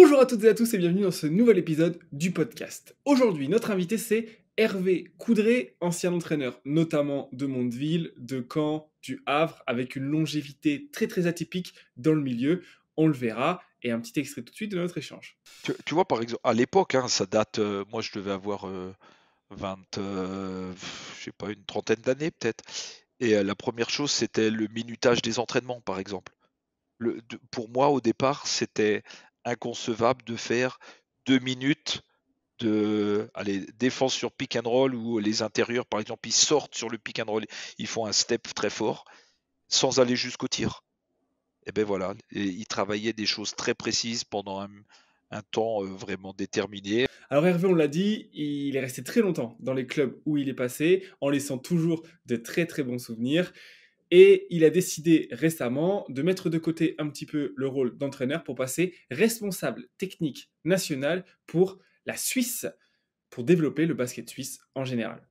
Bonjour à toutes et à tous et bienvenue dans ce nouvel épisode du podcast. Aujourd'hui, notre invité c'est Hervé Coudray, ancien entraîneur notamment de Mondeville, de Caen, du Havre, avec une longévité très très atypique dans le milieu. On le verra. Et un petit extrait tout de suite de notre échange. Tu, vois, par exemple, à l'époque, hein, ça date, euh, moi je devais avoir 20, euh, euh, je sais pas, une trentaine d'années peut-être. Et la première chose, c'était le minutage des entraînements, par exemple. Le, pour moi, au départ, c'était inconcevable de faire deux minutes de allez, défense sur pick and roll où les intérieurs, par exemple, ils sortent sur le pick and roll, ils font un step très fort sans aller jusqu'au tir. Et ben voilà, et il travaillait des choses très précises pendant un, temps euh, vraiment déterminé. Alors Hervé, on l'a dit, il est resté très longtemps dans les clubs où il est passé, en laissant toujours de très très bons souvenirs. Et il a décidé récemment de mettre de côté un petit peu le rôle d'entraîneur pour passer responsable technique national pour la Suisse, pour développer le basket suisse en général.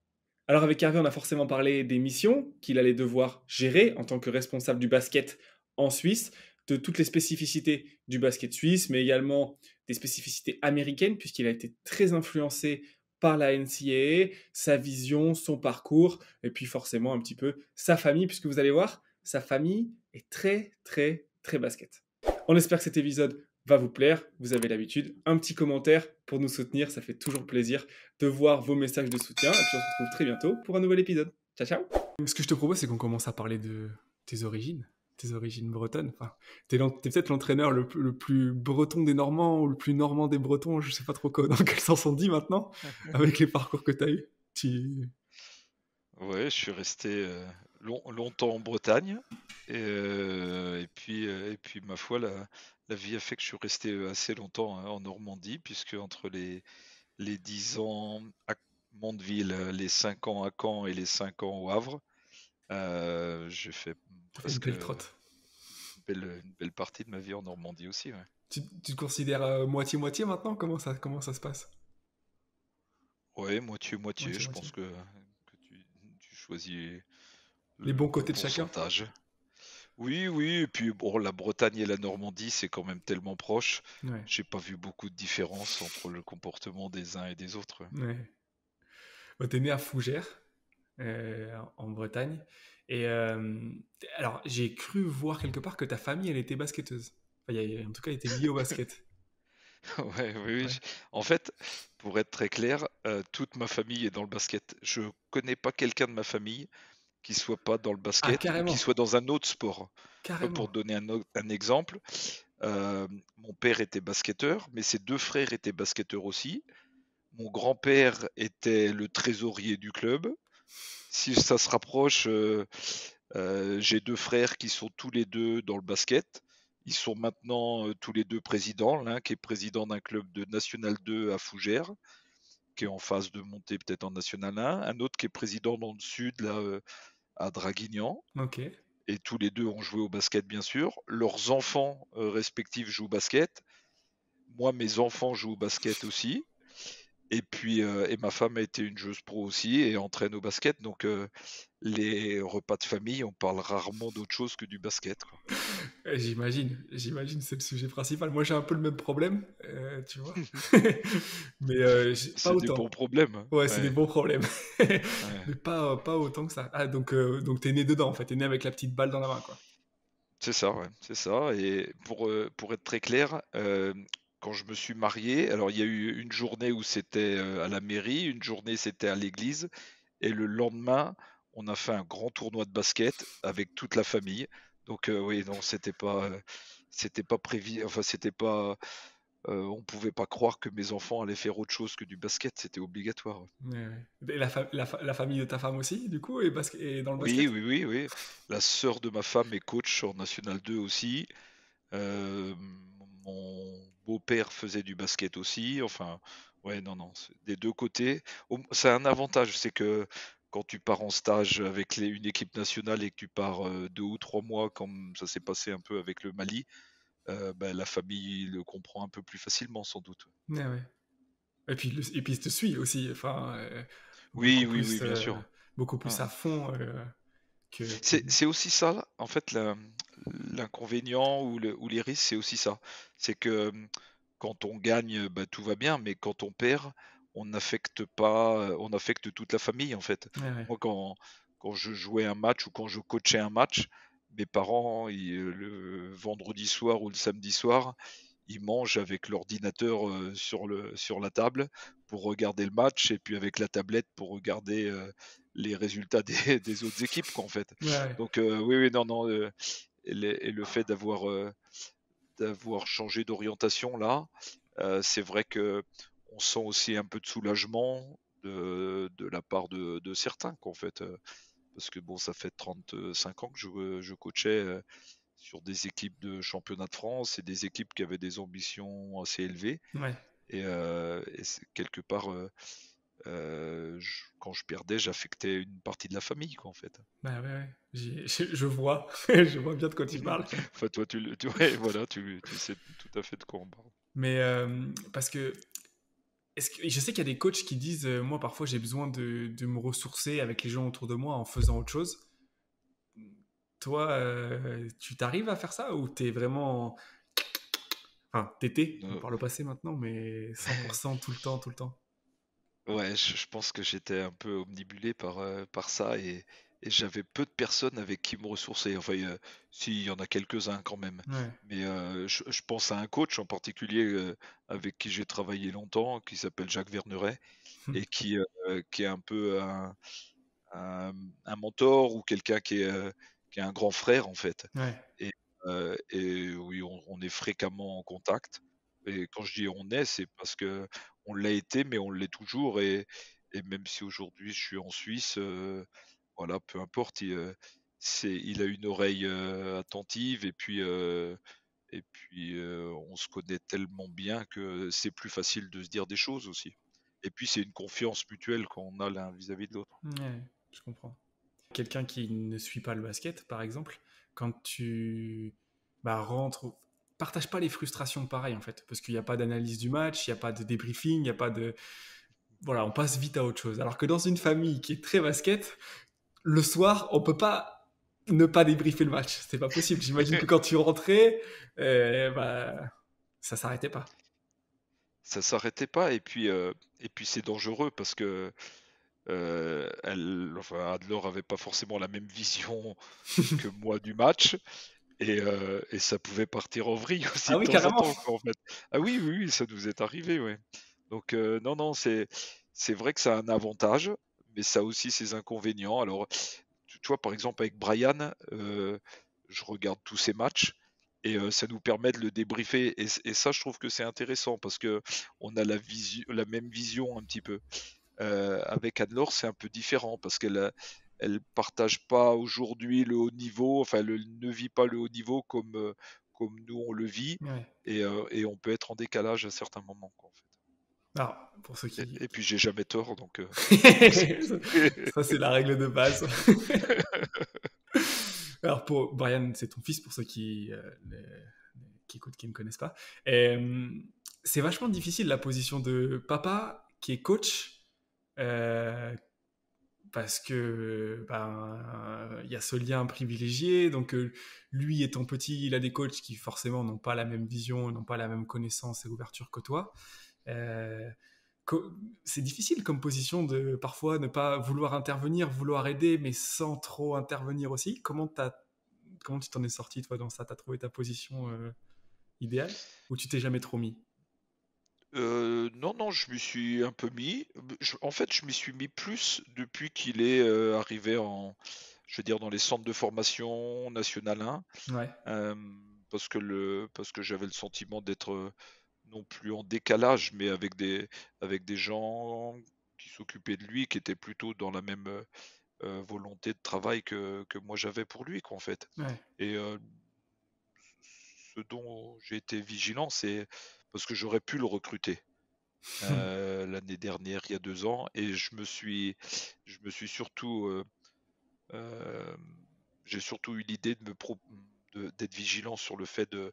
Alors avec Hervé, on a forcément parlé des missions qu'il allait devoir gérer en tant que responsable du basket en Suisse, de toutes les spécificités du basket suisse, mais également des spécificités américaines, puisqu'il a été très influencé par la NCAA, sa vision, son parcours, et puis forcément un petit peu sa famille, puisque vous allez voir, sa famille est très, très, très basket. On espère que cet épisode va vous plaire. Vous avez l'habitude. Un petit commentaire pour nous soutenir. Ça fait toujours plaisir de voir vos messages de soutien. Et puis on se retrouve très bientôt pour un nouvel épisode. Ciao, ciao. Ce que je te propose, c'est qu'on commence à parler de tes origines tes origines bretonnes. Enfin, t'es, peut-être l'entraîneur le, plus breton des Normands ou le plus normand des Bretons, je sais pas trop quoi, dans quel sens on dit maintenant, avec les parcours que tu as eu. Tu... Ouais, je suis resté euh, longtemps en Bretagne. Et, euh, et, puis, euh, et puis, ma foi, la, la, vie a fait que je suis resté assez longtemps hein, en Normandie, puisque entre les, les 10 ans à Mondeville, les 5 ans à Caen et les 5 ans au Havre, j'ai fait une belle trotte. Une belle, partie de ma vie en Normandie aussi. Tu, te considères euh, moitié-moitié maintenant? Comment ça, comment ça se passe? Ouais, moitié-moitié. Je pense que, tu, choisis les bons côtés de chacun. Oui, oui, et puis bon, la Bretagne et la Normandie, c'est quand même tellement proche. J'ai pas vu beaucoup de différence entre le comportement des uns et des autres. Ouais. Bah, T'es né à Fougères, euh, en Bretagne. Et euh, alors, j'ai cru voir quelque part que ta famille, elle était basketteuse. Enfin, en tout cas, elle était liée au basket. ouais, oui, oui. En fait, pour être très clair, euh, toute ma famille est dans le basket. Je connais pas quelqu'un de ma famille qui soit pas dans le basket, ah, qui soit dans un autre sport. Pour donner un, un exemple, euh, mon père était basketteur, mais ses deux frères étaient basketteurs aussi. Mon grand-père était le trésorier du club si ça se rapproche, euh, euh, j'ai deux frères qui sont tous les deux dans le basket. Ils sont maintenant euh, tous les deux présidents. L'un qui est président d'un club de National 2 à Fougères, qui est en phase de monter peut-être en National 1. Un autre qui est président dans le sud, là, à Draguignan. Et tous les deux ont joué au basket, bien sûr. Leurs enfants respectifs jouent au basket. Moi, mes enfants jouent au basket aussi. Et puis, euh, et ma femme a été une joueuse pro aussi et entraîne au basket. Donc, euh, les repas de famille, on parle rarement d'autre chose que du basket. J'imagine, j'imagine, c'est le sujet principal. Moi, j'ai un peu le même problème, euh, tu vois. Mais c'est des bons problèmes. Ouais, c'est des bons problèmes. Mais pas, pas autant que ça. Ah, donc, donc t'es né dedans, en fait. T'es né avec la petite balle dans la main, quoi. C'est ça, ouais, c'est ça. Et pour, pour être très clair, quand je me suis marié, alors il y a eu une journée où c'était euh, à la mairie, une journée c'était à l'église, et le lendemain, on a fait un grand tournoi de basket avec toute la famille. Donc euh, oui, non, c'était pas, euh, c'était pas prévu, enfin c'était pas, on pouvait pas croire que mes enfants allaient faire autre chose que du basket, c'était obligatoire. Et la, la, famille de ta femme aussi, du coup, est, est dans le basket? Oui, oui, oui, oui. La sœur de ma femme est coach en National 2 aussi. Mon beau-père faisait du basket aussi. Enfin, ouais, non, non, des deux côtés. C'est un avantage, c'est que quand tu pars en stage avec une équipe nationale et que tu pars euh, deux ou trois mois, comme ça s'est passé un peu avec le Mali, euh, ben, la famille le comprend un peu plus facilement, sans doute. Et puis, et puis, il te suit aussi. Enfin, euh, oui, oui, oui, bien sûr. Beaucoup plus à fond. Que... C'est aussi ça, en fait, l'inconvénient ou, le, ou, les risques, c'est aussi ça. C'est que quand on gagne, bah, tout va bien, mais quand on perd, on n'affecte pas, on affecte toute la famille en fait. Moi, quand, quand je jouais un match ou quand je coachais un match, mes parents, le vendredi soir ou le samedi soir, ils mangent avec l'ordinateur sur, le, sur la table pour regarder le match et puis avec la tablette pour regarder les résultats des, autres équipes, quoi, en fait. Donc, oui, oui, non, non. et, le fait d'avoir d'avoir changé d'orientation là, c'est vrai que on sent aussi un peu de soulagement de, de la part de, de certains, qu'en fait parce que bon, ça fait 35 ans que je, je coachais sur des équipes de championnat de France et des équipes qui avaient des ambitions assez élevées. Et, quelque part, quand je perdais, j'affectais une partie de la famille, quoi, en fait. Bah ouais, je vois, je vois bien de quoi tu parles. enfin, toi, tu, tu, voilà, tu, tu, sais tout à fait de quoi on parle. Mais parce que je sais qu'il y a des coachs qui disent, euh, moi parfois j'ai besoin de, me ressourcer avec les gens autour de moi en faisant autre chose. Toi, euh, tu t'arrives à faire ça ou t'es vraiment... Enfin, t'étais euh. par le passé maintenant, mais 100% tout le temps, tout le temps. Ouais, je, pense que j'étais un peu omnibulé par, par ça et, et j'avais peu de personnes avec qui me ressourcer. Enfin, s'il y en a quelques-uns quand même. Mais je, pense à un coach en particulier avec qui j'ai travaillé longtemps, qui s'appelle Jacques Verneret, et qui, qui est un peu un, un, mentor ou quelqu'un qui est, qui est un grand frère en fait. Et, et, oui, on, est fréquemment en contact. Et quand je dis on est, c'est parce que on l'a été, mais on l'est toujours. Et, et même si aujourd'hui je suis en Suisse, voilà, peu importe, il, il a une oreille attentive et puis, et puis on se connaît tellement bien que c'est plus facile de se dire des choses aussi. Et puis c'est une confiance mutuelle qu'on a l'un vis-à-vis de l'autre. Ouais, je comprends. Quelqu'un qui ne suit pas le basket, par exemple, quand tu bah, rentres, partage pas les frustrations pareil en fait, parce qu'il n'y a pas d'analyse du match, il n'y a pas de débriefing, il n'y a pas de voilà, on passe vite à autre chose. Alors que dans une famille qui est très basket, le soir, on peut pas ne pas débriefer le match. C'est pas possible. J'imagine que quand tu rentrais, euh, bah, ça s'arrêtait pas. Ça s'arrêtait pas et puis euh, et puis c'est dangereux parce que euh, elle, enfin, Adler avait pas forcément la même vision que moi du match. Et, et, ça pouvait partir en vrille aussi ah oui, carrément. en fait. Ah oui, oui, oui, ça nous est arrivé, ouais. Donc non, non, c'est c'est vrai que ça a un avantage, mais ça a aussi ses inconvénients. Alors, tu, vois, par exemple, avec Brian, euh, je regarde tous ses matchs et euh, ça nous permet de le débriefer. Et, ça, je trouve que c'est intéressant parce que on a la, la même vision un petit peu. Euh, avec Anne-Laure, c'est un peu différent parce qu'elle elle partage pas aujourd'hui le haut niveau, enfin, elle ne vit pas le haut niveau comme, comme nous on le vit, et, et, on peut être en décalage à certains moments. Quoi, en fait. Alors, pour ceux qui... et, puis j'ai jamais tort, donc. Euh, ça, c'est la règle de base. Alors, pour Brian, c'est ton fils, pour ceux qui, euh, qui écoutent, qui ne connaissent pas. Euh, c'est vachement difficile la position de papa qui est coach. Parce que ben il y a ce lien privilégié. Donc lui étant petit il a des coachs qui forcément n'ont pas la même vision n'ont pas la même connaissance et ouverture que toi. Euh, c'est difficile comme position de parfois ne pas vouloir intervenir, vouloir aider, mais sans trop intervenir aussi. Comment, as, comment tu t'en es sorti, toi, dans ça? Tu as trouvé ta position euh, idéale? Ou tu t'es jamais trop mis? Euh, non, non, je me suis un peu mis. en fait, je m'y suis mis plus depuis qu'il est arrivé en, je veux dire, dans les centres de formation national 1. Ouais. parce que le, parce que j'avais le sentiment d'être non plus en décalage, mais avec des, avec des gens qui s'occupaient de lui, qui étaient plutôt dans la même euh, euh, volonté de travail que, que moi j'avais pour lui, qu'en fait. Et euh, ce dont j'ai été vigilant, c'est parce que j'aurais pu le recruter. l'année dernière, il y a deux ans, et je me suis, je me suis surtout, j'ai surtout eu l'idée de me d'être vigilant sur le fait de,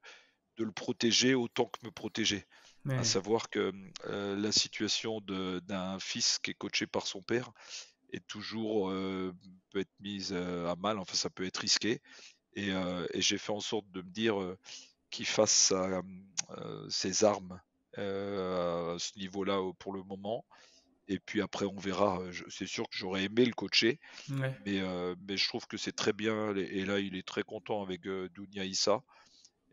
de le protéger autant que me protéger. À savoir que euh, la situation d'un fils qui est coaché par son père est toujours euh, peut être mise euh, à mal, enfin ça peut être risqué. Et, j'ai fait en sorte de me dire qu'il fasse ses armes à ce niveau-là pour le moment. Et puis après, on verra. C'est sûr que j'aurais aimé le coacher, mais, mais je trouve que c'est très bien. Et là, il est très content avec Dunia Issa.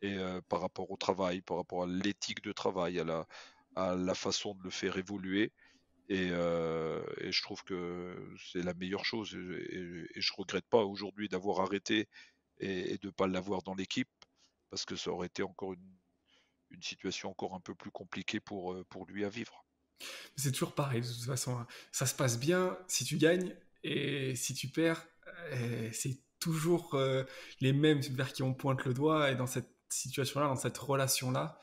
Et par rapport au travail, par rapport à l'éthique de travail, à la, à la façon de le faire évoluer. Et, je trouve que c'est la meilleure chose. Et, je regrette pas aujourd'hui d'avoir arrêté et, de ne pas l'avoir dans l'équipe, parce que ça aurait été encore une, une situation encore un peu plus compliquée pour, pour lui à vivre. C'est toujours pareil, de toute façon. Hein. Ça se passe bien si tu gagnes, et si tu perds, c'est toujours les mêmes vers qui on pointe le doigt, et dans cette situation-là, dans cette relation-là,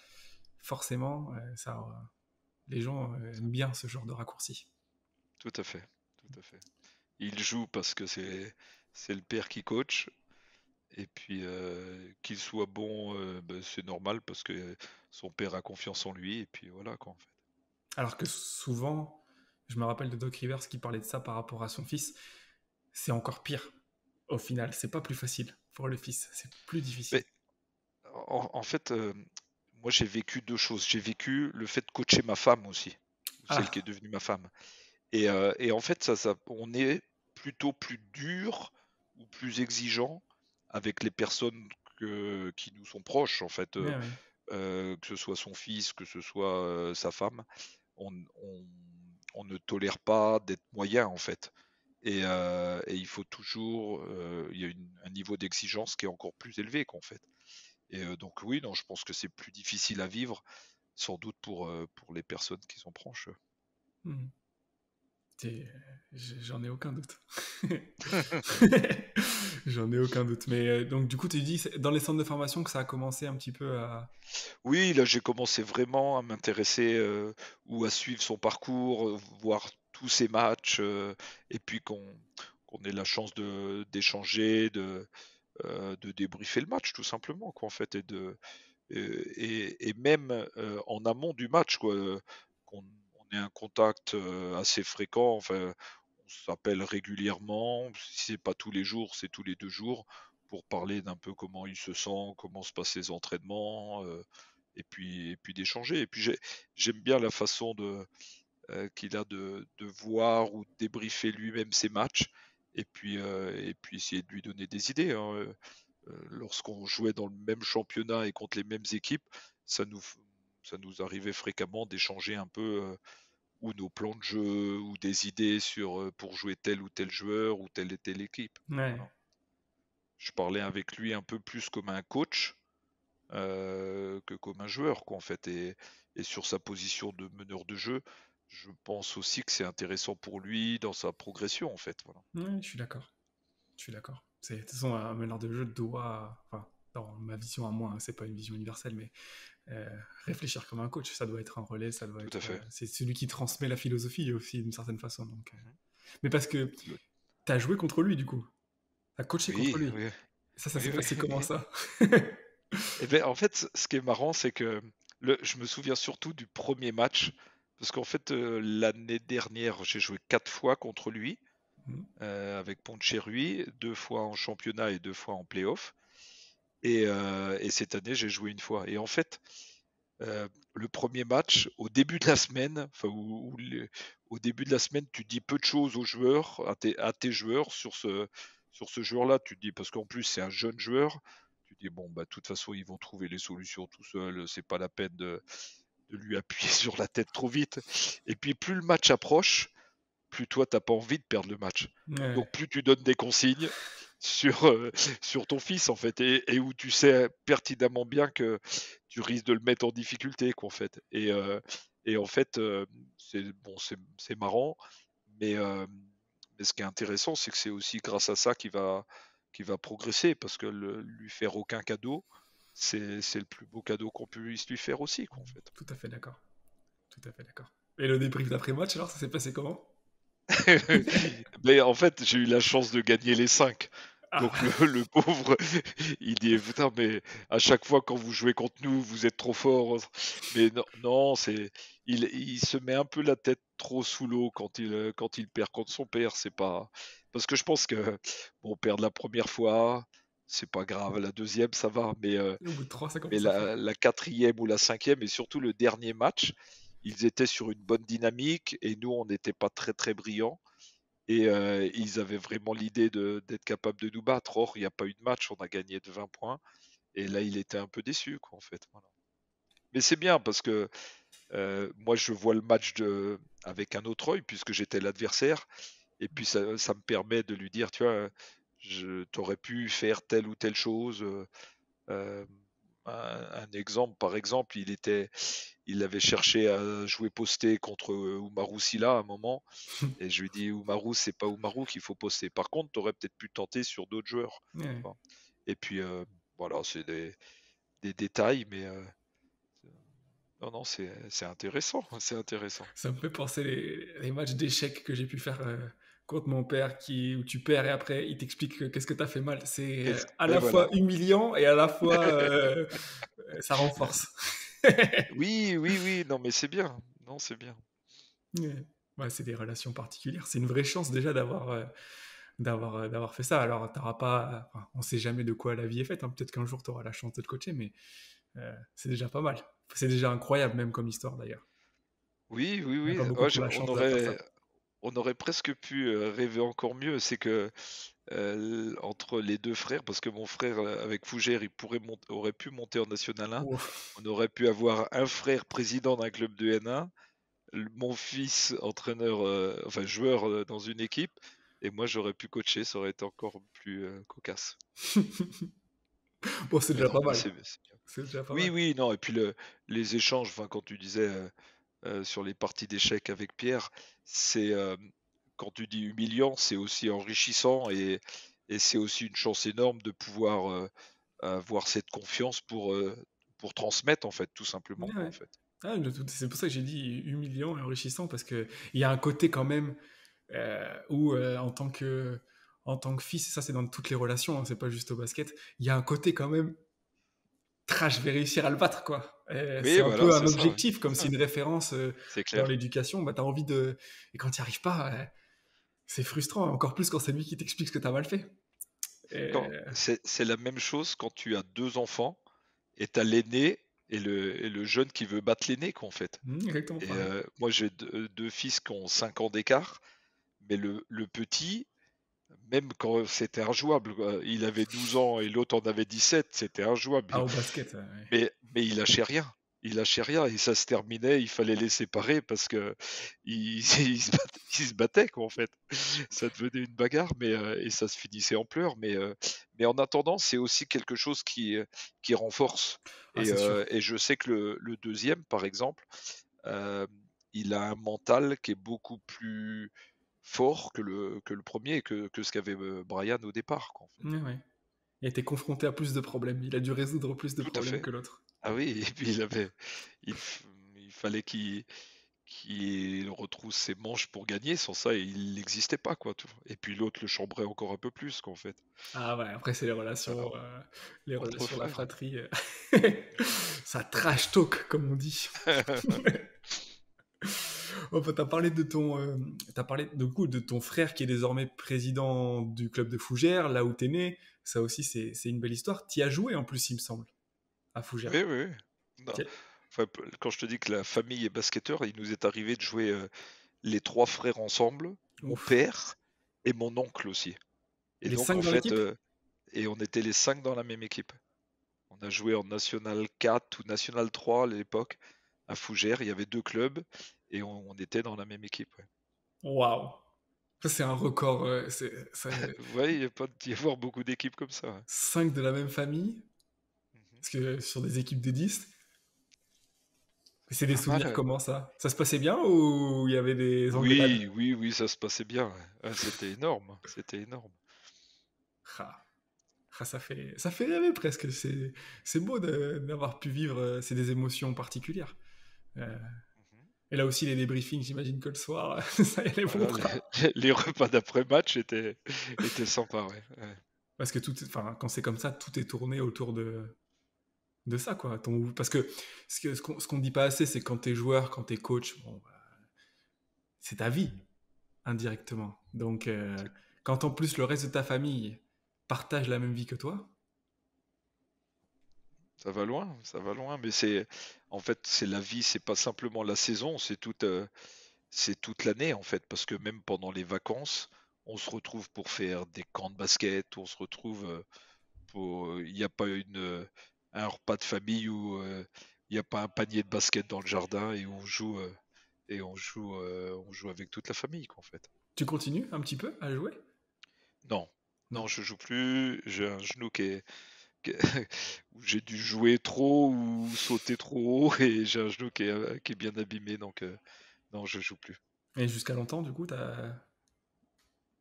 forcément, ça, les gens aiment bien ce genre de raccourci. Tout à fait, tout à fait. Il joue parce que c'est c'est le père qui coach, et puis qu'il soit bon, ben, c'est normal parce que son père a confiance en lui, et puis voilà quoi en fait. Alors que souvent, je me rappelle de Doc Rivers qui parlait de ça par rapport à son fils, c'est encore pire. Au final, c'est pas plus facile pour le fils, c'est plus difficile. en, fait, euh, moi j'ai vécu deux choses. J'ai vécu le fait de coacher ma femme aussi, celle ah. qui est devenue ma femme. Et, euh, en fait, ça, on est plutôt plus dur ou plus exigeant avec les personnes qui nous sont proches, en fait. Euh, que ce soit son fils, que ce soit sa femme on, ne tolère pas d'être moyen en fait. Et, euh, il faut toujours, euh, il y a un niveau d'exigence qui est encore plus élevé qu'en fait. Et euh, donc oui, non, je pense que c'est plus difficile à vivre, sans doute pour, pour les personnes qui sont proches. Mmh. J'en ai aucun doute. J'en ai aucun doute. Mais euh, donc, du coup, tu dis dans les centres de formation que ça a commencé un petit peu à. Oui, là, j'ai commencé vraiment à m'intéresser euh, ou à suivre son parcours, euh, voir tous ses matchs, et puis qu'on ait la chance d'échanger, de, de, débriefer le match, tout simplement, quoi, en fait, et, de, et, et même en amont du match, quoi, qu'on on ait un contact assez fréquent. Enfin, on s'appelle régulièrement. Si c'est pas tous les jours, c'est tous les deux jours pour parler d'un peu comment il se sent, comment se passent les entraînements, et puis, et puis d'échanger. Et puis j'aime bien la façon de, qu'il a de, voir ou de débriefer lui-même ses matchs, et puis, et puis essayer de lui donner des idées. Hein. Lorsqu'on jouait dans le même championnat et contre les mêmes équipes, ça nous, ça nous arrivait fréquemment d'échanger un peu euh, ou nos plans de jeu ou des idées sur euh, pour jouer tel ou tel joueur ou telle et telle équipe. Je parlais avec lui un peu plus comme un coach euh, que comme un joueur, quoi, en fait. Et, sur sa position de meneur de jeu, je pense aussi que c'est intéressant pour lui dans sa progression, en fait. Voilà. je suis d'accord. Je suis d'accord. De toute façon, un meneur de jeu doit, enfin, dans ma vision à moi, hein, c'est pas une vision universelle, mais euh, réfléchir comme un coach, ça doit être un relais, ça doit être. Euh, c'est celui qui transmet la philosophie aussi d'une certaine façon. Donc, euh. Mais parce que tu as joué contre lui du coup, tu as coaché contre lui. Ça, ça s'est passé comment ça? Eh ben, En fait, ce qui est marrant, c'est que le, je me souviens surtout du premier match, parce qu'en fait, l'année dernière, j'ai joué quatre fois contre lui, mmh. avec Pontcherry, deux fois en championnat et deux fois en playoff. Euh, et, cette année, j'ai joué une fois. Et en fait, euh, le premier match, au début de la semaine, enfin, au début de la semaine, tu dis peu de choses aux joueurs, à tes, joueurs sur ce, sur ce joueur-là. Tu dis, parce qu'en plus, c'est un jeune joueur, tu dis, bon, bah, de toute façon, ils vont trouver les solutions tout seuls, c'est pas la peine de, de lui appuyer sur la tête trop vite. Et puis, plus le match approche, plus toi, t'as pas envie de perdre le match. Donc, plus tu donnes des consignes, sur, euh, sur ton fils en fait et, où tu sais pertinemment bien que tu risques de le mettre en difficulté quoi en fait. Et, euh, et en fait euh, c'est bon c'est marrant mais, mais ce qui est intéressant c'est que c'est aussi grâce à ça qu'il va qu'il va progresser parce que lui faire aucun cadeau c'est le plus beau cadeau qu'on puisse lui faire aussi quoi en fait. Tout à fait d'accord. Tout à fait d'accord. Et le débrief d'après match alors ça s'est passé comment? mais en fait, j'ai eu la chance de gagner les 5. Ah. Donc le, pauvre, il dit putain mais à chaque fois quand vous jouez contre nous, vous êtes trop fort. Mais non, non c'est il, il, se met un peu la tête trop sous l'eau quand il quand il perd contre son père. C'est pas parce que je pense que bon perdre la première fois, c'est pas grave. La deuxième, ça va, mais, mais la, la, quatrième ou la cinquième, et surtout le dernier match, ils étaient sur une bonne dynamique et nous, on n'était pas très très brillants. Et ils avaient vraiment l'idée d'être capables de nous battre. Or, il n'y a pas eu de match, on a gagné de 20 points. Et là, il était un peu déçu, quoi, en fait. Mais c'est bien parce que moi, je vois le match avec un autre œil, puisque j'étais l'adversaire. Et puis, ça, me permet de lui dire, tu vois, je t'aurais pu faire telle ou telle chose. Un, exemple, par exemple, il était, il avait cherché à jouer posté contre Oumarou Silla à un moment. et je lui ai dit, Oumarou, c'est pas Oumarou qu'il faut poster. Par contre, tu aurais peut-être pu tenter sur d'autres joueurs. Et puis, voilà, c'est des, détails, mais non, non, c'est intéressant, c'est intéressant. Ça me fait penser les, les matchs d'échecs que j'ai pu faire contre mon père, qui, où tu perds et après il t'explique qu'est-ce que tu as fait mal. C'est à la fois humiliant et à la fois ça renforce. oui, oui, oui, non, mais c'est bien. Non, c'est bien. Ouais. c'est des relations particulières. C'est une vraie chance déjà d'avoir euh, d'avoir euh, d'avoir fait ça. Alors, t'auras pas, on sait jamais de quoi la vie est faite. Hein. Peut-être qu'un jour tu auras la chance de te coacher, mais euh, c'est déjà pas mal. C'est déjà incroyable même comme histoire d'ailleurs. Oui, oui, oui. on, aurait, on aurait presque pu rêver encore mieux. C'est que entre les deux frères, parce que mon frère avec Fougère, il pourrait aurait pu monter en National 1. On aurait pu avoir un frère président d'un club de N1, mon fils entraîneur, enfin joueur dans une équipe, et moi j'aurais pu coacher, ça aurait été encore plus cocasse. bon, c'est déjà, pas mal. oui, oui, non, et puis le, les échanges, enfin quand tu disais sur les parties d'échecs avec Pierre, c'est quand tu dis humiliant, c'est aussi enrichissant et, c'est aussi une chance énorme de pouvoir avoir cette confiance pour, pour transmettre, en fait, tout simplement. En fait. Ah, c'est pour ça que j'ai dit humiliant et enrichissant, parce qu'il y a un côté quand même où, en, tant que, en tant que fils, ça c'est dans toutes les relations, hein, c'est pas juste au basket, il y a un côté quand même je vais réussir à le battre, quoi. c'est un peu un objectif, comme c'est une référence euh, dans l'éducation. Bah, tu as envie de. Et quand tu n'y arrives pas, c'est frustrant, encore plus quand c'est lui qui t'explique ce que tu as mal fait. C'est la même chose quand tu as deux enfants et tu as l'aîné et le, le, jeune qui veut battre l'aîné, en fait. Mmh, euh, moi, j'ai deux, deux, fils qui ont 5 ans d'écart, mais le, le petit, même quand c'était injouable, il avait 12 ans et l'autre en avait 17, c'était injouable. Ah, au basket, mais, mais il lâchait rien. Il lâchait rien et ça se terminait, il fallait les séparer parce que il, se, battait, quoi, en fait. Ça devenait une bagarre mais, euh, et ça se finissait en pleurs. Mais, euh, mais en attendant, c'est aussi quelque chose qui, qui renforce. Ah, et, euh, et, je sais que le, le deuxième, par exemple, il a un mental qui est beaucoup plus fort que le, que le premier, que, que ce qu'avait Brian au départ. Quoi, Il a été confronté à plus de problèmes, il a dû résoudre plus de problèmes que l'autre. Ah oui, et puis il avait, il, fallait qu'il qu'il retrousse ses manches pour gagner. Sans ça, il n'existait pas, quoi. Tout. Et puis l'autre le chambrait encore un peu plus, qu'en fait. Ah ouais, après, c'est les relations, euh, les relations, la fratrie. Euh, ça trash talk, comme on dit. Oh, tu as parlé de ton, euh, as parlé de, coup, de ton frère qui est désormais président du club de Fougères, là où tu es né. Ça aussi, c'est une belle histoire. Tu as joué en plus, il me semble, à Fougères. Oui, oui. quand je te dis que la famille est basketteur, il nous est arrivé de jouer euh, les trois frères ensemble, mon père et mon oncle aussi. Et les donc, cinq en fait, euh, et on était les cinq dans la même équipe. On a joué en National 4 ou National 3 à l'époque à Fougères. Il y avait deux clubs et on, était dans la même équipe. Waouh! c'est un record. Euh, ouais, il n'y a pas d'y avoir beaucoup d'équipes comme ça. Cinq de la même famille, mhm. parce que sur des équipes de 10. C'est des souvenirs comment ça Ça se passait bien ou il y avait des Oui, oui, oui, ça se passait bien. C'était énorme, c'était énorme. Ah. Ah, ça fait ça fait rêver presque. C'est beau d'avoir pu vivre. Euh, c'est des émotions particulières. Euh, et là aussi, les débriefings, j'imagine que le soir, ça y allait les, les, repas d'après-match étaient, étaient sympas, ouais. Parce que tout, quand c'est comme ça, tout est tourné autour de, de ça, quoi. Ton, parce que ce qu'on ce ne dit pas assez, c'est quand tu es joueur, quand tu es coach, bon, bah, c'est ta vie, indirectement. Donc, euh, quand en plus le reste de ta famille partage la même vie que toi, Ça va loin, ça va loin, mais c'est en fait c'est la vie, c'est pas simplement la saison, c'est toute euh, c'est toute l'année en fait, parce que même pendant les vacances, on se retrouve pour faire des camps de basket, on se retrouve euh, pour il n'y a pas une un repas de famille où il n'y a pas un panier de basket dans le jardin et on joue et on joue on joue avec toute la famille quoi, en fait. Tu continues un petit peu à jouer? Non, non, je joue plus. J'ai un genou qui est où j'ai dû jouer trop ou sauter trop haut et j'ai un genou qui est, euh, qui est bien abîmé donc euh, non je joue plus. Et jusqu'à longtemps du coup t'as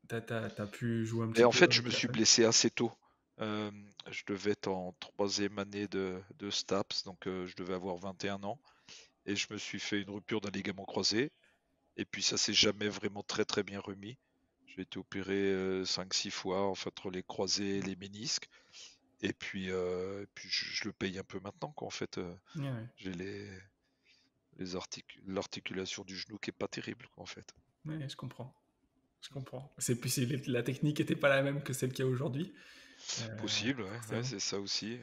as, pu jouer un petit et en fait je me suis blessé assez tôt. Euh, je devais être en troisième année de, de STAPS donc je devais avoir 21 ans et je me suis fait une rupture d'un ligament croisé et puis ça s'est jamais vraiment très très bien remis. J'ai été opéré 5-6 fois entre les croisés et les ménisques. Et puis, euh, puis je, le paye un peu maintenant, quoi. En fait, euh, j'ai les, les l'articulation du genou qui est pas terrible, quoi, en fait. Oui, je comprends. Je comprends. C'est puis la technique n'était pas la même que celle qu'il y a aujourd'hui. Euh, Possible, ouais, c'est ça aussi.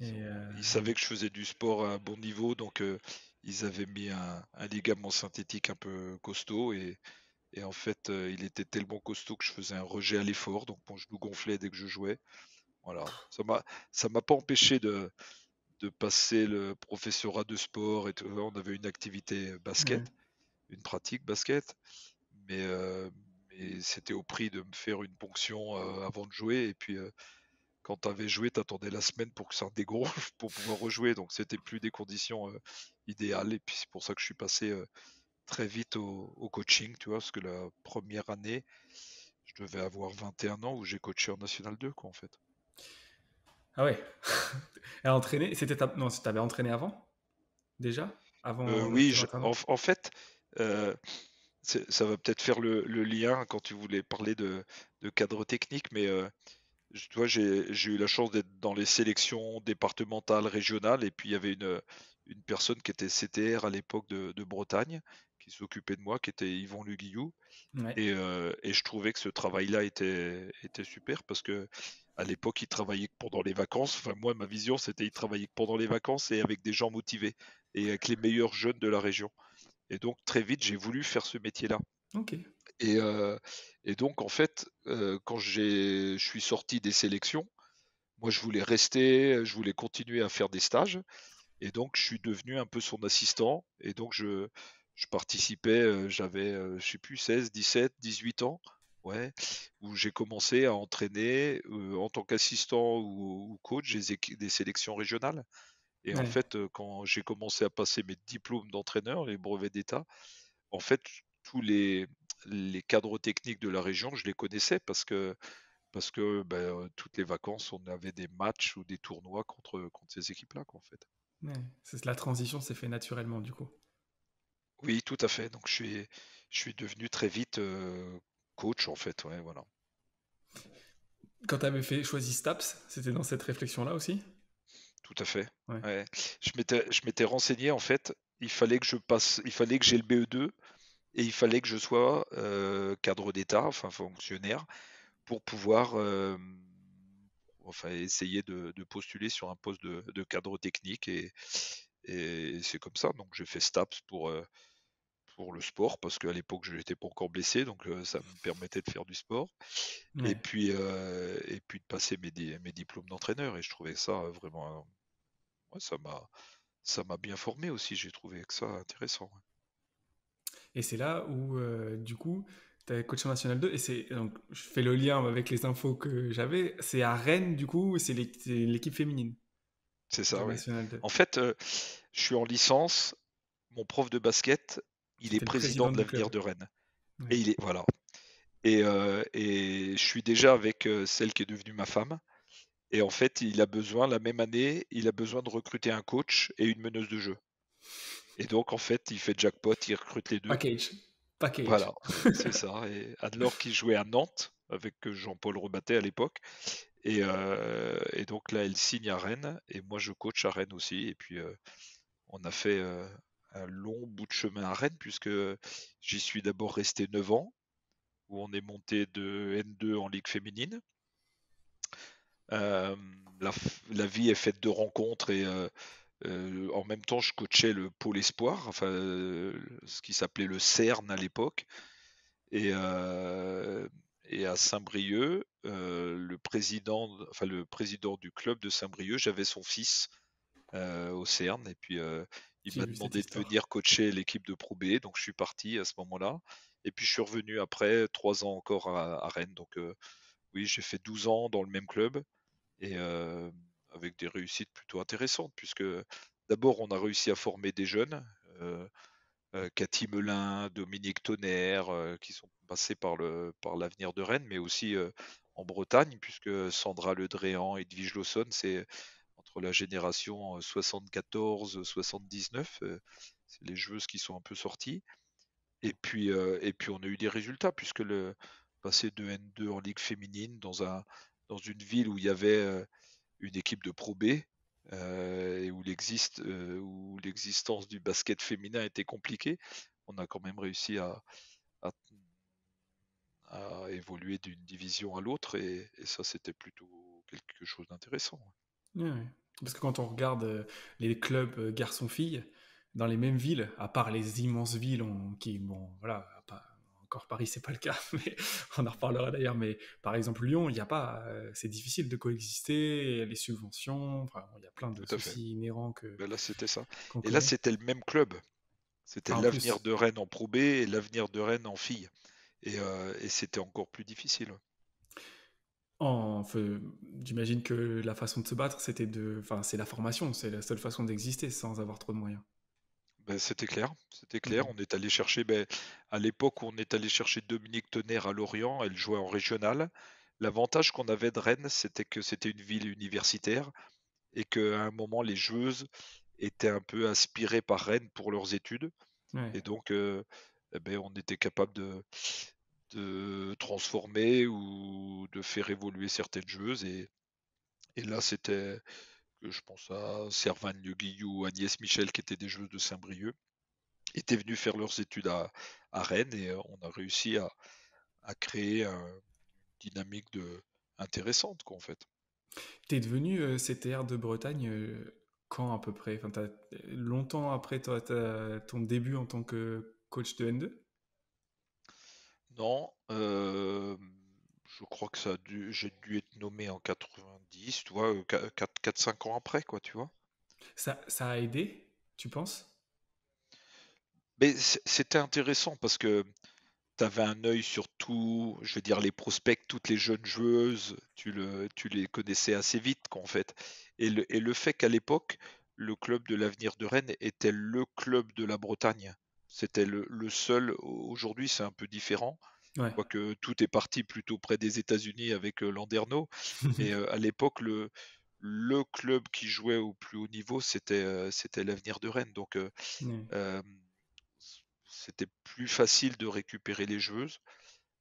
Ils, savaient que je faisais du sport à un bon niveau, donc ils avaient mis un, un, ligament synthétique un peu costaud et, et en fait, il était tellement costaud que je faisais un rejet à l'effort, donc mon genou gonflait dès que je jouais. Voilà. Ça m'a, ça m'a pas empêché de, de passer le professorat de sport et tout. On avait une activité basket, une pratique basket, mais, euh, mais c'était au prix de me faire une ponction euh, avant de jouer. Et puis, euh, quand tu avais joué, tu attendais la semaine pour que ça dégonfle pour pouvoir rejouer. Donc, c'était plus des conditions idéales. Et puis, c'est pour ça que je suis passé très vite au, au, coaching, tu vois, parce que la première année, je devais avoir 21 ans où j'ai coaché en National 2, quoi, en fait. Ah ouais. Elle entraîné. C'était non, tu avais entraîné avant? Déjà? Avant. Euh, oui, en, fait, euh, ça va peut-être faire le, lien quand tu voulais parler de, cadre technique, mais euh, tu vois, j'ai eu la chance d'être dans les sélections départementales, régionales, et puis il y avait une, une personne qui était CTR à l'époque de, Bretagne, qui s'occupait de moi, qui était Yvon Luguillou. Et, et, je trouvais que ce travail-là était, était super parce que à l'époque, il travaillait pendant les vacances. Enfin, moi, ma vision, c'était il travaillait pendant les vacances et avec des gens motivés et avec les meilleurs jeunes de la région. Et donc, très vite, j'ai voulu faire ce métier-là. Ok. Et, euh, et, donc, en fait, euh, quand je suis sorti des sélections, moi, je voulais rester, je voulais continuer à faire des stages. Et donc, je suis devenu un peu son assistant. Et donc, je, je participais, euh, j'avais, je sais plus, 16, 17, 18 ans où j'ai commencé à entraîner en tant qu'assistant ou, coach des, sélections régionales. Et en fait, quand j'ai commencé à passer mes diplômes d'entraîneur, les brevets d'État, en fait, tous les, les cadres techniques de la région, je les connaissais parce que parce que ben, toutes les vacances, on avait des matchs ou des tournois contre, contre ces équipes-là, en fait. La transition s'est fait naturellement, du coup. Oui, tout à fait. Donc, je suis, je suis devenu très vite coach, en fait. Ouais, voilà. Quand tu avais fait choisi Staps, c'était dans cette réflexion-là aussi? Tout à fait. Ouais. Je m'étais, je m'étais renseigné en fait. Il fallait que je passe, il fallait que j'ai le BE2 et il fallait que je sois euh, cadre d'État, enfin fonctionnaire, pour pouvoir euh, enfin, essayer de, postuler sur un poste de, cadre technique et, et c'est comme ça. Donc j'ai fait STAPS pour, euh, pour le sport parce qu'à l'époque je n'étais pas encore blessé donc euh, ça me permettait de faire du sport. Et puis euh, et puis de passer mes, mes diplômes d'entraîneur et je trouvais ça vraiment ça m'a ça m'a bien formé aussi j'ai trouvé que ça intéressant et c'est là où euh, du coup tu as coach national 2 et c'est donc je fais le lien avec les infos que j'avais c'est à Rennes du coup c'est l'équipe féminine? C'est ça oui. en fait je suis en licence mon prof de basket il est président, de l'avenir de Rennes. Et il est voilà. Et, euh, et, je suis déjà avec euh, celle qui est devenue ma femme. Et en fait, il a besoin, la même année, il a besoin de recruter un coach et une meneuse de jeu. Et donc, en fait, il fait jackpot, il recrute les deux. Package. Package. Voilà, c'est ça. Et Anne-Laure qui jouait à Nantes avec Jean-Paul Rebatté à l'époque. Et, euh, et, donc là, elle signe à Rennes et moi, je coach à Rennes aussi. Et puis, on a fait un long bout de chemin à Rennes, puisque j'y suis d'abord resté 9 ans, où on est monté de N2 en Ligue féminine. Euh, la, vie est faite de rencontres et en même temps, je coachais le pôle espoir, enfin, ce qui s'appelait le CERN à l'époque. Et, et à Saint-Brieuc, le président, enfin le président du club de Saint-Brieuc, j'avais son fils au CERN et puis il m'a demandé de venir coacher l'équipe de Pro B, donc je suis parti à ce moment-là. Et puis je suis revenu après, trois ans encore à, Rennes. Donc oui, j'ai fait 12 ans dans le même club et avec des réussites plutôt intéressantes, puisque d'abord on a réussi à former des jeunes. Cathy Melin, Dominique Tonnerre, qui sont passés par le par l'avenir de Rennes, mais aussi en Bretagne, puisque Sandra Ledréan et Edwige Lawson, c'est entre la génération 74-79, c'est les joueuses qui sont un peu sorties. Et puis, et puis on a eu des résultats, puisque le passé de N2 en Ligue féminine dans, un, dans une ville où il y avait une équipe de Pro B, et où l'existence du basket féminin était compliquée, on a quand même réussi à, à, évoluer d'une division à l'autre, et, ça c'était plutôt quelque chose d'intéressant. Parce que quand on regarde les clubs garçons-filles, dans les mêmes villes, à part les immenses villes qui, bon, voilà, pas, encore Paris, c'est pas le cas, mais on en reparlera d'ailleurs. Mais par exemple, Lyon, il n'y a pas, euh, c'est difficile de coexister, les subventions, enfin, il y a plein de soucis inhérents que. Ben là, c'était ça. Et là, c'était le même club. C'était ah, l'avenir de Rennes en Pro B et l'avenir de Rennes en filles. Et, euh, et c'était encore plus difficile. Enfin, J'imagine que la façon de se battre, c'était de, enfin, c'est la formation, c'est la seule façon d'exister sans avoir trop de moyens. Ben, c'était clair, c'était clair. Mmh on est allé chercher, ben, à l'époque où on est allé chercher Dominique Tonnerre à Lorient, elle jouait en régional. L'avantage qu'on avait de Rennes, c'était que c'était une ville universitaire et qu'à un moment, les joueuses étaient un peu inspirées par Rennes pour leurs études. Et donc, euh, eh ben, on était capable de, de transformer ou de faire évoluer certaines joueuses. Et, et là, c'était je pense à Servane Guillou, Agnès Michel, qui étaient des joueuses de Saint-Brieuc, étaient venus faire leurs études à, Rennes et euh, on a réussi à, créer une dynamique de, intéressante, quoi, en fait. Tu es devenu euh, CTR de Bretagne euh, quand à peu près? Longtemps après ton début en tant que coach de N2 Non, je crois que ça j'ai dû être nommé en 90, tu vois, 4-5 euh, ans après, quoi, tu vois. Ça, ça a aidé, tu penses? Mais c'était intéressant parce que tu avais un œil sur tout, je veux dire, les prospects, toutes les jeunes joueuses, tu, le, tu les connaissais assez vite, quoi, en fait. Et le, et le fait qu'à l'époque, le club de l'avenir de Rennes était le club de la Bretagne. C'était le, le seul, aujourd'hui c'est un peu différent, Quoique tout est parti plutôt près des États-Unis avec euh, Landerneau. Et euh, à l'époque, le, le club qui jouait au plus haut niveau, c'était euh, c'était l'avenir de Rennes. Donc c'était plus facile de récupérer les joueuses.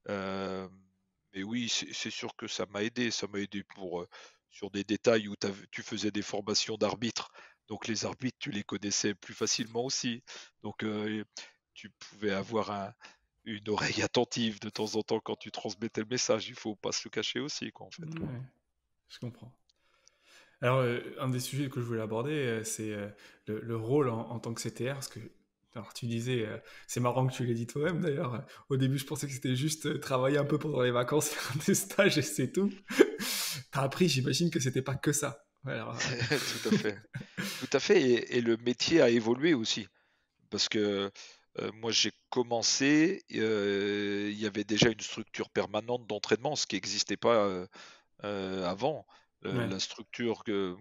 mais oui, c'est sûr que ça m'a aidé. Ça m'a aidé pour sur des détails où tu faisais des formations d'arbitres. Donc les arbitres, tu les connaissais plus facilement aussi. Donc tu pouvais avoir un, une oreille attentive de temps en temps quand tu transmettais le message. Il faut pas se le cacher aussi, quoi, en fait. je comprends. Alors, euh, un des sujets que je voulais aborder, euh, c'est euh, le, rôle en, tant que CTR, alors, tu disais, c'est marrant que tu l'aies dit toi-même d'ailleurs. Au début, je pensais que c'était juste travailler un peu pendant les vacances, faire des stages et c'est tout. T'as appris, j'imagine que c'était pas que ça. Tout à fait. Tout à fait. Et, et, le métier a évolué aussi. Parce que euh, moi, j'ai commencé, euh, il y avait déjà une structure permanente d'entraînement, ce qui n'existait pas euh, avant. La structure que,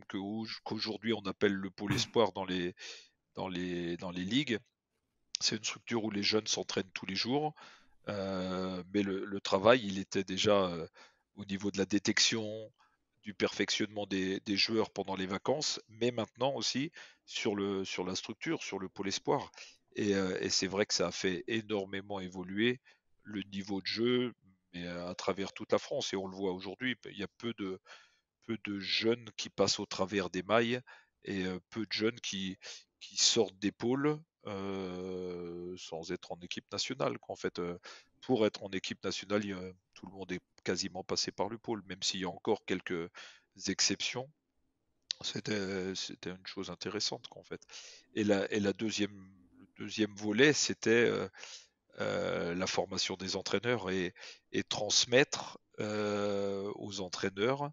qu'aujourd'hui on appelle le pôle espoir dans les, dans les, dans les ligues, c'est une structure où les jeunes s'entraînent tous les jours, mais le, travail, il était déjà au niveau de la détection, du perfectionnement des, joueurs pendant les vacances, mais maintenant aussi sur, le, sur la structure, sur le pôle espoir. Euh, et, c'est vrai que ça a fait énormément évoluer le niveau de jeu, mais à travers toute la France. Et on le voit aujourd'hui, il y a peu de, peu de jeunes qui passent au travers des mailles et euh, peu de jeunes qui, qui sortent des pôles euh, sans être en équipe nationale. En fait, pour être en équipe nationale, tout le monde est quasiment passé par le pôle, même s'il y a encore quelques exceptions. C'était, une chose intéressante, fait. Et la, et deuxième, le deuxième volet, c'était la formation des entraîneurs et, et transmettre aux entraîneurs.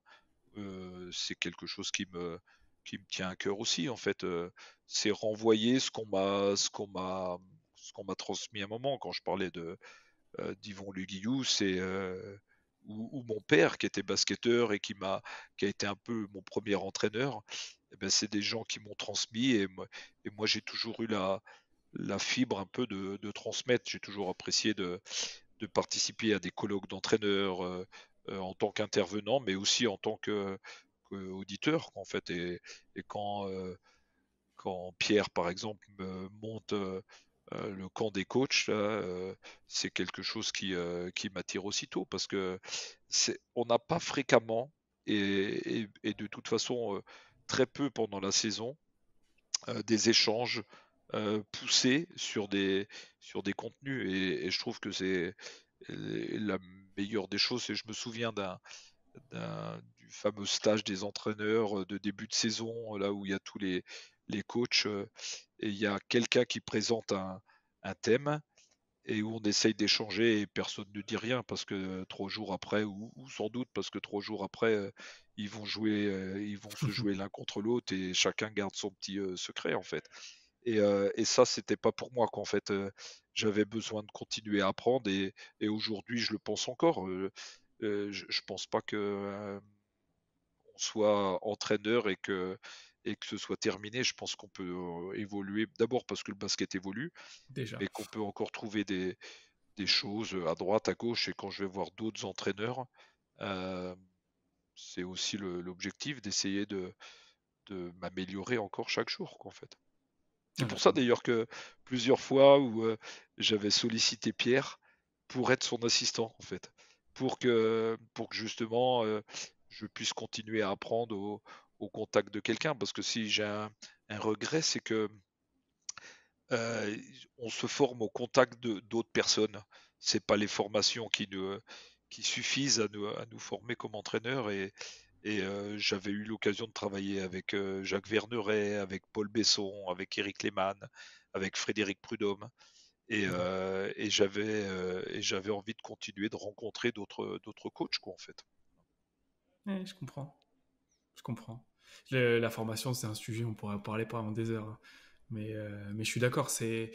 c'est quelque chose qui me, tient à cœur aussi, en fait. c'est renvoyer ce qu'on m'a, ce qu'on m'a, ce qu'on m'a transmis à un moment. Quand je parlais de d'Yvon Luguillou, c'est ou, mon père qui était basketteur et qui m'a qui a été un peu mon premier entraîneur, eh ben, c'est des gens qui m'ont transmis et, moi j'ai toujours eu la, la fibre un peu de, de transmettre. J'ai toujours apprécié de, de, participer à des colloques d'entraîneurs euh, euh, en tant qu'intervenant, mais aussi en tant que, auditeur en fait. Et, quand, euh, quand Pierre, par exemple, monte le camp des coachs, c'est quelque chose qui, qui m'attire aussitôt parce que on n'a pas fréquemment et, et, de toute façon très peu pendant la saison des échanges poussés sur des, sur des contenus et, je trouve que c'est la meilleure des choses. Et je me souviens d'un du fameux stage des entraîneurs de début de saison, là où il y a tous les, les coachs, et il y a quelqu'un qui présente un, thème et où on essaye d'échanger et personne ne dit rien parce que trois jours après, ou, sans doute parce que trois jours après, ils vont jouer, ils vont se jouer l'un contre l'autre et chacun garde son petit secret en fait. Et, et ça, c'était pas pour moi qu'en fait, j'avais besoin de continuer à apprendre et, et aujourd'hui, je le pense encore. je, je pense pas que on soit entraîneur et que et que ce soit terminé, je pense qu'on peut euh, évoluer. D'abord parce que le basket évolue, Déjà. mais qu'on peut encore trouver des, des, choses à droite, à gauche. Et quand je vais voir d'autres entraîneurs, euh, c'est aussi l'objectif d'essayer de, de m'améliorer encore chaque jour, en fait. C'est pour ça d'ailleurs que plusieurs fois où euh, j'avais sollicité Pierre pour être son assistant, en fait, pour que, pour que justement je puisse continuer à apprendre au, au contact de quelqu'un. Parce que si j'ai un, regret, c'est que euh, on se forme au contact d'autres personnes. C'est pas les formations qui, nous, qui suffisent à nous, à nous former comme entraîneur. Et, et euh, j'avais eu l'occasion de travailler avec euh, Jacques Verneret, avec Paul Besson, avec Eric Lehmann, avec Frédéric Prudhomme. Et, mmh. et j'avais envie de continuer de rencontrer d'autres coachs quoi en fait. je comprends. Je comprends la formation, c'est un sujet, on pourrait en parler pendant des heures. Hein. Mais, euh, mais je suis d'accord, c'est.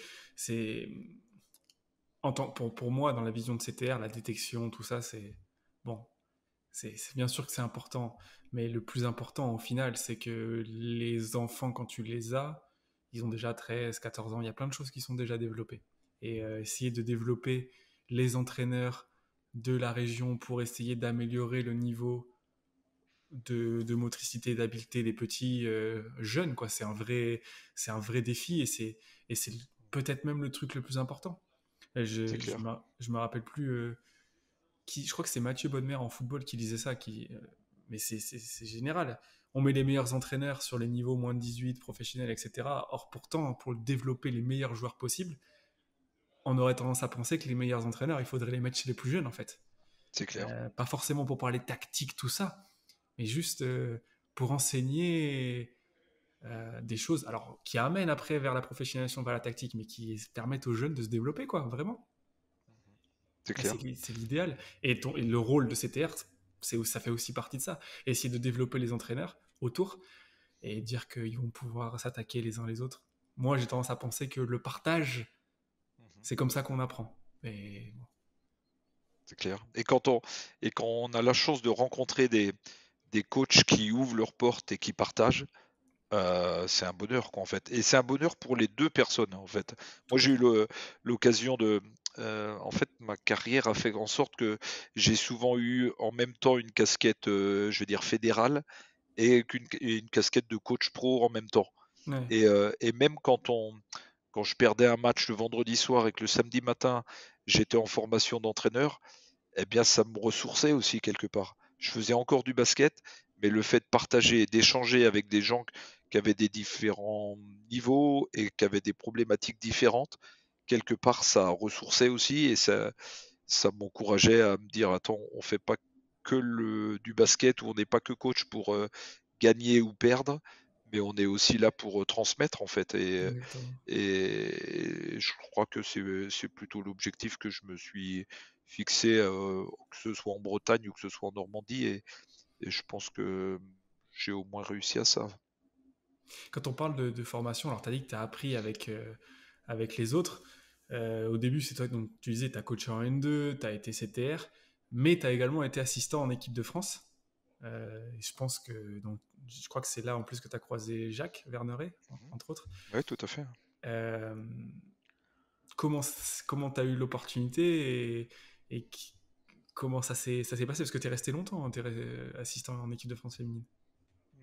En tant, pour, pour moi, dans la vision de CTR, la détection, tout ça, c'est. Bon, c'est bien sûr que c'est important, mais le plus important au final, c'est que les enfants, quand tu les as, ils ont déjà 13, 14 ans, il y a plein de choses qui sont déjà développées. Et euh, essayer de développer les entraîneurs de la région pour essayer d'améliorer le niveau de, motricité, d'habileté des petits euh, jeunes. quoi. C'est un, vrai, c'est un vrai défi et c'est, et c'est peut-être même le truc le plus important. Je, je me rappelle plus euh, qui, je crois que c'est Mathieu Bonnemer en football qui disait ça, qui, euh, mais c'est, général. On met les meilleurs entraîneurs sur les niveaux moins de 18, professionnels, etc. Or, pourtant, pour développer les meilleurs joueurs possibles, on aurait tendance à penser que les meilleurs entraîneurs, il faudrait les mettre chez les plus jeunes, en fait. C'est clair. pas forcément pour parler tactique, tout ça, mais juste euh, pour enseigner euh, des choses, alors qui amènent après vers la professionnalisation, vers la tactique, mais qui permettent aux jeunes de se développer, quoi, vraiment. C'est clair. C'est l'idéal. Et, le rôle de CTR, ça fait aussi partie de ça. Essayer de développer les entraîneurs autour et dire qu'ils vont pouvoir s'attaquer les uns les autres. Moi, j'ai tendance à penser que le partage, mhm. c'est comme ça qu'on apprend. Mais C'est clair. Et quand, on, et quand on a la chance de rencontrer des, des coachs qui ouvrent leurs portes et qui partagent, euh, c'est un bonheur quoi, en fait. Et c'est un bonheur pour les deux personnes en fait. Moi j'ai eu l'occasion de, euh, en fait, ma carrière a fait en sorte que j'ai souvent eu en même temps une casquette, euh, je veux dire fédérale, et une, casquette de coach pro en même temps. Et, et, même quand on, quand je perdais un match le vendredi soir et que le samedi matin j'étais en formation d'entraîneur, eh bien ça me ressourçait aussi quelque part je faisais encore du basket, mais le fait de partager et d'échanger avec des gens qui avaient des différents niveaux et qui avaient des problématiques différentes, quelque part, ça ressourçait aussi et ça, ça m'encourageait à me dire attends, on fait pas que le, du basket ou on n'est pas que coach pour euh, gagner ou perdre, mais on est aussi là pour transmettre en fait. Et, et je crois que c'est plutôt l'objectif que je me suis fixé, que ce soit en Bretagne ou que ce soit en Normandie. Et, et je pense que j'ai au moins réussi à ça. Quand on parle de, formation, alors tu as dit que tu as appris avec, avec les autres. au début, c'est toi, donc, tu disais, tu as coaché en N2, tu as été CTR, mais tu as également été assistant en équipe de France. Euh, je pense que donc, je crois que c'est là en plus que tu as croisé Jacques Verneret, mhm. entre autres. Oui, tout à fait. Euh, comment comment tu as eu l'opportunité et, et comment ça s'est passé? Parce que tu es resté longtemps, hein, tu es assistant en équipe de France féminine. Mmh,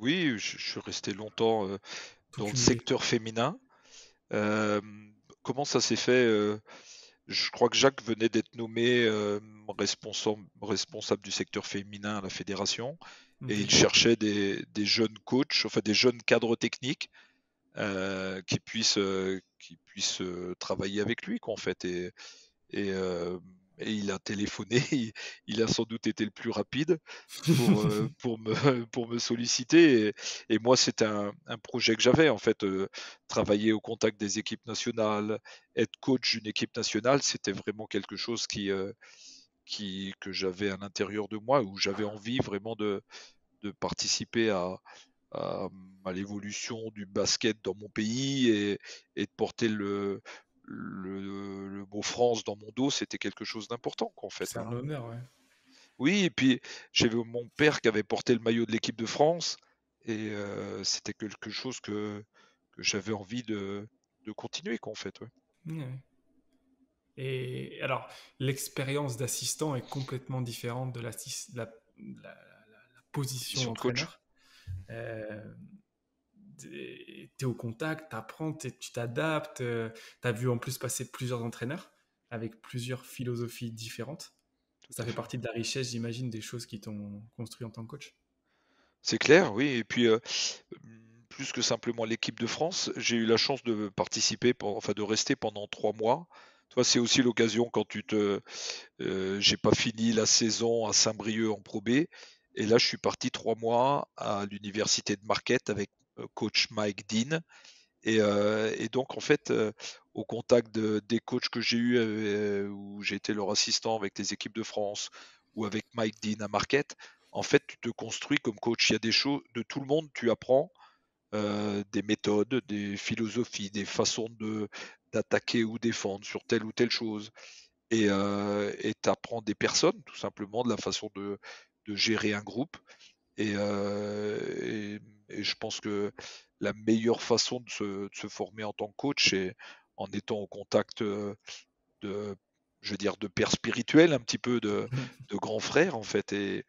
oui, je, suis resté longtemps euh, dans le secteur féminin. comment ça s'est fait je crois que Jacques venait d'être nommé euh, responsable, responsable, du secteur féminin à la fédération et il cherchait des, jeunes coachs, enfin des jeunes cadres techniques euh, qui puissent, euh, qui puissent travailler avec lui, quoi, en fait. Et, et et il a téléphoné, il, a sans doute été le plus rapide pour, euh, pour, me, pour me solliciter. Et, moi, c'était un, projet que j'avais, en fait, euh, travailler au contact des équipes nationales, être coach d'une équipe nationale, c'était vraiment quelque chose qui, euh, qui, que j'avais à l'intérieur de moi, où j'avais envie vraiment de, de participer à, à, l'évolution du basket dans mon pays et, et de porter le, le, mot France dans mon dos, c'était quelque chose d'important, en fait. C'est un hein. honneur, ouais. Oui, et puis j'avais mon père qui avait porté le maillot de l'équipe de France, et euh, c'était quelque chose que, que j'avais envie de, de continuer, en fait. Et alors, l'expérience d'assistant est complètement différente de la, la, la, position d'entraîneur. Euh, tu es au contact, tu apprends, tu t'adaptes. Euh, tu as vu en plus passer plusieurs entraîneurs avec plusieurs philosophies différentes. Ça fait partie de la richesse, j'imagine, des choses qui t'ont construit en tant que coach. C'est clair, oui. Et puis, euh, plus que simplement l'équipe de France, j'ai eu la chance de participer, enfin de rester pendant trois mois. Toi, c'est aussi l'occasion quand tu te. Euh, j'ai pas fini la saison à Saint-Brieuc en Pro B. Et là, je suis parti trois mois à l'université de Marquette avec coach Mike Dean. Et, euh, donc, en fait, euh, au contact de, des coachs que j'ai eu, où j'ai été leur assistant avec les équipes de France ou avec Mike Dean à Marquette, en fait, tu te construis comme coach. Il y a des choses de tout le monde, tu apprends des méthodes, des philosophies, des façons de d'attaquer ou défendre sur telle ou telle chose. Et tu apprends des personnes, tout simplement, de la façon de, de gérer un groupe. Et, et et je pense que la meilleure façon de se, former en tant que coach, c'est en étant au contact euh, de, je veux dire, de pères spirituels, un petit peu de, de grands frères, en fait. Et,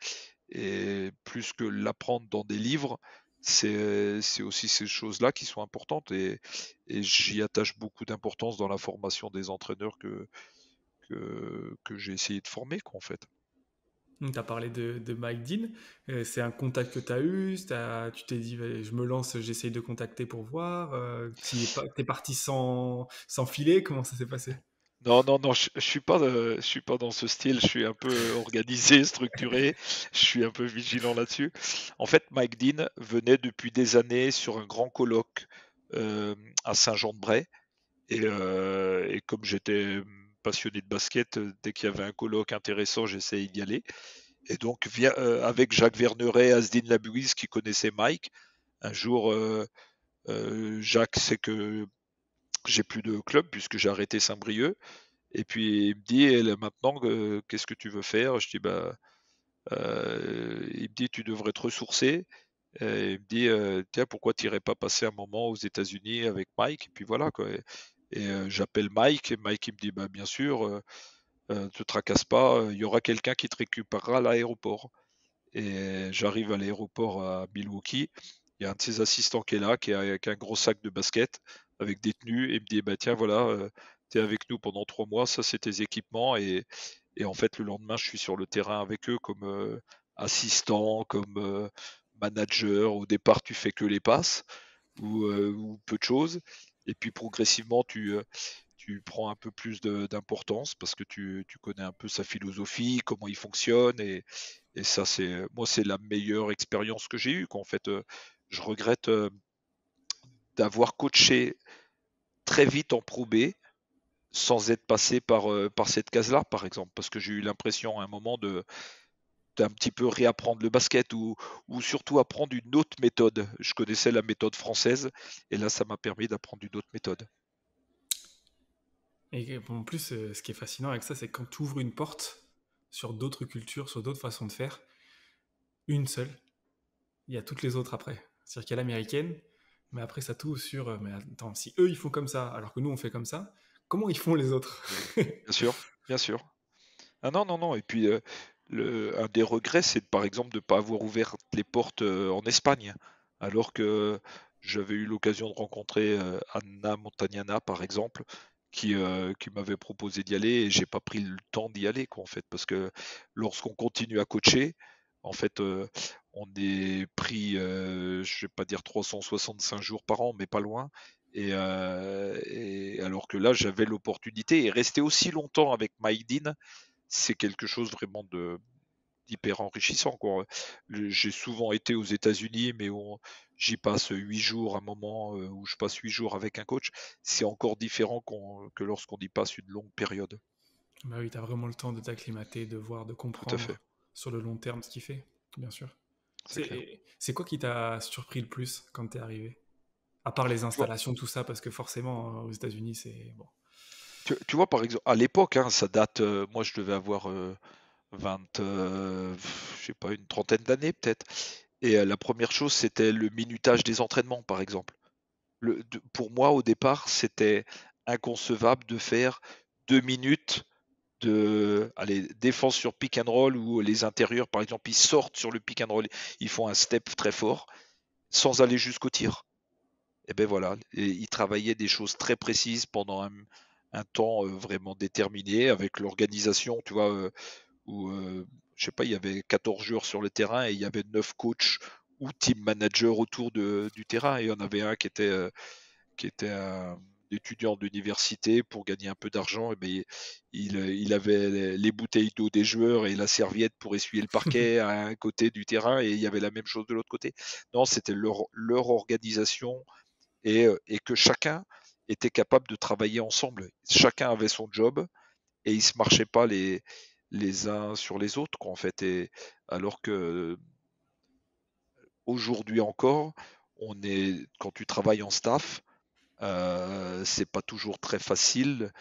et plus que l'apprendre dans des livres, c'est aussi ces choses-là qui sont importantes. Et, et j'y attache beaucoup d'importance dans la formation des entraîneurs que, que, que j'ai essayé de former, quoi, en fait. Tu as parlé de, Mike Dean. Euh, c'est un contact que tu as eu Tu t'es dit, je me lance, j'essaye de contacter pour voir. Euh, tu es, parti sans, sans filet. Comment ça s'est passé? Non, non, non, je, ne suis pas, euh, je suis pas dans ce style. Je suis un peu organisé, structuré. Je suis un peu vigilant là-dessus. En fait, Mike Dean venait depuis des années sur un grand colloque à Saint-Jean-de-Bray. Et, comme j'étais passionné de basket, euh, dès qu'il y avait un colloque intéressant, j'essayais d'y aller. Et donc, euh, avec Jacques Verneret, Asdine Labuise, qui connaissait Mike, un jour, euh, Jacques sait que j'ai plus de club puisque j'ai arrêté Saint-Brieuc. Et puis il me dit, maintenant, qu'est-ce que tu veux faire? Je dis, bah, il me dit, tu devrais te ressourcer. Il me dit, tiens, pourquoi tu n'irais pas passer un moment aux États-Unis avec Mike? Et puis voilà, quoi. J'appelle Mike, et Mike me dit bah, bien sûr, ne te tracasse pas, il y aura quelqu'un qui te récupérera à l'aéroport. Et j'arrive à l'aéroport à Milwaukee, il y a un de ses assistants qui est là, qui est avec un gros sac de basket, avec des tenues, et il me dit bah, tiens voilà, tu es avec nous pendant trois mois, ça c'est tes équipements. Et, et, en fait, le lendemain, je suis sur le terrain avec eux comme assistant, comme manager. Au départ, tu fais que les passes ou, ou peu de choses. Et puis progressivement, tu, euh, tu prends un peu plus d'importance parce que tu, tu, connais un peu sa philosophie, comment il fonctionne. Et, et ça, c'est moi, c'est la meilleure expérience que j'ai eue. En fait, je regrette d'avoir coaché très vite en Pro sans être passé par, par cette case-là, par exemple, parce que j'ai eu l'impression à un moment de d'un petit peu réapprendre le basket ou, ou, surtout apprendre une autre méthode. Je connaissais la méthode française et là, ça m'a permis d'apprendre une autre méthode. Et en plus, ce qui est fascinant avec ça, c'est quand tu ouvres une porte sur d'autres cultures, sur d'autres façons de faire, une seule, il y a toutes les autres après. C'est-à-dire qu'il y a l'américaine, mais après ça tout sur, euh, mais attends, si eux ils font comme ça, alors que nous on fait comme ça, comment ils font les autres? Bien sûr, bien sûr. Ah non, non, non. Et puis, euh, un des regrets, c'est par exemple de ne pas avoir ouvert les portes euh, en Espagne, alors que j'avais eu l'occasion de rencontrer Anna Montagnana, par exemple, qui, qui m'avait proposé d'y aller et j'ai pas pris le temps d'y aller, quoi, en fait, parce que lorsqu'on continue à coacher, en fait, on est pris, je je vais pas dire 365 jours par an, mais pas loin. Et, alors que là, j'avais l'opportunité et rester aussi longtemps avec Maïdine, c'est quelque chose vraiment de d'hyper enrichissant. J'ai souvent été aux États-Unis, mais j'y passe huit jours, un moment où je passe huit jours avec un coach. C'est encore différent que lorsqu'on y passe une longue période. Bah oui, tu as vraiment le temps de t'acclimater, de voir, de comprendre sur le long terme ce qu'il fait, bien sûr. C'est quoi qui t'a surpris le plus quand tu es arrivé? À part les installations, tout ça, parce que forcément, aux États-Unis, c'est. Bon. Tu, vois, par exemple, à l'époque, hein, ça date, euh, moi je devais avoir 20, euh, euh, je sais pas, une trentaine d'années peut-être. Et la première chose, c'était le minutage des entraînements, par exemple. Le, pour moi, au départ, c'était inconcevable de faire deux minutes de allez, défense sur pick and roll où les intérieurs, par exemple, ils sortent sur le pick and roll, ils font un step très fort sans aller jusqu'au tir. Et ben voilà, ils travaillaient des choses très précises pendant un, temps euh, vraiment déterminé avec l'organisation, tu vois, où je sais pas, il y avait 14 joueurs sur le terrain et il y avait 9 coachs ou team managers autour de, du terrain et il y en avait un qui était qui était un d'étudiants d'université pour gagner un peu d'argent, mais il, il, avait les bouteilles d'eau des joueurs et la serviette pour essuyer le parquet à un côté du terrain et il y avait la même chose de l'autre côté. Non, c'était leur, leur, organisation et, et, que chacun était capable de travailler ensemble. Chacun avait son job et ils se marchaient pas les, les uns sur les autres, en fait. Et alors que aujourd'hui encore, on est, quand tu travailles en staff, euh, c'est pas toujours très facile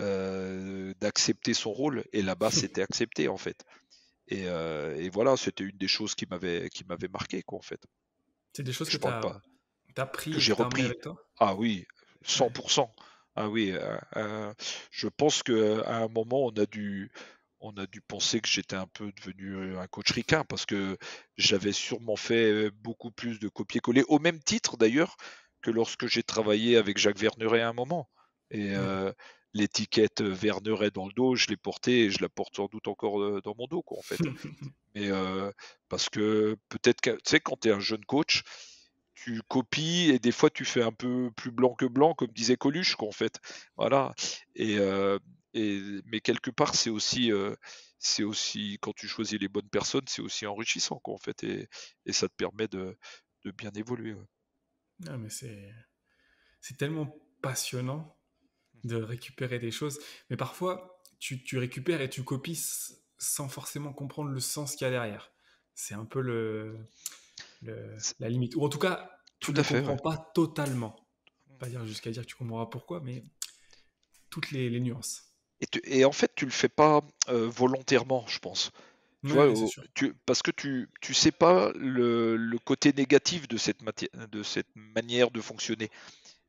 euh, d'accepter son rôle. Et là-bas, c'était accepté en fait. Et, euh, et voilà, c'était une des choses qui m'avait qui m'avait marqué quoi en fait. C'est des choses que tu as, as, pris, que j'ai repris. Avec toi? Ah oui, 100%. Ah oui, je pense qu'à un moment, on a dû, on a dû penser que j'étais un peu devenu un coach ricain parce que j'avais sûrement fait beaucoup plus de copier-coller, au même titre d'ailleurs que lorsque j'ai travaillé avec Jacques Verneret à un moment. Et euh, l'étiquette Verneret dans le dos, je l'ai portée et je la porte sans doute encore euh, dans mon dos, quoi, en fait. Mais euh, parce que peut-être que, tu sais, quand tu es un jeune coach, tu copies et des fois tu fais un peu plus blanc que blanc, comme disait Coluche, quoi, en fait. Voilà. Et, et mais quelque part, c'est aussi, c'est aussi, quand tu choisis les bonnes personnes, c'est aussi enrichissant, quoi, en fait. Et, et ça te permet de, de bien évoluer. Non, mais c'est, c'est tellement passionnant de récupérer des choses. Mais parfois, tu, tu récupères et tu copies sans forcément comprendre le sens qu'il y a derrière. C'est un peu le, la limite. Ou en tout cas, tu ne comprends pas totalement. Pas dire jusqu'à dire que tu comprendras pourquoi, mais toutes les, les nuances. Et, et, en fait, tu le fais pas euh, volontairement, je pense. Tu parce que tu tu sais pas le, le côté négatif de cette, de cette manière de fonctionner.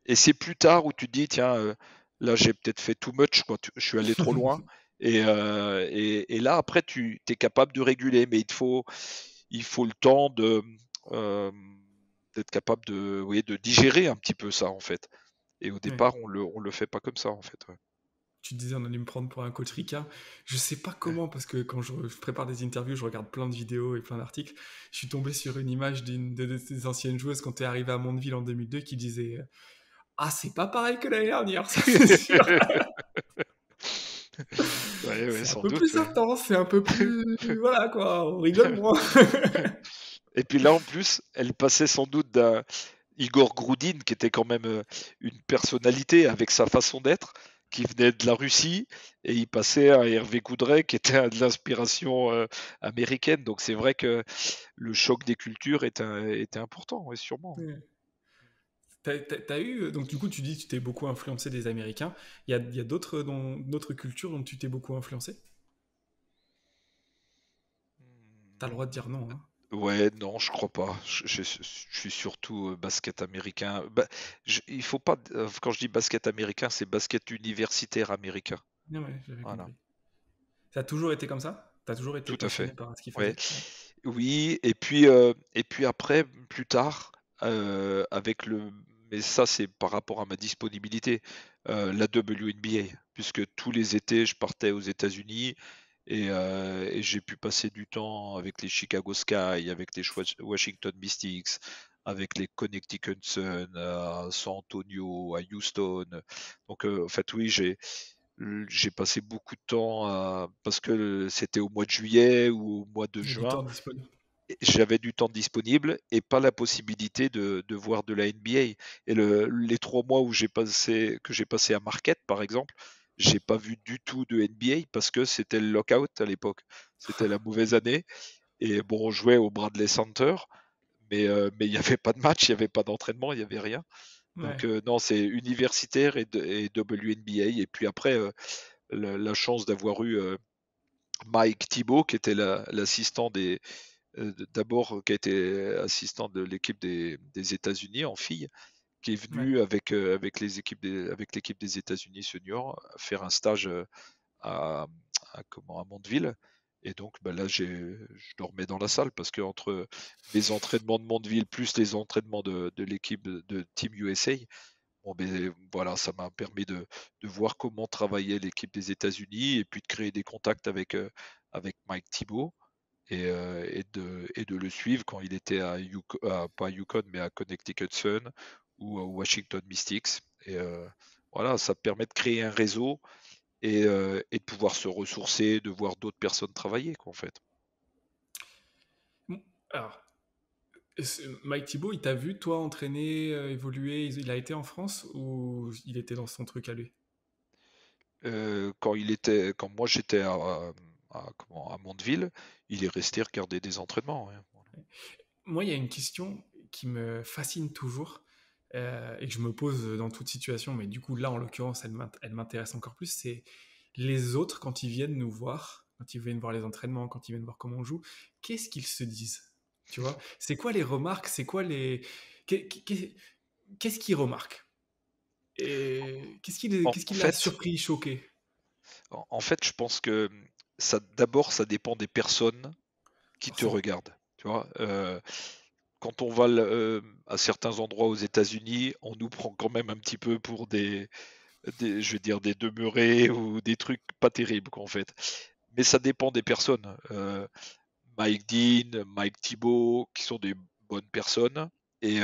Et c'est plus tard où tu te dis, tiens, euh, là j'ai peut-être fait too much, quoi, je suis allé trop loin. Et, euh, et, et, là, après, tu es capable de réguler, mais il faut, il faut le temps de d'être capable de, oui, de digérer un petit peu ça, en fait. Et au départ, on le, on le fait pas comme ça, en fait tu disais on allait me prendre pour un coach Ricard. Je sais pas comment, parce que quand je, prépare des interviews, je regarde plein de vidéos et plein d'articles. Je suis tombé sur une image d'une des anciennes joueuses quand tu es arrivé à Mondeville en 2002 qui disait Ah, c'est pas pareil que l'année dernière, ça c'est sûr. c'est un peu plus intense, c'est un peu plus. voilà quoi, on rigole moins. Et puis là, en plus, elle passait sans doute d'un Igor Groudin, qui était quand même euh, une personnalité avec sa façon d'être, qui venait de la Russie, et il passait à Hervé Coudray, qui était de l'inspiration euh, américaine. Donc c'est vrai que le choc des cultures était, important, oui, sûrement. T'as, eu, euh, donc du coup, tu dis que tu t'es beaucoup influencé des Américains. Il y a, y a d'autres, d'autres cultures dont tu t'es beaucoup influencé? T'as le droit de dire non. Hein. Ouais, non, je crois pas. Je, suis surtout euh, basket américain. Bah, il faut pas. Euh, quand je dis basket américain, c'est basket universitaire américain. Ah ouais, voilà. Ça a toujours été comme ça? T'as toujours été Tout à fait. par ce qu'il ouais. Oui, et puis, et puis après, plus tard, avec le mais ça c'est par rapport à ma disponibilité, euh, la WNBA, puisque tous les étés je partais aux États-Unis euh, et, j'ai pu passer du temps avec les Chicago Sky, avec les Washington Mystics, avec les Connecticut Sun, à San Antonio, à Houston. Donc euh, en fait oui j'ai j'ai passé beaucoup de temps parce que c'était au mois de juillet ou au mois de juin j'avais du temps disponible et pas la possibilité de, voir de la NBA. Et les trois mois où j'ai passé, que j'ai passé à Marquette, par exemple, j'ai pas vu du tout de NBA parce que c'était le lockout à l'époque. C'était la mauvaise année. Et bon, on jouait au Bradley Center, mais euh, mais il n'y avait pas de match, il n'y avait pas d'entraînement, il n'y avait rien. Donc euh, non, c'est universitaire et, et, WNBA. Et puis après, euh, la, chance d'avoir eu Mike Thibault, qui était l'assistant des, d'abord qui a été assistant de l'équipe des, États-Unis en fille, qui est venu avec, euh, avec les équipes des, avec l'équipe des États-Unis seniors faire un stage à, comment, à Mondeville. Et donc bah là, je dormais dans la salle parce que entre les entraînements de Mondeville plus les entraînements de, l'équipe de Team USA, bon, ben, voilà, ça m'a permis de, voir comment travaillait l'équipe des États-Unis et puis de créer des contacts avec, avec Mike Thibault et, de, et de le suivre quand il était à, pas à Yukon, mais à Connecticut Sun ou à Washington Mystics. Et voilà, ça permet de créer un réseau et, et de pouvoir se ressourcer, de voir d'autres personnes travailler, quoi, en fait. Alors, Mike Thibault, il t'a vu, toi, entraîner, évoluer? Il a été en France ou il était dans son truc à lui? Quand il était, quand moi j'étais à, à, comment, à Mondeville, il est resté regarder des entraînements. Moi, il y a une question qui me fascine toujours euh, et que je me pose dans toute situation, mais du coup, là, en l'occurrence, elle m'intéresse encore plus, c'est les autres, quand ils viennent nous voir, quand ils viennent voir les entraînements, quand ils viennent voir comment on joue, qu'est-ce qu'ils se disent Tu vois? C'est quoi les remarques? C'est quoi les... Qu'est-ce qu'ils remarquent? Et qu'est-ce qui, qui l'a surpris, choqué? En fait, je pense que d'abord, ça dépend des personnes qui te regardent. Tu vois, euh, quand on va euh, à certains endroits aux États-Unis, on nous prend quand même un petit peu pour des, je veux dire, des demeurés ou des trucs pas terribles, en fait. Mais ça dépend des personnes. Euh, Mike Dean, Mike Thibault, qui sont des bonnes personnes, et,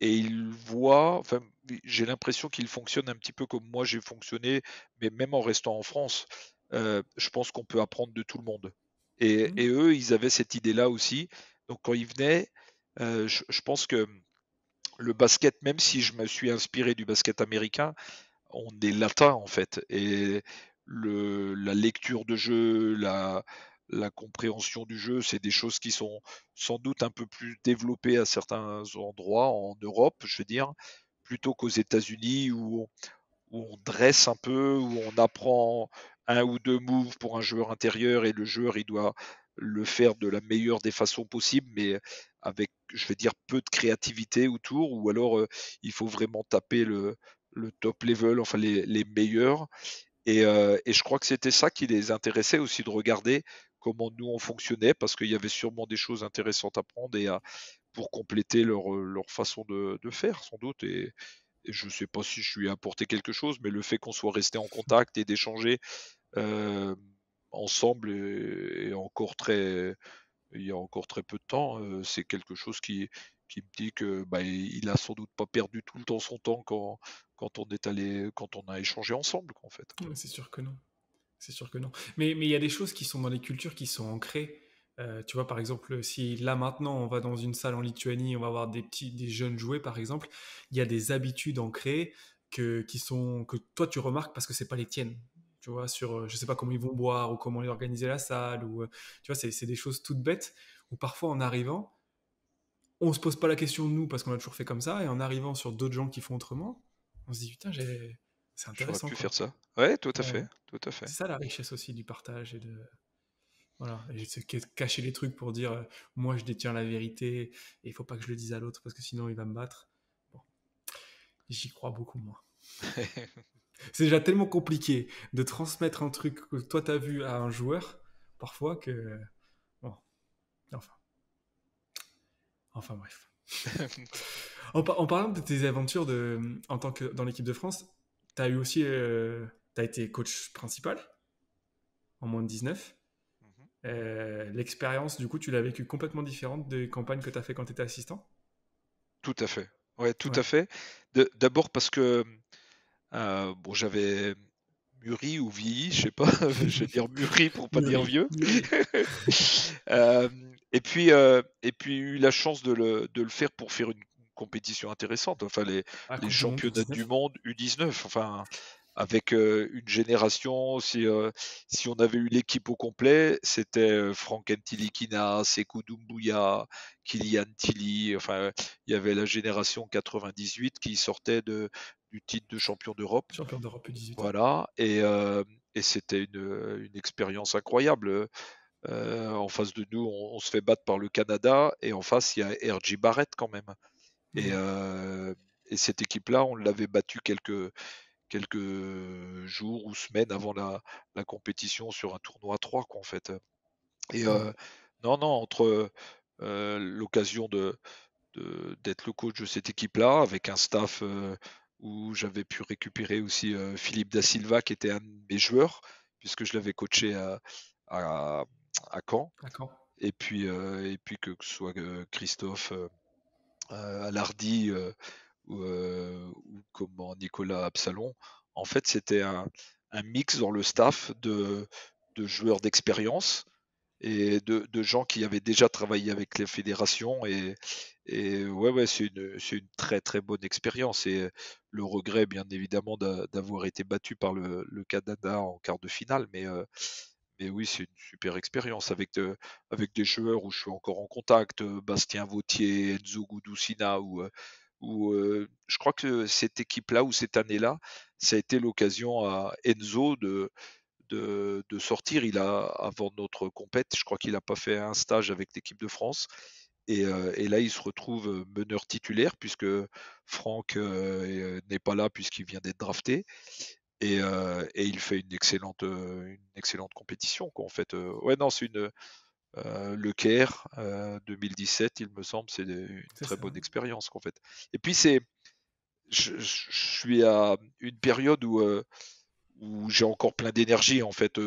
et ils voient, enfin, j'ai l'impression qu'ils fonctionnent un petit peu comme moi j'ai fonctionné, mais même en restant en France. Euh, je pense qu'on peut apprendre de tout le monde. Mmh. Et, eux, ils avaient cette idée-là aussi. Donc quand ils venaient, euh, je, pense que le basket, même si je me suis inspiré du basket américain, on est latin en fait. Et la lecture de jeu, la, compréhension du jeu, c'est des choses qui sont sans doute un peu plus développées à certains endroits en Europe, je veux dire, plutôt qu'aux États-Unis où, où, on dresse un peu, où on apprend un ou deux moves pour un joueur intérieur et le joueur il doit le faire de la meilleure des façons possibles, mais avec, je vais dire, peu de créativité autour, ou alors euh, il faut vraiment taper le, top level, enfin les, meilleurs. Euh, et, je crois que c'était ça qui les intéressait aussi de regarder comment nous on fonctionnait, parce qu'il y avait sûrement des choses intéressantes à prendre et à, pour compléter leur, leur façon de, de, faire, sans doute. Et, je ne sais pas si je lui ai apporté quelque chose, mais le fait qu'on soit resté en contact et d'échanger euh, ensemble et, encore très, il y a encore très peu de temps, euh, c'est quelque chose qui, qui me dit que bah, il a sans doute pas perdu tout le temps son temps quand, quand on est allé, quand on a échangé ensemble, en fait. c'est sûr que non. C'est sûr que non. Mais il y a des choses qui sont dans les cultures qui sont ancrées. Euh, tu vois, par exemple, si là maintenant on va dans une salle en Lituanie, on va voir des petits, des jeunes jouer, par exemple, il y a des habitudes ancrées que, qui sont, que toi tu remarques parce que c'est pas les tiennes. Tu vois, sur, euh, je sais pas comment ils vont boire ou comment ils organiser la salle, ou, euh, tu vois, c'est des choses toutes bêtes où parfois en arrivant, on se pose pas la question de nous parce qu'on a toujours fait comme ça, et en arrivant sur d'autres gens qui font autrement, on se dit putain, c'est intéressant. pu faire ça. Ouais, tout à fait, tout à fait. C'est ça la richesse aussi du partage et de voilà, et cacher les trucs pour dire euh, moi je détiens la vérité et il faut pas que je le dise à l'autre parce que sinon il va me battre. Bon, j'y crois beaucoup moins. c'est déjà tellement compliqué de transmettre un truc que toi tu as vu à un joueur parfois que bon, enfin. Enfin bref. en, parlant de tes aventures de, en tant que dans l'équipe de France, tu as eu aussi euh, tu as été coach principal en moins de 19. Mhm. Euh, l'expérience, du coup, tu l'as vécue complètement différente des campagnes que tu as fait quand tu étais assistant? Tout à fait. Ouais, tout à fait. D'abord parce que euh, bon, j'avais mûri ou vieilli, je sais pas, je vais dire mûri pour pas dire vieux. Et puis, euh, et puis eu la chance de le, de le, faire pour faire une compétition intéressante. Enfin, les, ah, les championnats du monde U19. Enfin, avec euh, une génération, si, euh, si on avait eu l'équipe au complet, c'était Franck Ntilikina, Sekou Doumbouya, Kylian Tilly. Enfin, il y avait la génération 98 qui sortait de, du titre de champion d'Europe. Champion d'Europe U18. Voilà. Et, et c'était une, une expérience incroyable. Euh, en face de nous, on, se fait battre par le Canada et en face, il y a RJ Barrett quand même. Et, euh, cette équipe-là, on l'avait battu quelques, quelques jours ou semaines avant la, compétition sur un tournoi 3, quoi, en fait. Et euh, non, non, entre l'occasion de, d'être le coach de cette équipe-là, avec un staff où j'avais pu récupérer aussi Philippe Da Silva, qui était un de mes joueurs, puisque je l'avais coaché à, à Caen. Et puis, et puis que ce soit Christophe Alardi ou, ou, comment Nicolas Absalon, en fait, c'était un, mix dans le staff de, joueurs d'expérience et de, gens qui avaient déjà travaillé avec les fédérations. Et, et ouais, ouais, c'est une, très très bonne expérience. Et le regret, bien évidemment, d'avoir été battu par le, Canada en quart de finale. Mais, mais oui, c'est une super expérience avec, avec des joueurs où je suis encore en contact, Bastien Vautier, Enzo Gudusina, ou je crois que cette équipe-là ou cette année-là, ça a été l'occasion à Enzo de, de, sortir. Il a, avant notre compète, je crois qu'il n'a pas fait un stage avec l'équipe de France. Et, et, là, il se retrouve meneur titulaire puisque Franck n'est pas là puisqu'il vient d'être drafté. Euh, et, il fait une excellente, une excellente compétition. Quoi, en fait, ouais, non, c'est une le Caire 2017, il me semble, c'est une très bonne expérience. En fait. Et puis c'est, je, suis à une période où où j'ai encore plein d'énergie en fait.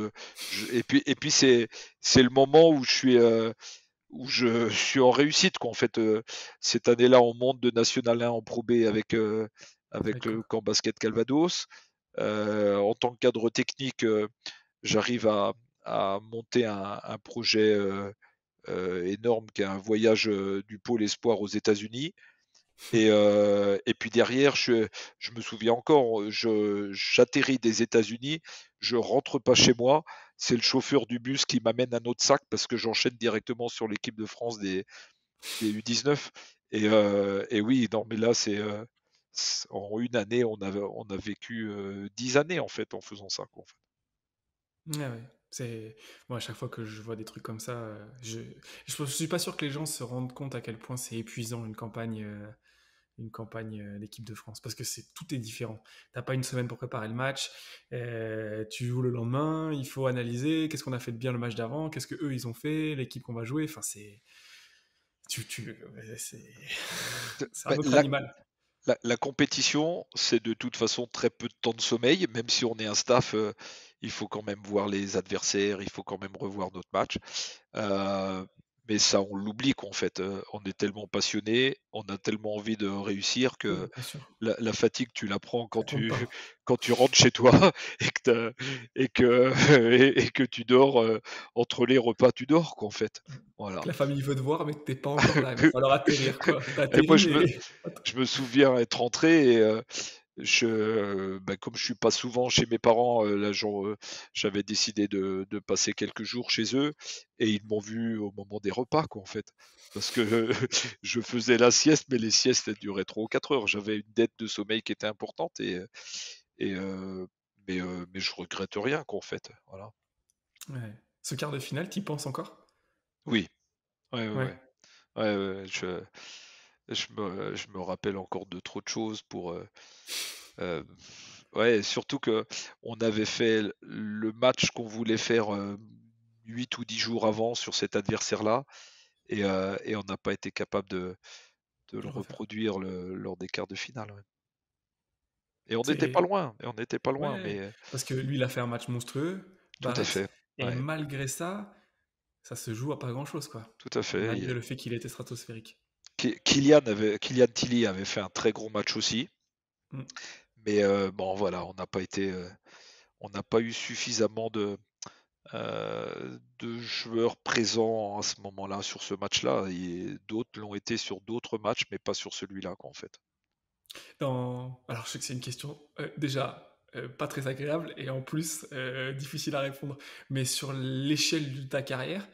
et puis et puis c'est c'est le moment où je suis où je suis en réussite quoi. En fait, cette année-là, on monte de National 1 en Pro B avec avec le camp basket Calvados. Euh, en tant que cadre technique, euh, j'arrive à, monter un, projet euh, énorme qui est un voyage du pôle espoir aux États-Unis. Et, puis derrière, je, me souviens encore, j'atterris des États-Unis, je rentre pas chez moi, c'est le chauffeur du bus qui m'amène un autre sac parce que j'enchaîne directement sur l'équipe de France des, U19. Et, et, oui, non, mais là, c'est en une année, on a, on a vécu dix années en fait en faisant ça. Quoi, C'est moi à chaque fois que je vois des trucs comme ça, je je, suis pas sûr que les gens se rendent compte à quel point c'est épuisant une campagne une campagne d'équipe de France parce que c'est tout est différent. T'as pas une semaine pour préparer le match, tu joues le lendemain, il faut analyser qu'est-ce qu'on a fait de bien le match d'avant, qu'est-ce que eux ils ont fait, l'équipe qu'on va jouer. Enfin c'est tu, tu c'est un bah, autre animal la, compétition, c'est de toute façon très peu de temps de sommeil, même si on est un staff, euh, il faut quand même voir les adversaires, il faut quand même revoir notre match. Euh, mais ça, on l'oublie qu'en fait, on est tellement passionné, on a tellement envie de réussir que la, fatigue, tu la prends quand tu, quand tu rentres chez toi et que, et que, et, que tu dors entre les repas, tu dors quoi, en fait. Voilà. La famille veut te voir, mais t'es pas encore là. Il va falloir atterrir. Quoi. moi, je, me, je, me, souviens être rentré et je, bah, comme je suis pas souvent chez mes parents, euh, là, euh, j'avais décidé de, de, passer quelques jours chez eux et ils m'ont vu au moment des repas, quoi, en fait. Parce que je faisais la sieste, mais les siestes, elles duraient 3 ou 4 heures. J'avais une dette de sommeil qui était importante et, et euh, mais, mais je regrette rien, quoi, en fait. Voilà. Ce quart de finale, tu y penses encore? Oui. Ouais, ouais, ouais. je, je me, je me rappelle encore de trop de choses pour. Euh, euh, ouais, surtout que on avait fait le match qu'on voulait faire 8 euh, ou 10 jours avant sur cet adversaire-là, et, et on n'a pas été capable de, de le reproduire lors des quarts de finale. Et on n'était pas loin, et on n'était pas loin, mais Parce que lui, il a fait un match monstrueux. tout à fait. Et malgré ça, ça se joue à pas grand-chose, quoi. Tout à fait. Malgré le fait qu'il était stratosphérique. Kylian, avait, Kylian Tilly avait fait un très gros match aussi. Mm. Mais euh, bon, voilà, on n'a pas été, euh, on n'a pas eu suffisamment de, euh, de joueurs présents à ce moment-là sur ce match-là. Et d'autres l'ont été sur d'autres matchs, mais pas sur celui-là, en fait. Alors, je sais que c'est une question déjà pas très agréable et en plus difficile à répondre. Mais sur l'échelle de ta carrière,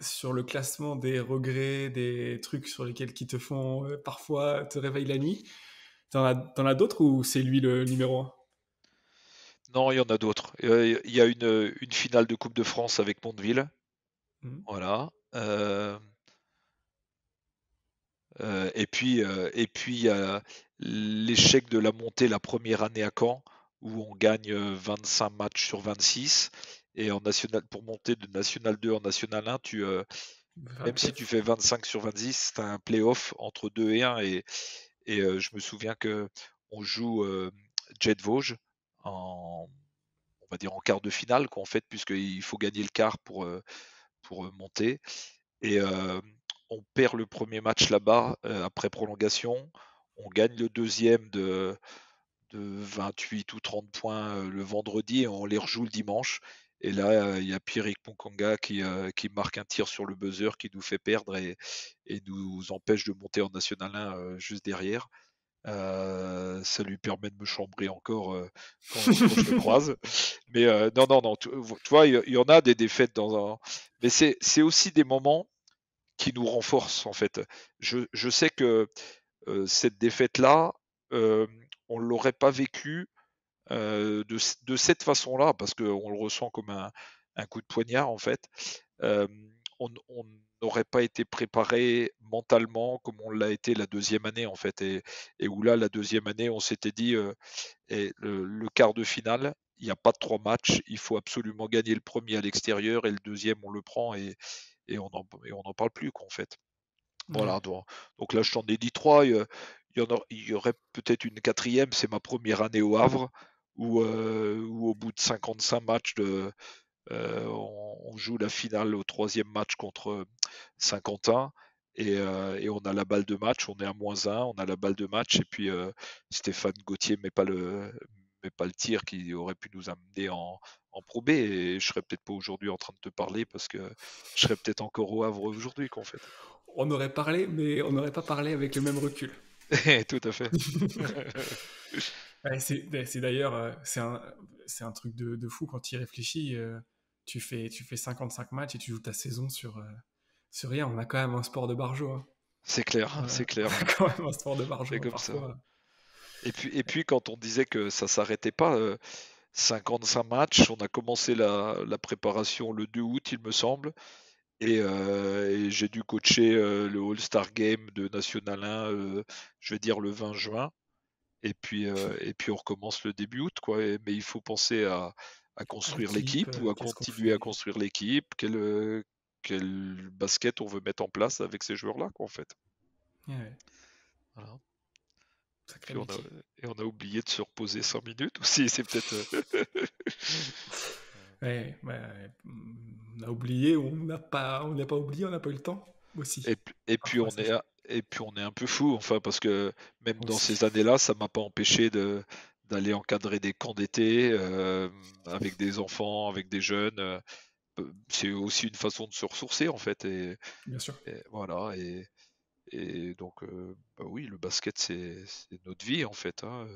sur le classement des regrets, des trucs sur lesquels qui te font euh, parfois te réveiller la nuit. T'en as, as d'autres ou c'est lui le numéro 1 Non, il y en a d'autres. Euh, il y a une, une, finale de Coupe de France avec Mondeville. Mmh. Voilà. Euh, et puis, et puis il y a l'échec de la montée la première année à Caen, où on gagne 25 matchs sur 26. Et en national, pour monter de National 2 en National 1, tu, euh, même si tu fais 25 sur 26, tu as un playoff entre 2 et 1. Et, et euh, je me souviens que on joue euh, Jet Vosges en, on va dire en quart de finale, qu'en fait, puisqu'il faut gagner le quart pour, pour monter. Et on perd le premier match là-bas après prolongation. On gagne le deuxième de, de 28 ou 30 points le vendredi et on les rejoue le dimanche. Et là, il y a Pierrick Monkanga qui, qui, marque un tir sur le buzzer qui nous fait perdre et, nous empêche de monter en National 1 juste derrière. ça lui permet de me chambrer encore quand, je le croise. Mais non, non, non. Tu, vois, il y, en a des défaites dans un. Mais c'est aussi des moments qui nous renforcent en fait. Je, je sais que cette défaite-là, on ne l'aurait pas vécue euh, de, cette façon-là, parce qu'on le ressent comme un, coup de poignard en fait, euh, on n'aurait pas été préparé mentalement comme on l'a été la deuxième année en fait, et, où là la deuxième année on s'était dit euh, et le, quart de finale, il n'y a pas de trois matchs, il faut absolument gagner le premier à l'extérieur et le deuxième on le prend et, et on n'en parle plus en fait. Voilà, donc, donc, là je t'en ai dit trois. Il y, en il y aurait peut-être une quatrième, c'est ma première année au Havre où, euh, au bout de 55 matchs, de, euh, on, joue la finale au troisième match contre Saint-Quentin. Et, euh, et, on a la balle de match, on est à moins 1, on a la balle de match, et puis Stéphane Gauthier met pas le met pas le tir qui aurait pu nous amener en, en Pro B et je serais peut-être pas aujourd'hui en train de te parler parce que je serais peut-être encore au Havre aujourd'hui qu'en fait. On aurait parlé, mais on n'aurait pas parlé avec le même recul. Tout à fait. c'est d'ailleurs euh, c'est un, un, truc de, de, fou quand tu y réfléchis. Euh, tu, fais, tu fais 55 matchs et tu joues ta saison sur, euh, sur rien. On a quand même un sport de barjo. Hein. C'est clair, c'est clair. On a quand même un sport de barjo. comme ça. Et puis, et puis quand on disait que ça s'arrêtait pas, 55 matchs, on a commencé la, la, préparation le 2 août, il me semble. Et, et j'ai dû coacher le All-Star Game de National 1, je vais dire le 20 juin et puis, euh, et puis on recommence le début août. Quoi. mais il faut penser à, construire l'équipe ou à euh, continuer à construire l'équipe. Quel, euh, quel basket on veut mettre en place avec ces joueurs-là, quoi, en fait. Voilà. Et on, a, et on, a, oublié de se reposer 5 minutes aussi, c'est peut-être. Ouais, on a oublié, on n'a pas, on n'a pas oublié, on n'a pas eu le temps aussi. Et, puis on est, et puis on est un peu fou, enfin parce que même dans ces années-là, ça m'a pas empêché de d'aller encadrer des camps d'été euh, avec des enfants, avec des jeunes. Euh, c'est aussi une façon de se ressourcer en fait. Et, Bien sûr. voilà. Et, et donc, euh, bah oui, le basket, c'est notre vie en fait. Hein.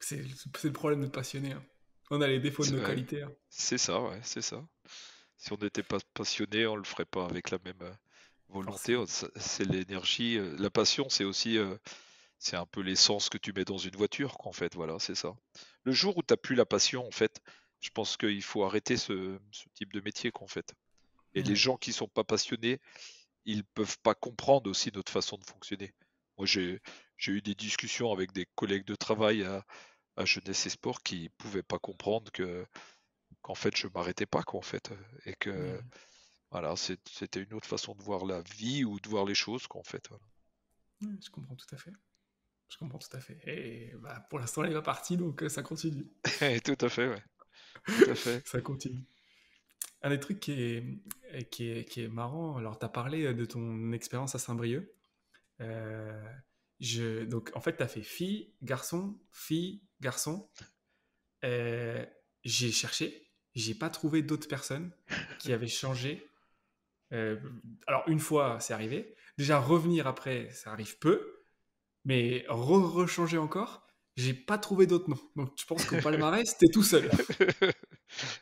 c'est le problème de passionné. Hein. On a les défauts de nos qualités. Hein. C'est ça, ouais, c'est ça. Si on n'était pas passionné, on le ferait pas avec la même volonté. C'est l'énergie. La passion, c'est aussi c'est un peu l'essence que tu mets dans une voiture, en fait. Voilà, c'est ça. Le jour où tu n'as plus la passion, en fait, je pense qu'il faut arrêter ce, type de métier, qu'en fait. Et les gens qui sont pas passionnés, ils peuvent pas comprendre aussi notre façon de fonctionner. Moi, j'ai eu des discussions avec des collègues de travail à, Jeunesse et Sport qui pouvaient pas comprendre que qu'en fait je m'arrêtais pas quoi en fait et que voilà c'était une autre façon de voir la vie ou de voir les choses qu'en fait. je comprends tout à fait. Je comprends tout à fait. Et bah, pour l'instant, elle est pas partie, donc euh, ça continue. tout à fait, ouais. Tout à fait. ça continue. Un des trucs qui est, qui est, qui est marrant, alors tu as parlé de ton expérience à Saint-Brieuc. Euh, je, donc, en fait, tu as fait fille, garçon, fille, garçon. Euh, j'ai cherché, j'ai pas trouvé d'autres personnes qui avaient changé. alors, une fois, c'est arrivé. Déjà, revenir après, ça arrive peu. Mais re-rechanger encore, j'ai pas trouvé d'autres noms. Donc je pense qu'au palmarès, c'était tout seul.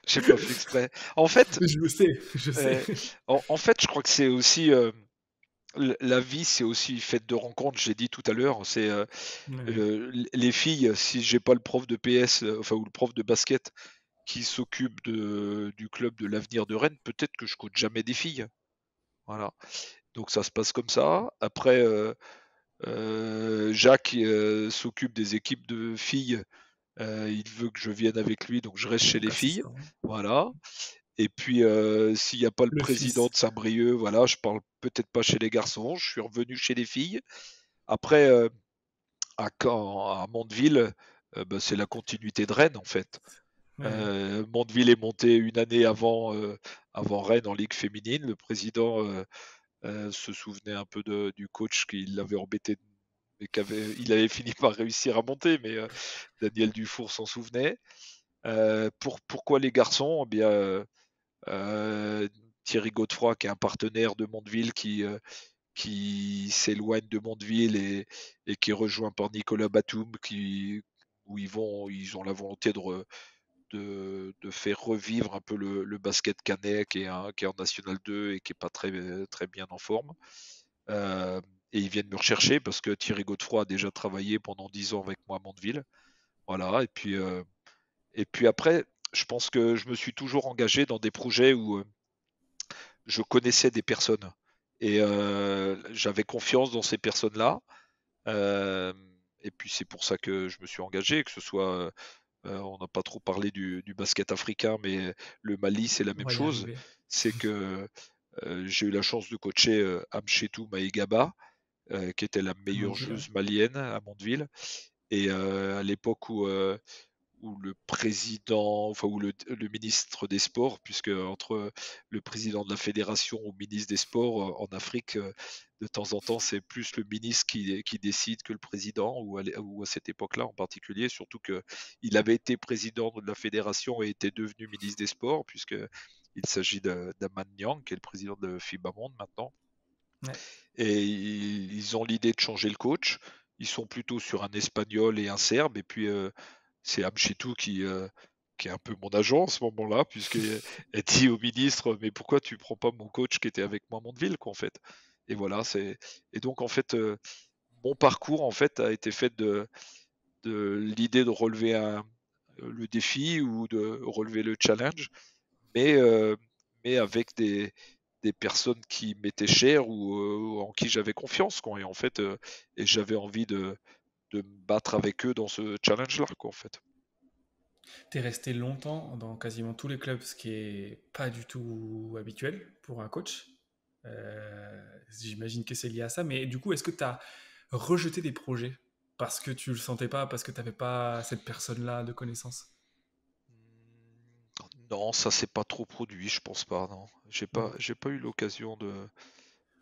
J'ai pas fait exprès. En fait, je le sais, je sais. en, fait, je crois que c'est aussi euh, la vie, c'est aussi faite de rencontres. J'ai dit tout à l'heure, c'est euh, les filles. Si j'ai pas le prof de PS, euh, enfin ou le prof de basket qui s'occupe du club de l'avenir de Rennes, peut-être que je coach jamais des filles. Voilà. Donc ça se passe comme ça. Après. Euh, Jacques euh, s'occupe des équipes de filles. Euh, il veut que je vienne avec lui, donc je reste chez les filles. Voilà. Et puis, s'il n'y a pas le, président de Saint-Brieuc, voilà, je parle peut-être pas chez les garçons. Je suis revenu chez les filles. Après, à, à Mondeville, bah, c'est la continuité de Rennes, en fait. Mondeville est monté une année avant, avant Rennes en Ligue féminine. Le président euh, se souvenait un peu du coach qui l'avait embêté, mais qu'avait, il avait fini par réussir à monter, mais euh, Daniel Dufour s'en souvenait. Euh, pour, pourquoi les garçons? Eh bien, Thierry Godefroy, qui est un partenaire de Mondeville, qui, qui s'éloigne de Mondeville et, et, qui est rejoint par Nicolas Batum, qui, où ils vont, ils ont la volonté de, de, faire revivre un peu le, basket canet qui est, en National 2 et qui n'est pas très, très bien en forme. Euh, et ils viennent me rechercher parce que Thierry Godefroy a déjà travaillé pendant 10 ans avec moi à Mondeville. Voilà, et puis, euh, et puis après, je pense que je me suis toujours engagé dans des projets où euh, je connaissais des personnes et j'avais confiance dans ces personnes-là. et puis c'est pour ça que je me suis engagé, que ce soit euh, on n'a pas trop parlé du, basket africain, mais le Mali, c'est la même chose. C'est que euh, j'ai eu la chance de coacher euh, Amchetou Maïgaba, qui était la meilleure joueuse malienne à Mondeville. Et à l'époque où, où le président, enfin où le, ministre des Sports, puisque entre le président de la fédération ou le ministre des Sports en Afrique, de temps en temps, c'est plus le ministre qui, qui, décide que le président, ou à, ou à cette époque-là en particulier, surtout qu'il avait été président de la fédération et était devenu ministre des Sports, puisqu'il s'agit d'Aman Nyang, qui est le président de FIBA Monde maintenant. Et ils ont l'idée de changer le coach. Ils sont plutôt sur un espagnol et un serbe, et puis c'est Amchitou qui, euh, qui est un peu mon agent à ce moment-là, puisqu'elle dit au ministre Mais pourquoi tu prends pas mon coach qui était avec moi à Mondeville en fait? Et voilà, c'est. Et donc, en fait, euh, mon parcours en fait a été fait de, de l'idée de relever un, le défi ou de relever le challenge, mais, euh, mais avec des, des personnes qui m'étaient chères ou en qui j'avais confiance. Quoi. Et en fait, et j'avais envie de, de me battre avec eux dans ce challenge-là, quoi, en fait. Tu es resté longtemps dans quasiment tous les clubs, ce qui est pas du tout habituel pour un coach. Euh, j'imagine que c'est lié à ça, mais du coup, est-ce que tu as rejeté des projets parce que tu le sentais pas, parce que tu n'avais pas cette personne-là de connaissance? Non, ça s'est pas trop produit, je pense pas. Non, j'ai pas, j'ai pas eu l'occasion de,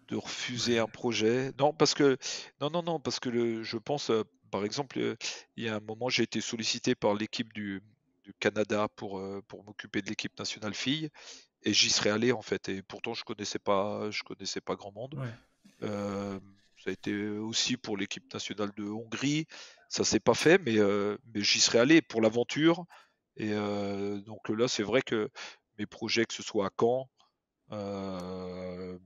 de refuser un projet. Non, parce que non, non, non, parce que le, je pense, euh, par exemple, euh, il y a un moment, j'ai été sollicité par l'équipe du, du Canada pour, euh, pour m'occuper de l'équipe nationale filles et j'y serais allé en fait. Et pourtant, je connaissais pas, je connaissais pas grand monde. Ça a été aussi pour l'équipe nationale de Hongrie. Ça s'est pas fait, mais, euh, mais j'y serais allé pour l'aventure. Et euh, donc là, c'est vrai que mes projets, que ce soit à Caen, euh,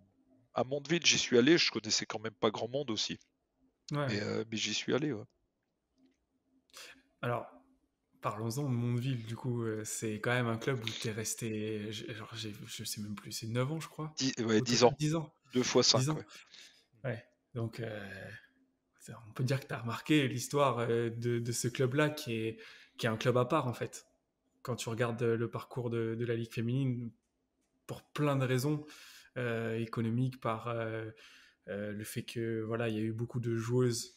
à Mondeville, j'y suis allé. Je connaissais quand même pas grand monde aussi. Mais, j'y suis allé. Alors, parlons-en de Mondeville. Du coup, c'est quand même un club où tu es resté. Genre, je sais même plus, c'est 9 ans, je crois. 10, ouais, 10 ans. 10 ans. Deux fois 5. Ouais. ouais. Donc, euh, on peut dire que tu as remarqué l'histoire euh, de, ce club-là qui est, qui est un club à part, en fait. Quand tu regardes le parcours de, la Ligue féminine, pour plein de raisons euh, économiques, par le fait que voilà, il y a eu beaucoup de joueuses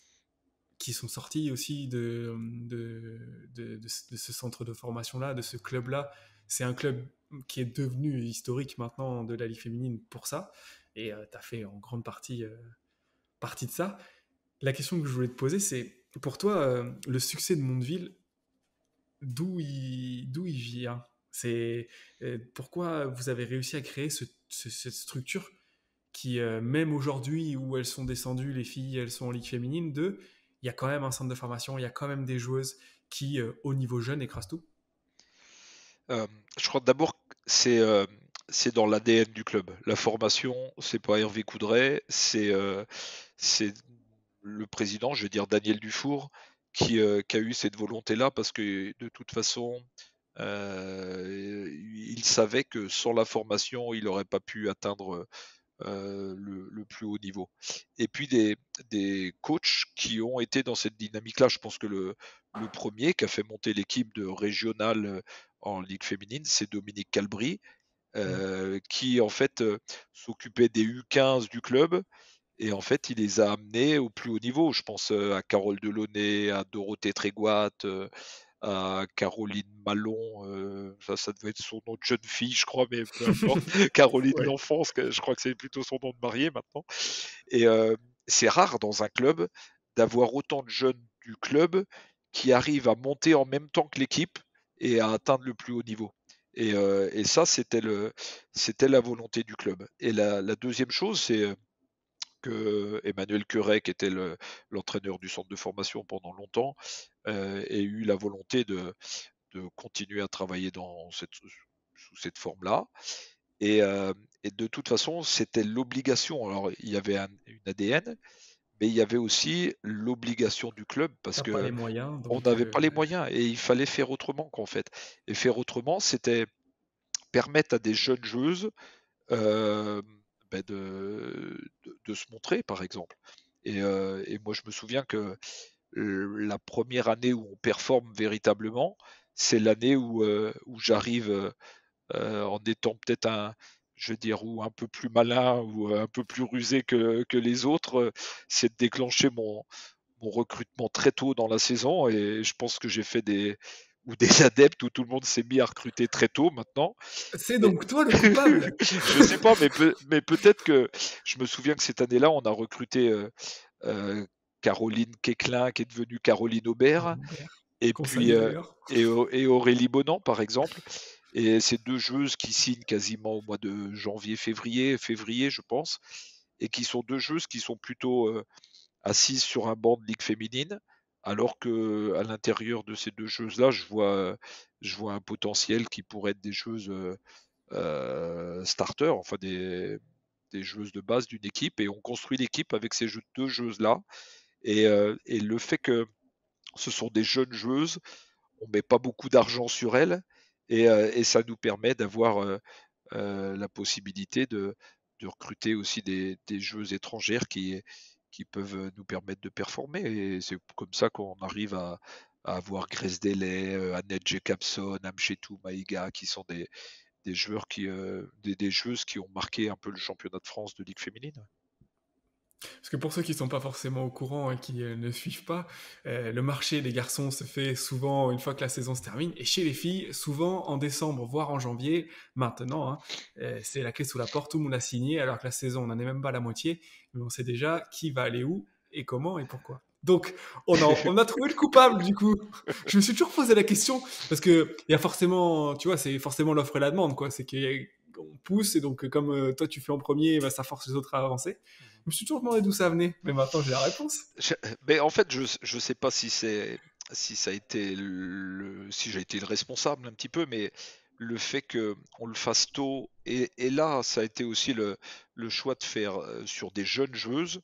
qui sont sorties aussi de, de, de ce centre de formation-là, de ce club-là. C'est un club qui est devenu historique maintenant de la Ligue féminine pour ça. Et tu as fait en grande partie partie de ça. La question que je voulais te poser, c'est pour toi, euh, le succès de Mondeville, d'où il, d'où il vient? C'est euh, pourquoi vous avez réussi à créer cette structure qui, euh, même aujourd'hui où elles sont descendues, les filles, elles sont en ligue féminine, de, il y a quand même un centre de formation, il y a quand même des joueuses qui, au niveau jeune, écrasent tout. je crois d'abord c'est c'est dans l'ADN du club. La formation, c'est pas Hervé Coudray, c'est euh, le président, je veux dire Daniel Dufour, qui, euh, qui a eu cette volonté-là parce que de toute façon, euh, il savait que sans la formation, il n'aurait pas pu atteindre le, plus haut niveau. Et puis des, des coachs qui ont été dans cette dynamique-là. Je pense que le, le premier qui a fait monter l'équipe de régionale en Ligue féminine, c'est Dominique Calbry, Mmh. Euh, qui en fait euh, s'occupait des U15 du club et en fait il les a amenés au plus haut niveau. Je pense euh, à Carole Delaunay, à Dorothée Trégoat, à Caroline Malon, ça, ça devait être son nom de jeune fille, je crois, mais peu importe. Caroline l'enfance, je crois que c'est plutôt son nom de mariée maintenant. Et c'est rare dans un club d'avoir autant de jeunes du club qui arrivent à monter en même temps que l'équipe et à atteindre le plus haut niveau. Euh, et, ça, c'était, la volonté du club. Et la, deuxième chose, c'est euh, que Emmanuel Curé, qui était l'entraîneur du centre de formation pendant longtemps, euh, ait eu la volonté de, de continuer à travailler dans cette, sous cette forme-là. Et, de toute façon, c'était l'obligation. Alors, il y avait une ADN, mais il y avait aussi l'obligation du club parce que on n'avait pas les euh, moyens et il fallait faire autrement qu'en fait. Et faire autrement, c'était permettre à des jeunes joueuses euh, ben de, se montrer, par exemple. Et, euh, moi, je me souviens que la première année où on performe véritablement, c'est l'année où, où j'arrive en étant peut-être un, je dire, ou un peu plus malin ou un peu plus rusé que, les autres, euh, c'est de déclencher mon recrutement très tôt dans la saison. Et je pense que j'ai fait des, ou des adeptes où tout le monde s'est mis à recruter très tôt maintenant. C'est donc toi le coupable. Je sais pas, mais, mais peut-être que je me souviens que cette année-là, on a recruté euh, euh, Caroline Quéclin, qui est devenue Caroline Aubert, et puis et, et, Aurélie Bonan, par exemple. Et ces deux joueuses qui signent quasiment au mois de janvier, février, février, je pense, et qui sont deux joueuses qui sont plutôt euh, assises sur un banc de ligue féminine, alors que à l'intérieur de ces deux joueuses-là, je vois, un potentiel qui pourrait être des joueuses euh, euh starters, enfin des, des joueuses de base d'une équipe, et on construit l'équipe avec ces deux. Et, euh, et le fait que ce sont des jeunes joueuses, on met pas beaucoup d'argent sur elles, euh, et, ça nous permet d'avoir euh, euh, la possibilité de, recruter aussi des, joueuses étrangères qui, qui peuvent nous permettre de performer. Et c'est comme ça qu'on arrive à, avoir Grace Delay, Annette Jacobson, Amchetou Maïga, qui sont des, joueurs qui, des, joueuses qui ont marqué un peu le championnat de France de Ligue féminine. Parce que pour ceux qui ne sont pas forcément au courant et qui euh, ne suivent pas, euh, le marché des garçons se fait souvent une fois que la saison se termine, et chez les filles, souvent en décembre, voire en janvier. Maintenant, hein, euh, c'est la clé sous la porte, tout le monde a signé, alors que la saison, on n'en est même pas à la moitié, mais on sait déjà qui va aller où, et comment, et pourquoi. Donc, on a, trouvé le coupable, du coup. Je me suis toujours posé la question, parce que il y a forcément, tu vois, c'est forcément l'offre et la demande, quoi. C'est qu'on pousse, et donc, comme toi, tu fais en premier, bah, ça force les autres à avancer. Je me suis toujours demandé d'où ça venait, mais maintenant j'ai la réponse. mais en fait, je ne sais pas si c'est si ça a été le, si j'ai été le responsable un petit peu, mais le fait que on le fasse tôt et, et là, ça a été aussi le, le, choix de faire euh, sur des jeunes joueuses.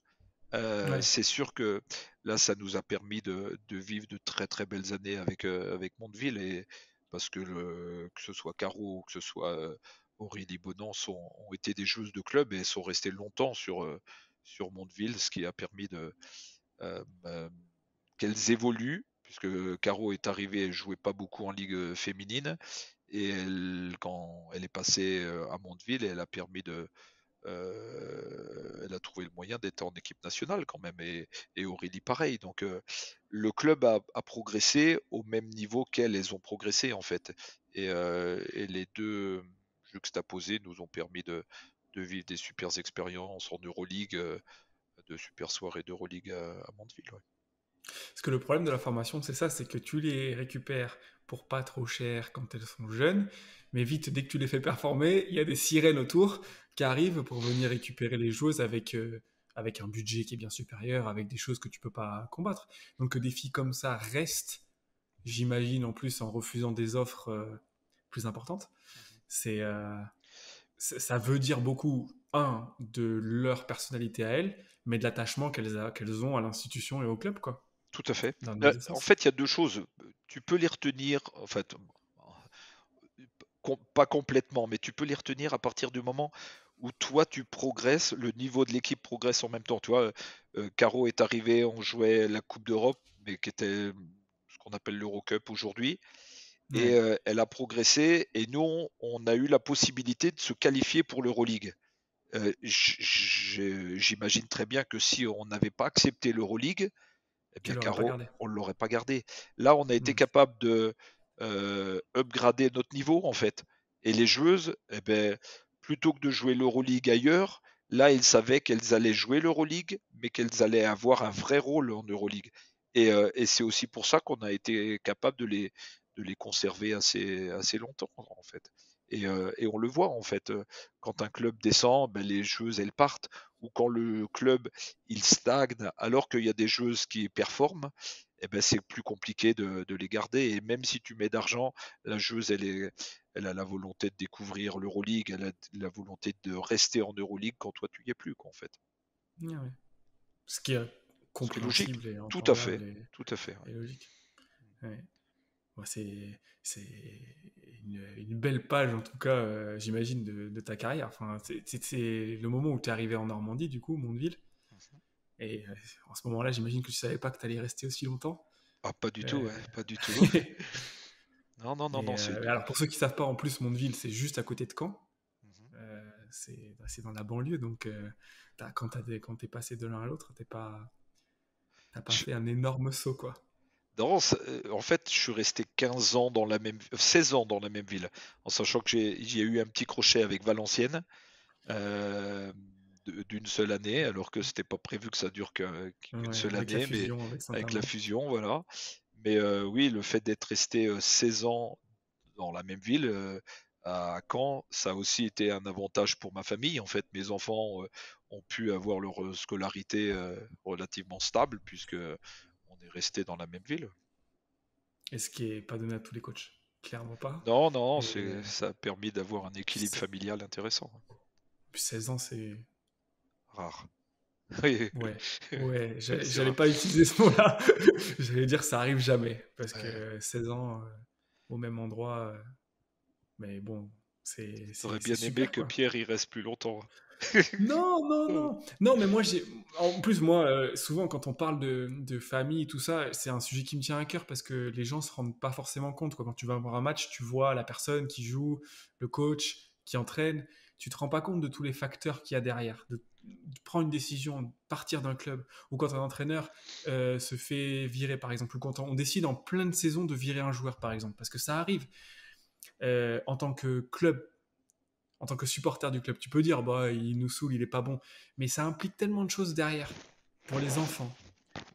Euh, c'est sûr que là, ça nous a permis de, de, vivre de très très belles années avec euh, avec Mondeville et parce que le, que ce soit Caro ou que ce soit Aurélie Bonan sont, ont été des joueuses de club et sont restées longtemps sur sur Mondeville, ce qui a permis de euh, bah, qu'elles évoluent, puisque Caro est arrivée, elle jouait pas beaucoup en ligue euh, féminine, et quand elle est passée euh, à Mondeville, elle a permis de, elle a trouvé le moyen d'être en équipe nationale quand même, et, Aurélie pareil. Donc le club a, progressé au même niveau qu'elles, elles ont progressé en fait. Et, et les deux juxtaposés nous ont permis de, de vivre des super expériences en Euroleague, euh, de super soirées d'Euroleague à, à Mandeville. Parce que le problème de la formation, c'est ça, c'est que tu les récupères pour pas trop cher quand elles sont jeunes, mais vite, dès que tu les fais performer, il y a des sirènes autour qui arrivent pour venir récupérer les joueuses avec, euh, avec un budget qui est bien supérieur, avec des choses que tu peux pas combattre. Donc que des filles comme ça restent, j'imagine en plus en refusant des offres euh, plus importantes, mhm. c'est ça veut dire beaucoup, un, de leur personnalité à elles, mais de l'attachement qu'elles ont à l'institution et au club, quoi. Tout à fait. Euh, en fait, il y a deux choses. Tu peux les retenir, en fait, pas complètement, mais tu peux les retenir à partir du moment où toi tu progresses, le niveau de l'équipe progresse en même temps. Tu vois, euh, Caro est arrivé, on jouait la Coupe d'Europe, mais qui était ce qu'on appelle l'Eurocup aujourd'hui et elle a progressé. Et nous, on, a eu la possibilité de se qualifier pour l'Euroleague. J'imagine très bien que si on n'avait pas accepté l'Euroleague, eh bien, Caro, on ne l'aurait pas gardé. Là, on a été mmh. capable de upgrader notre niveau, en fait. Et les joueuses, eh ben, plutôt que de jouer l'Euroleague ailleurs, là, elles savaient qu'elles allaient jouer l'Euroleague, mais qu'elles allaient avoir un vrai rôle en Euroleague. Et, et c'est aussi pour ça qu'on a été capable de les, de les conserver assez, assez longtemps en fait. Et, euh, et, on le voit en fait, euh, quand un club descend, ben, les joueuses elles partent, ou quand le club il stagne alors qu'il y a des joueuses qui performent, et eh ben, c'est plus compliqué de, de, les garder. Et même si tu mets d'argent, la joueuse elle, est, elle a la volonté de découvrir l'Euroleague, elle a la volonté de rester en Euroleague quand toi tu y es plus quoi, en fait. Ah Ce qui est compréhensible. tout à fait, tout à fait. logique. Ouais c'est une, belle page, en tout cas, euh, j'imagine, de, ta carrière. Enfin, c'est le moment où tu es arrivé en Normandie, du coup, Mondeville. Mhm. Et euh, en ce moment-là, j'imagine que tu savais pas que tu allais rester aussi longtemps. Ah, pas du tout, euh, pas du tout. non, non, non, non. alors, pour ceux qui savent pas, en plus, Mondeville, c'est juste à côté de Caen. Mhm. Bah, c'est dans la banlieue, donc quand tu es passé de l'un à l'autre, tu pas, pas fait un énorme saut, quoi. Non, euh, en fait, je suis resté 15 ans dans la même, 16 ans dans la même ville, en sachant que j'ai eu un petit crochet avec Valenciennes euh, d'une seule année, alors que c'était pas prévu que ça dure qu'une seule année, mais avec, la fusion, voilà. Mais euh, oui, le fait d'être resté 16 ans dans la même ville, à Caen, ça a aussi été un avantage pour ma famille. En fait, mes enfants ont pu avoir leur scolarité relativement stable, puisque est resté dans la même ville. Et ce qui n'est pas donné à tous les coachs, clairement pas. Non, non, ça a permis d'avoir un équilibre familial intéressant. Puis 16 ans, c'est rare. Oui. Ouais, ouais j'allais pas utiliser ce mot-là. j'allais dire ça arrive jamais. Parce que 16 ans euh, au même endroit. Euh, mais bon. J'aurais bien aimé que Pierre y reste plus longtemps. non, non, non. Non, mais moi, j'ai. En plus, moi, euh, souvent, quand on parle de, de famille, tout ça, c'est un sujet qui me tient à cœur parce que les gens se rendent pas forcément compte. Quand tu vas voir un match, tu vois la personne qui joue, le coach qui entraîne. Tu te rends pas compte de tous les facteurs qu'il y a derrière, de prend une décision de partir d'un club, ou quand un entraîneur euh, se fait virer, par exemple, ou quand on décide en pleine saison de virer un joueur, par exemple, parce que ça arrive euh, en tant que club, en tant que supporter du club. Tu peux dire, bah, il nous saoule, il est pas bon, mais ça implique tellement de choses derrière, pour les enfants,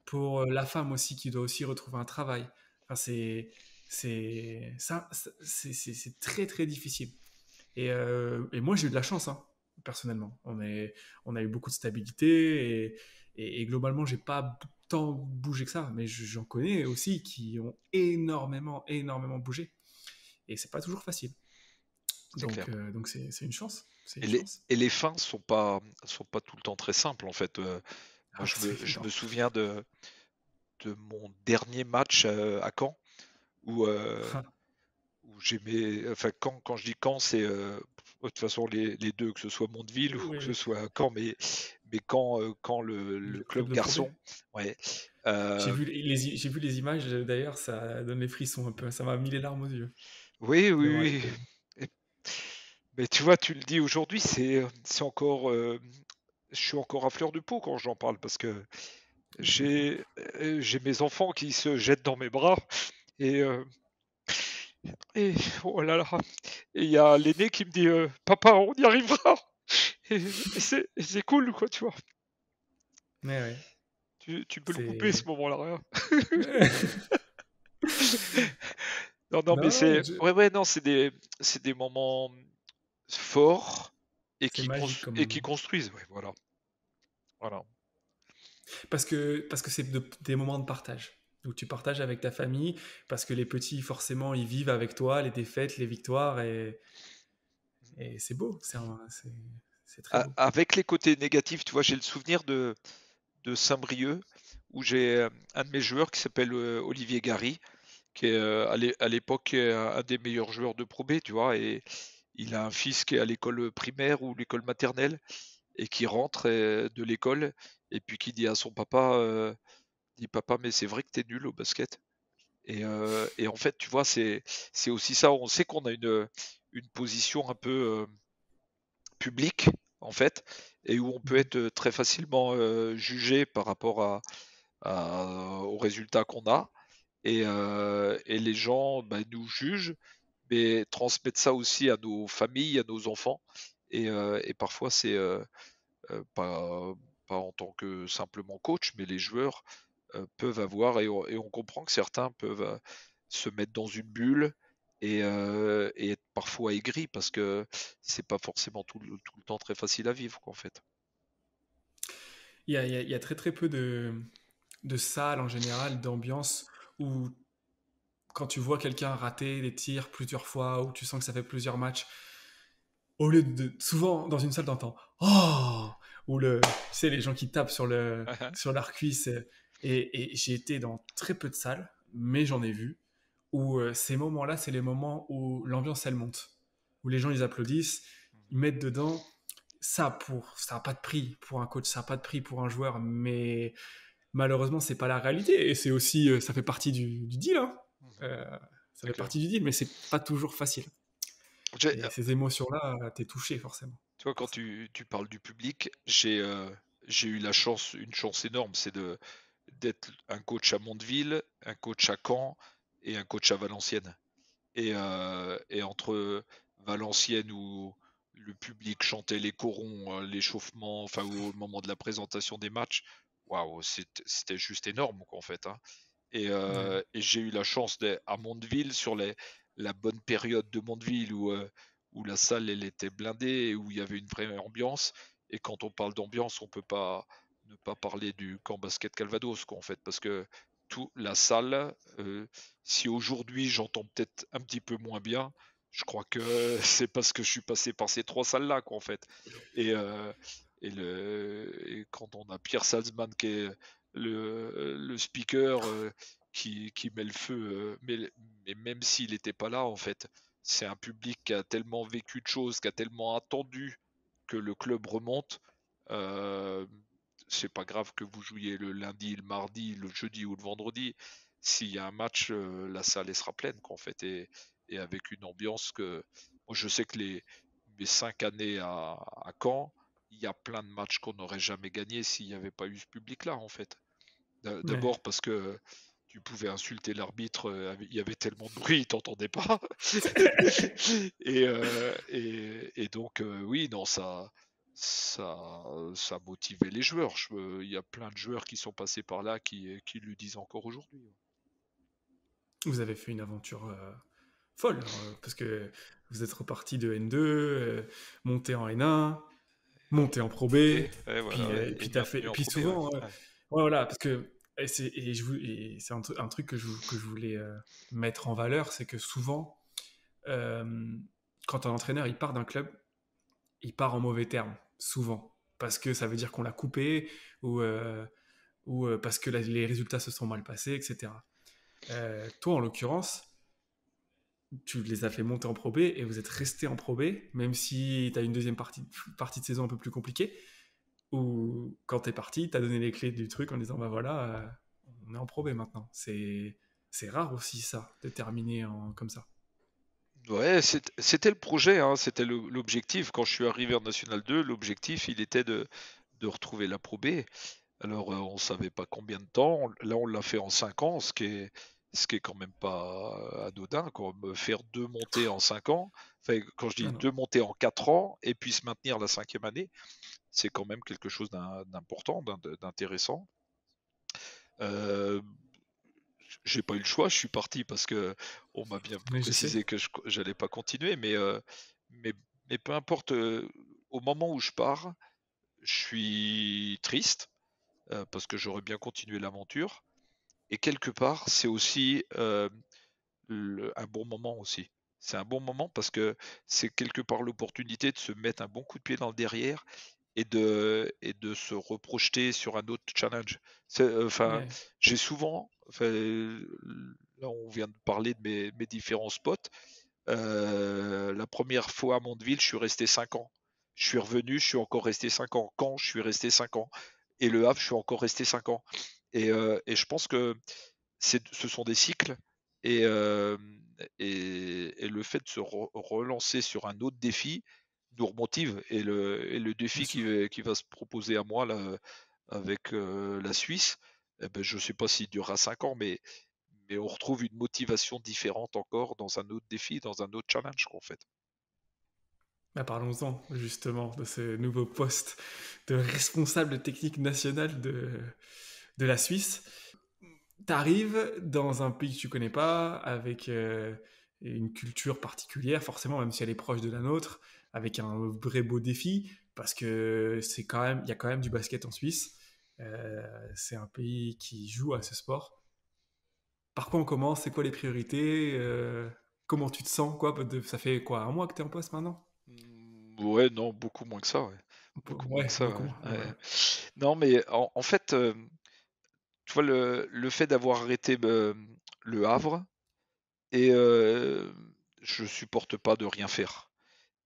pour la femme aussi qui doit aussi retrouver un travail. Enfin, c'est c'est très très difficile. Et, euh, et moi j'ai eu de la chance, hein, personnellement. On, est, on a eu beaucoup de stabilité et, et, et globalement j'ai pas tant bougé que ça, mais j'en connais aussi qui ont énormément énormément bougé. Et c'est pas toujours facile. Donc euh, donc c'est une chance. et, Les, et les fins sont pas sont pas tout le temps très simples en fait. Euh, moi, ah, je, me, je, me, souviens de de mon dernier match à Caen où, euh, ah. où j'aimais. Enfin, quand, quand je dis quand, c'est euh, de toute façon les, les, deux, que ce soit Mondeville ou que ce soit Caen, mais, mais quand, euh, quand le, le, club, garçon. Ouais, j'ai vu, les, vu les images d'ailleurs, ça donne les frissons un peu, ça m'a mis les larmes aux yeux. Oui, oui, oui. Mais tu vois, tu le dis aujourd'hui, c'est encore. je suis encore à fleur de peau quand j'en parle parce que j'ai mes enfants qui se jettent dans mes bras et, euh, et oh là là, et il y a l'aîné qui me dit euh, Papa, on y arrivera Et, c'est cool, quoi, tu vois. Mais ouais. Tu, tu peux le couper ce moment-là. non, non, mais c'est. Ouais, ouais, non, c'est des, des moments forts et qui, et qui construisent, ouais, voilà. Voilà. Parce que parce que c'est des moments de partage où tu partages avec ta famille, parce que les petits, forcément, ils vivent avec toi les défaites, les victoires, et, et c'est beau, c'est très beau. Avec les côtés négatifs, tu vois, j'ai le souvenir de, de Saint-Brieuc, où j'ai euh, un de mes joueurs qui s'appelle euh, Olivier Gary, qui est euh, à l'époque un des meilleurs joueurs de Pro B, tu vois, et il a un fils qui est à l'école primaire ou l'école maternelle, et qui rentre de l'école, et puis qui dit à son papa dit papa, mais c'est vrai que tu es nul au basket. Et, euh, et, en fait, tu vois, c'est aussi ça. On sait qu'on a une, une position un peu euh, publique, en fait, et où on peut mmh. être très facilement euh, jugé par rapport à, aux résultats qu'on a. Et, et, les gens bah, nous jugent, mais transmettent ça aussi à nos familles, à nos enfants. Et, et parfois, c'est pas, pas en tant que simplement coach, mais les joueurs euh, peuvent avoir, et on, comprend que certains peuvent euh, se mettre dans une bulle et, euh, être parfois aigris parce que c'est pas forcément tout, le temps très facile à vivre en fait. Il y, a, il y, a, très très peu de, de salles en général, d'ambiance où quand tu vois quelqu'un rater des tirs plusieurs fois ou tu sens que ça fait plusieurs matchs, au lieu de souvent dans une salle d'entendre oh ou le tu sais les gens qui tapent sur le sur leur cuisse et, j'ai été dans très peu de salles, mais j'en ai vu, où euh, ces moments-là, c'est les moments où l'ambiance, elle monte, où les gens, ils applaudissent, ils mettent dedans. Ça, pour, ça n'a pas de prix pour un coach, ça n'a pas de prix pour un joueur, mais malheureusement, c'est pas la réalité. Et c'est aussi, euh, ça fait partie du, deal. Hein. Mmh. Euh, ça fait partie du deal, mais c'est pas toujours facile. ces émotions-là, tu es touché forcément. Tu vois, quand tu, tu parles du public, j'ai j'ai eu la chance, une chance énorme, c'est de d'être un coach à Mondeville, un coach à Caen et un coach à Valenciennes. Et, euh, entre Valenciennes où le public chantait les corons, euh, l'échauffement, enfin au moment de la présentation des matchs, waouh, c'était juste énorme en fait. Hein. Euh, et, j'ai eu la chance d'être à Mondeville sur les, la bonne période de Mondeville où, où la salle elle était blindée, où il y avait une vraie ambiance. Et quand on parle d'ambiance, on peut pas ne pas parler du camp basket Calvados, quoi, en fait, parce que tout la salle, euh, si aujourd'hui j'entends peut-être un petit peu moins bien, je crois que c'est parce que je suis passé par ces trois salles-là, quoi, en fait. Et, euh, et, quand on a Pierre Salzman qui est le, speaker euh, qui, met le feu, mais, mais même s'il n'était pas là, en fait, c'est un public qui a tellement vécu de choses, qui a tellement attendu que le club remonte c'est pas grave que vous jouiez le lundi, le mardi, le jeudi ou le vendredi. S'il y a un match, euh, la salle sera pleine, en fait, et, avec une ambiance que. Moi, je sais que les, mes cinq années à, Caen, il y a plein de matchs qu'on n'aurait jamais gagnés s'il n'y avait pas eu ce public-là, en fait. D'abord parce que tu pouvais insulter l'arbitre, euh, il y avait tellement de bruit, il t'entendait pas. Euh, et, et, donc, euh, oui, non, ça, ça, ça motivait les joueurs. Il y a plein de joueurs qui sont passés par là qui, qui le disent encore aujourd'hui. Vous avez fait une aventure folle, hein, parce que vous êtes reparti de N2, monté en N1, monté en Pro B, et, puis, as fait, puis souvent, voilà, parce que et c'est un, truc que je, que je voulais euh, mettre en valeur, c'est que souvent, euh, quand un entraîneur il part d'un club, il part en mauvais termes, souvent, parce que ça veut dire qu'on l'a coupé ou, euh, ou parce que les résultats se sont mal passés, etc. toi, en l'occurrence, tu les as fait monter en Pro B et vous êtes resté en Pro B, même si tu as une deuxième partie, de saison un peu plus compliquée ou quand t'es parti, t'as donné les clés du truc en disant bah voilà, euh, on est en probé maintenant. C'est c'est rare aussi ça de terminer en, comme ça. Ouais, c'était le projet, hein, c'était l'objectif. Quand je suis arrivé en National 2, l'objectif il était de, de retrouver la probé. Alors euh, on savait pas combien de temps. Là on l'a fait en 5 ans, ce qui est ce qui est quand même pas anodin, quoi. Me faire deux montées en 5 ans, enfin, quand je dis deux montées en 4 ans, et puis se maintenir la cinquième année, c'est quand même quelque chose d'important, d'intéressant. Euh, j'ai pas eu le choix, je suis parti parce que on m'a bien précisé que je n'allais pas continuer, mais, euh, mais, mais, peu importe, euh, au moment où je pars, je suis triste euh, parce que j'aurais bien continué l'aventure. Et quelque part, c'est aussi un bon moment aussi. C'est un bon moment parce que c'est quelque part l'opportunité de se mettre un bon coup de pied dans le derrière et de, et de se reprojeter sur un autre challenge. Euh, enfin, j'ai souvent, là on vient de parler de mes, mes différents spots. Euh, la première fois à Mondeville, je suis resté 5 ans. Je suis revenu, je suis encore resté 5 ans. Quand je suis resté 5 ans? Et le Havre, je suis encore resté 5 ans. Et, euh, et je pense que ce sont des cycles. Et, et, et, le fait de se relancer sur un autre défi, nous remotive. Et le, et le défi qui va, qui va, se proposer à moi là, avec euh, la Suisse, eh ben, je ne sais pas s'il durera 5 ans, mais, mais on retrouve une motivation différente encore dans un autre défi, dans un autre challenge en fait. Bah, Parlons-en justement de ce nouveau poste de responsable technique national de, de la Suisse. Tu arrives dans un pays que tu connais pas, avec euh, une culture particulière, forcément, même si elle est proche de la nôtre, avec un vrai beau défi parce que c'est quand même, il y a quand même du basket en Suisse. Euh, c'est un pays qui joue à ce sport. Par quoi on commence? C'est quoi les priorités? Euh, Comment tu te sens? Quoi Ça fait quoi un mois que tu es en poste maintenant? Mmh, Ouais, non, beaucoup moins que ça. Beaucoup moins que ça. Non, mais en, fait, euh, tu vois, le, le fait d'avoir arrêté le Havre, et je supporte pas de rien faire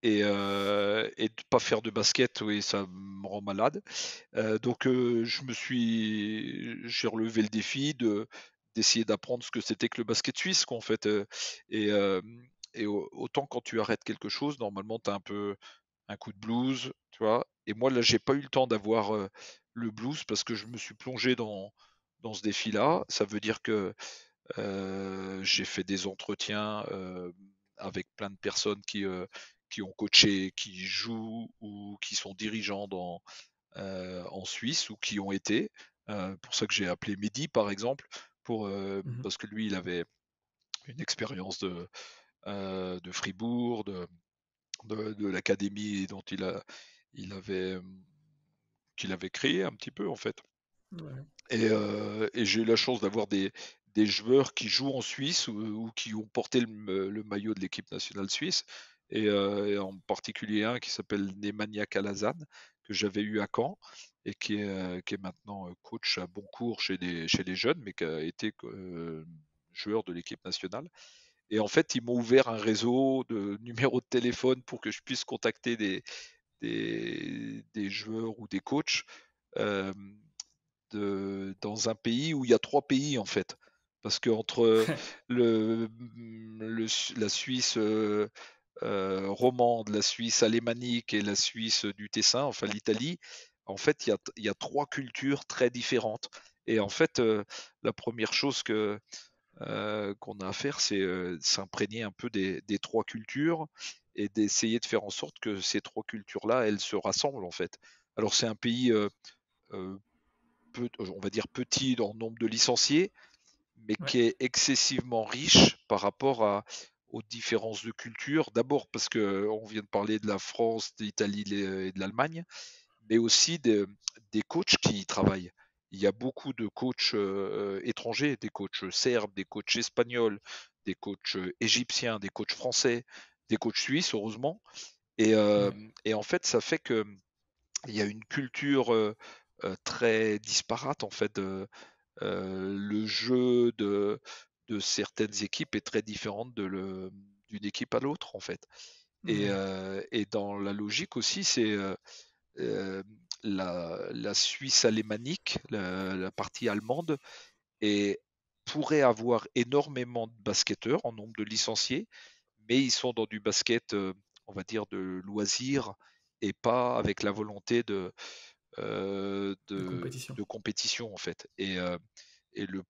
et, euh, et de pas faire de basket, oui, ça me rend malade. Euh, donc euh, je me suis, j'ai relevé le défi de d'essayer d'apprendre ce que c'était que le basket suisse, qu'en fait. et, et autant quand tu arrêtes quelque chose, normalement tu as un peu un coup de blues, tu vois. Et moi là, j'ai pas eu le temps d'avoir le blues parce que je me suis plongé dans dans ce défi-là. Ça veut dire que j'ai fait des entretiens avec plein de personnes qui qui ont coaché, qui jouent ou qui sont dirigeants dans, en Suisse ou qui ont été. Pour ça que j'ai appelé Mehdi, par exemple, pour, mmh parce que lui, il avait une expérience de, de Fribourg, de, de, l'académie dont il, a, il avait qu'il avait créé un petit peu en fait. Et, et j'ai eu la chance d'avoir des, joueurs qui jouent en Suisse ou, qui ont porté le, maillot de l'équipe nationale suisse et, en particulier un qui s'appelle Nemanja Kalazan, que j'avais eu à Caen et qui est, est maintenant coach à bon cours chez les, jeunes, mais qui a été joueur de l'équipe nationale. Et en fait, ils m'ont ouvert un réseau de numéros de téléphone pour que je puisse contacter des joueurs ou des coachs de, dans un pays où il y a trois pays en fait. Parce que entre le, le, la Suisse, romande, la Suisse alémanique et la Suisse du Tessin, enfin l'Italie, en fait, il y a, trois cultures très différentes. Et en fait, la première chose que qu'on a à faire, c'est s'imprégner un peu des, trois cultures et d'essayer de faire en sorte que ces trois cultures-là, elles se rassemblent en fait. Alors c'est un pays, on va dire petit dans le nombre de licenciés, mais qui est excessivement riche par rapport à, aux différences de culture. D'abord parce qu'on vient de parler de la France, de l'Italie et de l'Allemagne, mais aussi des coachs qui y travaillent. Il y a beaucoup de coachs étrangers, des coachs serbes, des coachs espagnols, des coachs égyptiens, des coachs français, des coachs suisses, heureusement. Et, en fait, ça fait que il y a une culture très disparate en fait. le jeu de, de certaines équipes est très différente d'une équipe à l'autre en fait. Et, et, dans la logique aussi, c'est la, Suisse alémanique, la, partie allemande, et pourrait avoir énormément de basketteurs en nombre de licenciés, mais ils sont dans du basket, on va dire, de loisirs et pas avec la volonté de, de, compétition. en fait. Et, et le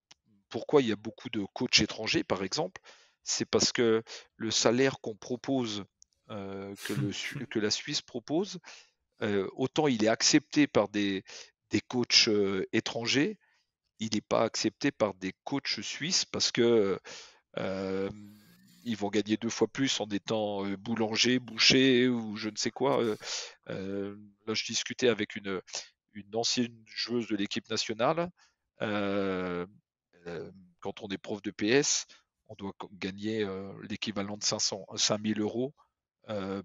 pourquoi il y a beaucoup de coachs étrangers, par exemple, c'est parce que le salaire qu'on propose, que, le, que, la Suisse propose, autant il est accepté par des, des coachs étrangers, il n'est pas accepté par des coachs suisses parce que ils vont gagner deux fois plus en étant boulanger, boucher ou je ne sais quoi. là, je discutais avec une, une ancienne joueuse de l'équipe nationale. quand on est prof de PS, on doit gagner l'équivalent de 500, 5000 euros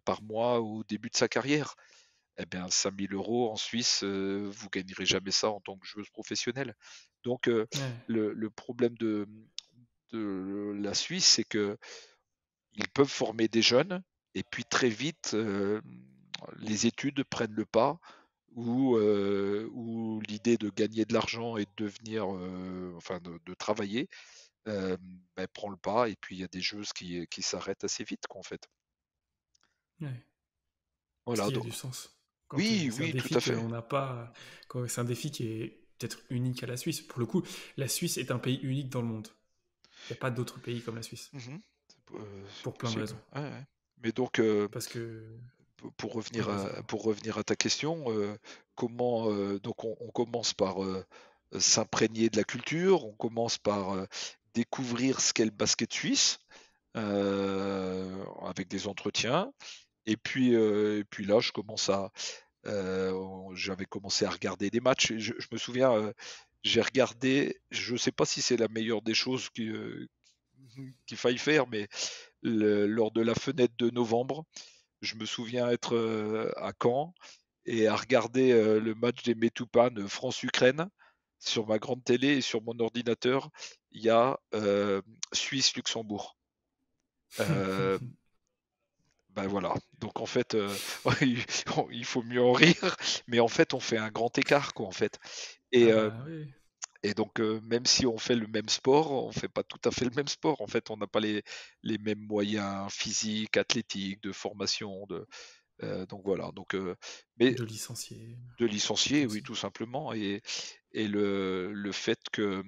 par mois au début de sa carrière eh bien 5000 euros en Suisse, euh, vous gagnerez jamais ça en tant que joueuse professionnelle. Donc euh, le, problème de, la Suisse, c'est que ils peuvent former des jeunes et puis très vite euh, les études prennent le pas ou, l'idée de gagner de l'argent et de devenir, enfin de, travailler, ben, prend le pas et puis il y a des joueuses qui, s'arrêtent assez vite en fait. Voilà, donc, du sens oui, oui, tout à fait. On n'a pas. C'est un défi qui est peut-être unique à la Suisse. Pour le coup, la Suisse est un pays unique dans le monde. Il n'y a pas d'autres pays comme la Suisse. Mmh euh, pour plein de raisons. Mais donc, euh, parce que pour revenir à, pour revenir à ta question, euh, comment donc on, commence par s'imprégner de la culture, on commence par découvrir ce qu'est le basket suisse avec des entretiens. Et puis, et puis là, je commence à, j'avais commencé à regarder des matchs. Je, me souviens, j'ai regardé, je ne sais pas si c'est la meilleure des choses qu'il faille faire, mais lors de la fenêtre de novembre, je me souviens être à Caen et à regarder le match des Metupan France-Ukraine sur ma grande télé et sur mon ordinateur. Il y a Suisse-Luxembourg. Ben voilà. Donc en fait, euh, il faut mieux en rire, mais en fait, on fait un grand écart, quoi, en fait. Et, euh, ah et donc, euh, même si on fait le même sport, on fait pas tout à fait le même sport. En fait, on n'a pas les, les mêmes moyens physiques, athlétiques, de formation, de donc voilà. Donc, mais de licenciés. De licenciés, oui, tout simplement. Et, et le, le fait que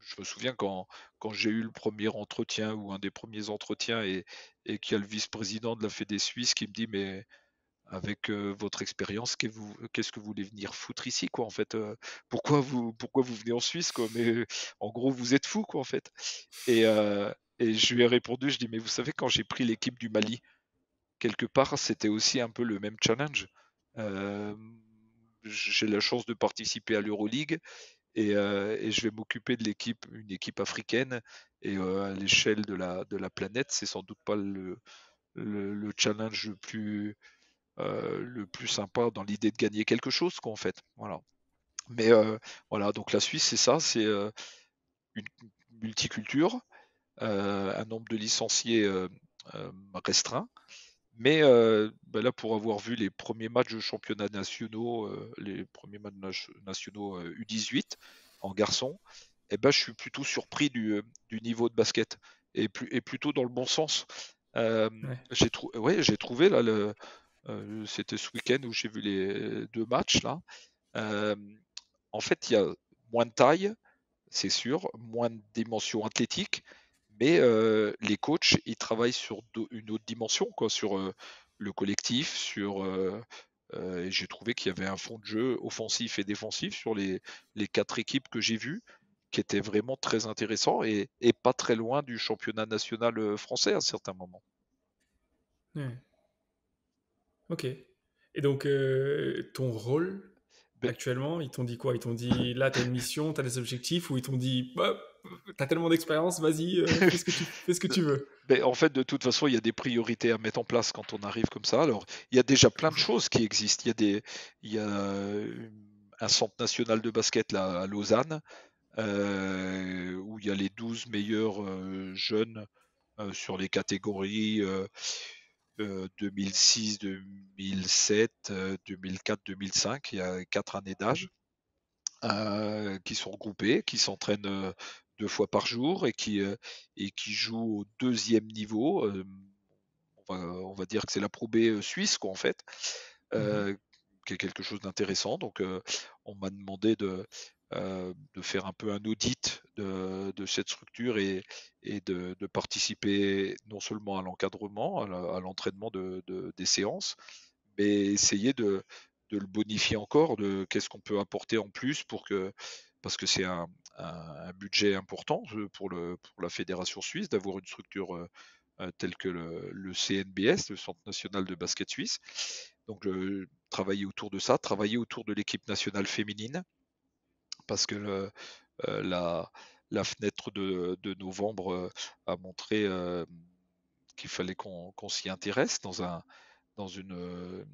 je me souviens quand, quand j'ai eu le premier entretien ou un des premiers entretiens et, et qu'il y a le vice-président de la Fédé Suisse qui me dit mais avec euh, votre expérience, qu'est-ce que vous voulez venir foutre ici quoi en fait euh, Pourquoi vous venez en Suisse quoi en gros vous êtes fou quoi en fait. Et, euh, et je lui ai répondu, je dis mais vous savez quand j'ai pris l'équipe du Mali, quelque part c'était aussi un peu le même challenge. j'ai la chance de participer à l'Euroleague et, je vais m'occuper de l'équipe, une équipe africaine. Et à l'échelle de la, de la planète, c'est sans doute pas le, le, challenge le plus, le plus sympa dans l'idée de gagner quelque chose, quoi, en fait. Voilà. Mais voilà, donc la Suisse, c'est ça, c'est une multiculture, un nombre de licenciés restreint. Mais ben là, pour avoir vu les premiers matchs de championnat nationaux, les premiers matchs nationaux U18 en garçon, eh ben, je suis plutôt surpris du, niveau de basket et, plus, et, plutôt dans le bon sens. J'ai ouais, j'ai trouvé là le, c'était ce week-end où j'ai vu les deux matchs là. en fait, il y a moins de taille, c'est sûr, moins de dimension athlétique, mais les coachs, ils travaillent sur une autre dimension, quoi, sur le collectif, sur j'ai trouvé qu'il y avait un fond de jeu offensif et défensif sur les, les quatre équipes que j'ai vues qui était vraiment très intéressant et, pas très loin du championnat national français à certains moments. Ok. Et donc, ton rôle ben actuellement, ils t'ont dit quoi? Ils t'ont dit là, tu as une mission, tu as des objectifs, ou ils t'ont dit bah, tu as tellement d'expérience, vas-y, fais, ce que tu, fais ce que tu veux? Ben, En fait, de toute façon, il y a des priorités à mettre en place quand on arrive comme ça. Alors, il y a déjà plein de choses qui existent. Il y a, des, il y a un centre national de basket là, à Lausanne euh, où il y a les 12 meilleurs euh, jeunes euh, sur les catégories 2006, 2007, 2004, 2005. Il y a quatre années d'âge qui sont regroupés, qui s'entraînent deux fois par jour et qui, et qui jouent au deuxième niveau. On va, dire que c'est la Pro B suisse, quoi, en fait, mmh qui est quelque chose d'intéressant. Donc, on m'a demandé de, euh, de faire un peu un audit de, cette structure et, de, participer non seulement à l'encadrement, à l'entraînement de, des séances, mais essayer de, le bonifier encore, de qu'est-ce qu'on peut apporter en plus pour que, parce que c'est un, budget important pour, le, pour la fédération suisse d'avoir une structure euh, telle que le, CNBS, le Centre national de basket suisse. Donc, travailler autour de ça, travailler autour de l'équipe nationale féminine, parce que euh, la, fenêtre de, novembre euh, a montré euh, qu'il fallait qu'on s'y intéresse dans un, dans une,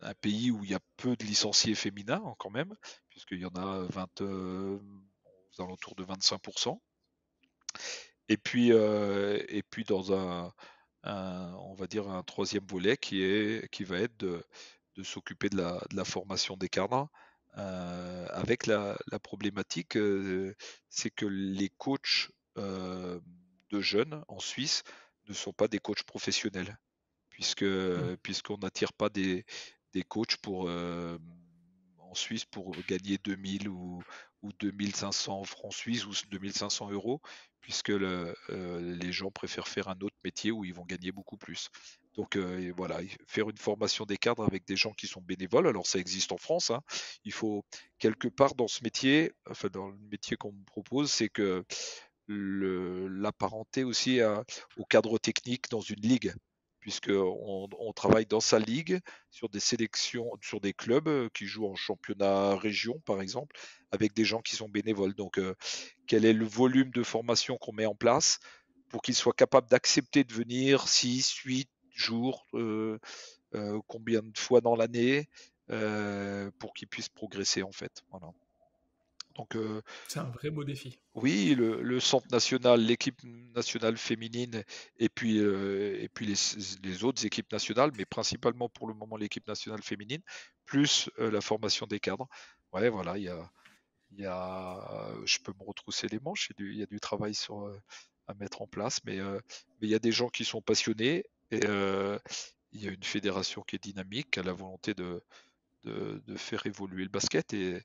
un pays où il y a peu de licenciés féminins hein, quand même, puisqu'il y en a 20, aux alentours de 25%. Et puis, et puis dans un, on va dire un troisième volet qui, est, qui va être de, s'occuper de la, de la, formation des cadres euh, avec la, problématique, euh, c'est que les coachs euh, de jeunes en Suisse ne sont pas des coachs professionnels, puisque mmh. puisqu'on n'attire pas des, des coachs pour en Suisse pour gagner 2000 ou, ou 2500 francs suisses ou 2500 euros, puisque les gens préfèrent faire un autre métier où ils vont gagner beaucoup plus. Donc euh, voilà, faire une formation des cadres avec des gens qui sont bénévoles. Alors ça existe en France. Hein. Il faut quelque part dans ce métier, enfin dans le métier qu'on me propose, c'est que l'apparenter aussi au cadre technique dans une ligue, puisqu'on on travaille dans sa ligue sur des sélections, sur des clubs euh, qui jouent en championnat région par exemple, avec des gens qui sont bénévoles. Donc euh, quel est le volume de formation qu'on met en place pour qu'ils soient capables d'accepter de venir 6, 8, jours, euh, euh, combien de fois dans l'année, euh, pour qu'ils puissent progresser en fait. Voilà. Donc, c'est un vrai beau défi. Oui, le, centre national, l'équipe nationale féminine et puis, et puis les, autres équipes nationales, mais principalement pour le moment l'équipe nationale féminine, plus la formation des cadres. Ouais, voilà, il y a, y a, je peux me retrousser les manches, il y a du, travail sur, à mettre en place, mais, mais il y a des gens qui sont passionnés et il y a une fédération qui est dynamique, qui a la volonté de, de, faire évoluer le basket. Et,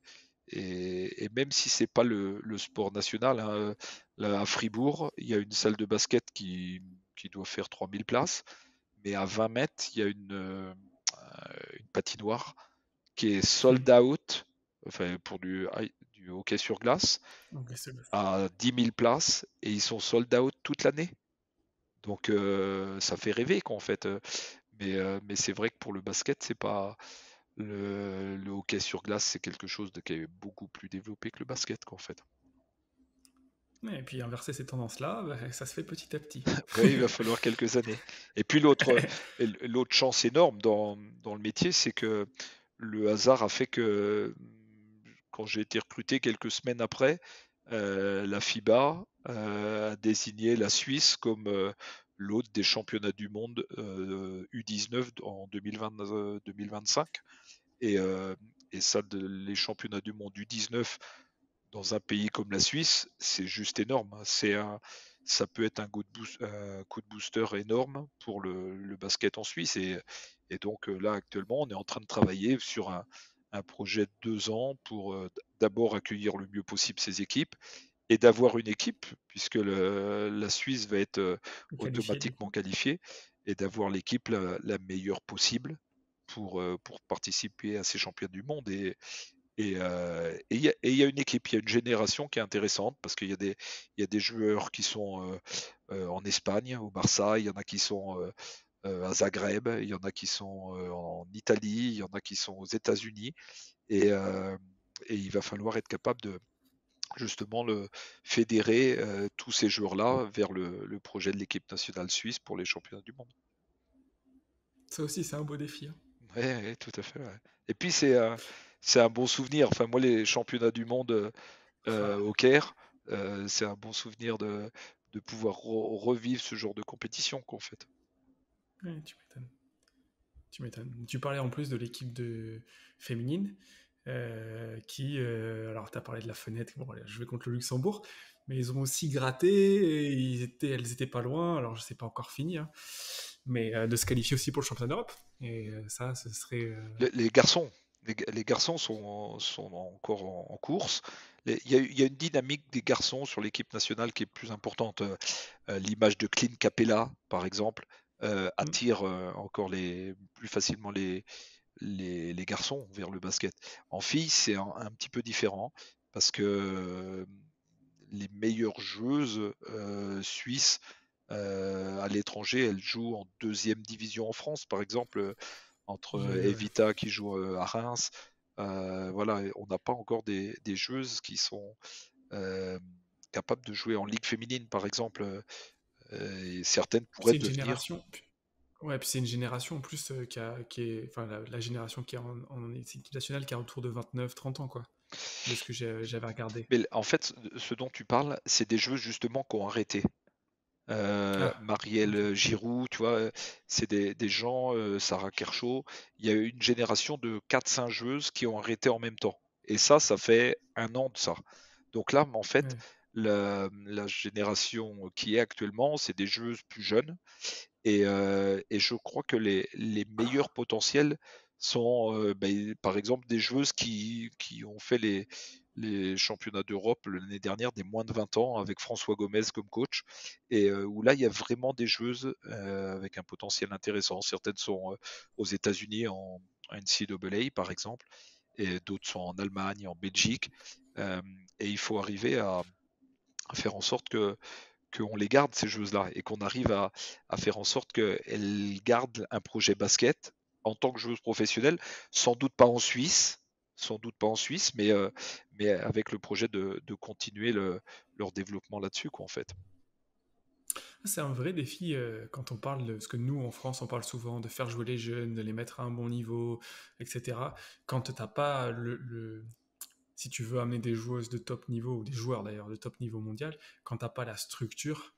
et, même si c'est pas le, sport national, hein, à Fribourg, il y a une salle de basket qui, qui doit faire 3000 places. Mais à 20 mètres, il y a une, une patinoire qui est sold mmh. out, enfin pour du, du hockey sur glace, à 10 000 places, et ils sont sold out toute l'année. Donc euh, ça fait rêver quoi en fait. Mais, mais c'est vrai que pour le basket, c'est pas le, hockey sur glace, c'est quelque chose de, qui est beaucoup plus développé que le basket quoi en fait. Et puis inverser ces tendances-là, bah, ça se fait petit à petit. oui, il va falloir quelques années. Et puis l'autre, l'autre chance énorme dans, dans le métier, c'est que le hasard a fait que quand j'ai été recruté quelques semaines après, la FIBA a désigné la Suisse comme l'hôte des championnats du monde U19 en 2020, 2025. Et, ça, les championnats du monde U19 dans un pays comme la Suisse, c'est juste énorme. Hein. C'est un, ça peut être un coup de, booster énorme pour le, basket en Suisse. Et, donc là, actuellement, on est en train de travailler sur un, projet de deux ans pour d'abord accueillir le mieux possible ces équipes et d'avoir une équipe, puisque la Suisse va être automatiquement qualifiée, et d'avoir l'équipe la, meilleure possible pour, pour participer à ces championnats du monde. Et, et il y, a une équipe, il y a une génération qui est intéressante parce qu'il y, a des, y a des joueurs qui sont en Espagne, au Barça, il y en a qui sont à Zagreb, il y en a qui sont en Italie, il y en a qui sont aux États-Unis. Et, et, il va falloir être capable de justement le, fédérer tous ces joueurs-là vers le, projet de l'équipe nationale suisse pour les championnats du monde. Ça aussi, c'est un beau défi. Hein. Oui, tout à fait. Et puis, c'est un bon souvenir. Enfin, moi, les championnats du monde euh, euh, au Caire, euh, c'est un bon souvenir de, de pouvoir revivre ce genre de compétition qu'en fait. Tu m'étonnes. Tu m'étonnes. Tu parlais en plus de l'équipe de féminine qui, alors tu as parlé de la fenêtre, bon, je vais contre le Luxembourg, mais ils ont aussi gratté, et ils étaient, elles étaient pas loin, alors je sais pas encore fini, hein, mais de se qualifier aussi pour le championnat d'Europe. Et ça, ce serait. les garçons, les, garçons sont, sont, encore en, course. Il y, a, une dynamique des garçons sur l'équipe nationale qui est plus importante. Euh, euh, l'image de Clint Capella, par exemple, euh, mmh. attire encore les, plus facilement les, les, garçons vers le basket. En filles, c'est un, petit peu différent parce que les meilleures joueuses suisses à l'étranger, elles jouent en deuxième division en France, par exemple entre Evita qui joue à Reims. voilà, on n'a pas encore des, joueuses qui sont capables de jouer en ligue féminine, par exemple. Et certaines pourraient devenir. Génération... Ouais, puis c'est une génération en plus qui, qui, est, enfin la, génération qui est en, équipe nationale qui a autour de 29-30 ans, quoi. De ce que j'avais regardé. Mais en fait, ce dont tu parles, c'est des joueuses justement qui ont arrêté. Euh, ah. Marielle Giroud, tu vois, c'est des, gens, euh, Sarah Kershaw. Il y a eu une génération de 4-5 joueuses qui ont arrêté en même temps. Et ça, ça fait un an de ça. Donc là, en fait, la, génération qui est actuellement, c'est des joueuses plus jeunes. Et, euh, je crois que les, meilleurs potentiels sont, ben, par exemple, des joueuses qui, qui ont fait les, les championnats d'Europe l'année dernière des moins de 20 ans avec François Gomez comme coach et euh, où là il y a vraiment des joueuses euh, avec un potentiel intéressant. Certaines sont euh, aux États-Unis en NCAA par exemple et d'autres sont en Allemagne, en Belgique et il faut arriver à, faire en sorte que qu'on les garde ces joueuses-là et qu'on arrive à, à, faire en sorte qu'elles gardent un projet basket en tant que joueuse professionnelle, sans doute pas en Suisse, sans doute pas en Suisse, mais, euh, mais avec le projet de, continuer leur développement là-dessus, en fait. C'est un vrai défi euh, quand on parle de ce que nous en France on parle souvent de faire jouer les jeunes, de les mettre à un bon niveau, etc. Quand tu n'as pas le, si tu veux amener des joueuses de top niveau ou des joueurs d'ailleurs de top niveau mondial, quand tu n'as pas la structure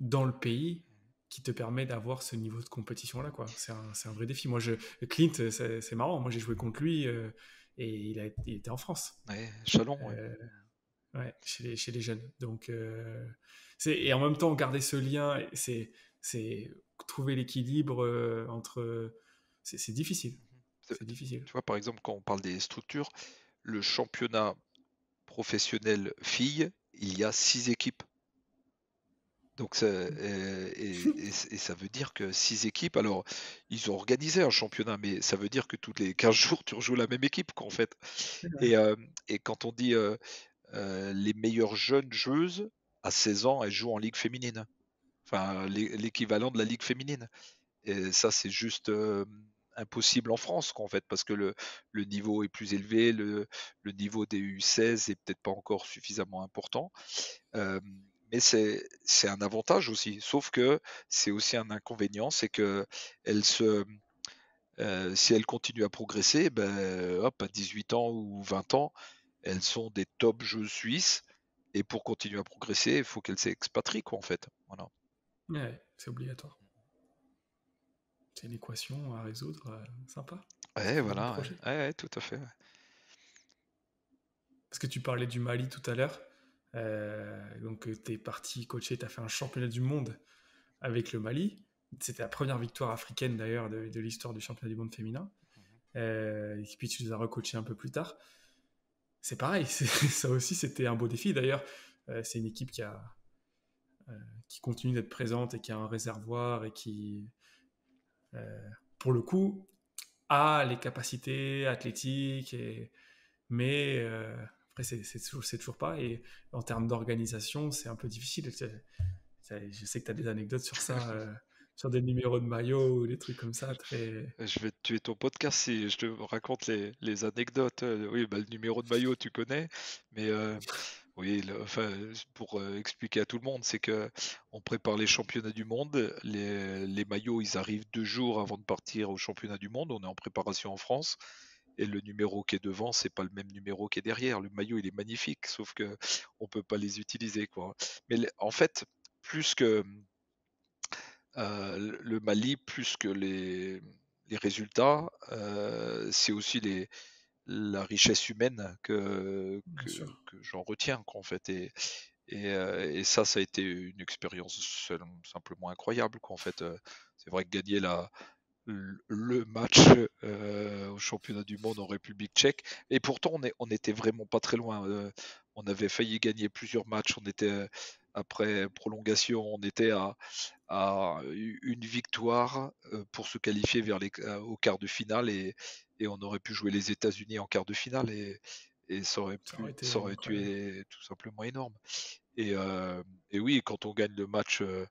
dans le pays qui te permet d'avoir ce niveau de compétition là quoi. C'est un, un, vrai défi. Moi je Clint c'est marrant. Moi j'ai joué contre lui euh, et il, a, il, était en France. Ouais, Chalon. Ouais. Euh, ouais chez, les, chez les jeunes. Donc euh, et en même temps garder ce lien, c'est c'est trouver l'équilibre entre. C'est difficile. C'est difficile. Tu vois par exemple quand on parle des structures, le championnat professionnel filles, il y a six équipes. Donc ça, euh, et, ça veut dire que six équipes, alors ils ont organisé un championnat, mais ça veut dire que tous les 15 jours tu rejoues la même équipe qu'en fait. Et, euh, et, quand on dit euh, les meilleures jeunes joueuses, à 16 ans, elles jouent en ligue féminine. Enfin, l'équivalent de la ligue féminine. Et ça, c'est juste impossible en France, qu'en fait, parce que le, niveau est plus élevé, le, niveau des U16 est peut-être pas encore suffisamment important mais c'est un avantage aussi. Sauf que c'est aussi un inconvénient, c'est que si elles continuent à progresser, ben, à 18 ans ou 20 ans, elles sont des top jeux suisses. Et pour continuer à progresser, il faut qu'elles s'expatrient, quoi, en fait. Voilà. C'est obligatoire. C'est une équation à résoudre, euh, sympa. Ouais, voilà. Ouais, tout à fait. Parce que tu parlais du Mali tout à l'heure. donc, tu es parti coacher, tu as fait un championnat du monde avec le Mali. C'était la première victoire africaine d'ailleurs de, l'histoire du championnat du monde féminin. Mhm. et puis tu les as recoachés un peu plus tard. C'est pareil, ça aussi c'était un beau défi. D'ailleurs, c'est une équipe qui, a, qui continue d'être présente et qui a un réservoir et qui, pour le coup, a les capacités athlétiques, et, mais euh, après, c'est toujours, pas. Et en termes d'organisation, c'est un peu difficile. Je sais que tu as des anecdotes sur ça. Euh, sur des numéros de maillot ou des trucs comme ça. Très... Je vais tuer ton podcast si je te raconte les, anecdotes. Oui, bah, le numéro de maillot, tu connais. Mais euh, oui, enfin, pour euh, expliquer à tout le monde, c'est que on prépare les championnats du monde. Les, maillots, ils arrivent deux jours avant de partir au championnat du monde. On est en préparation en France. Et le numéro qui est devant, c'est pas le même numéro qui est derrière. Le maillot, il est magnifique, sauf que on peut pas les utiliser. Mais en fait, plus que euh, le Mali, plus que les, résultats, euh, c'est aussi les, la richesse humaine que, que, j'en retiens, en fait. Et, euh, et, ça, ça a été une expérience simplement incroyable, quoi, en fait. Euh, c'est vrai que gagner la, le match euh, au championnat du monde en République tchèque, et pourtant, on, est, on était vraiment pas très loin. on avait failli gagner plusieurs matchs, on était après prolongation, on était à, à une victoire pour se qualifier vers les, au quart de finale et, et on aurait pu jouer les États-Unis en quart de finale et, et ça aurait, ça aurait, été, tout simplement énorme. Et, euh, et, oui, quand on gagne le match, euh,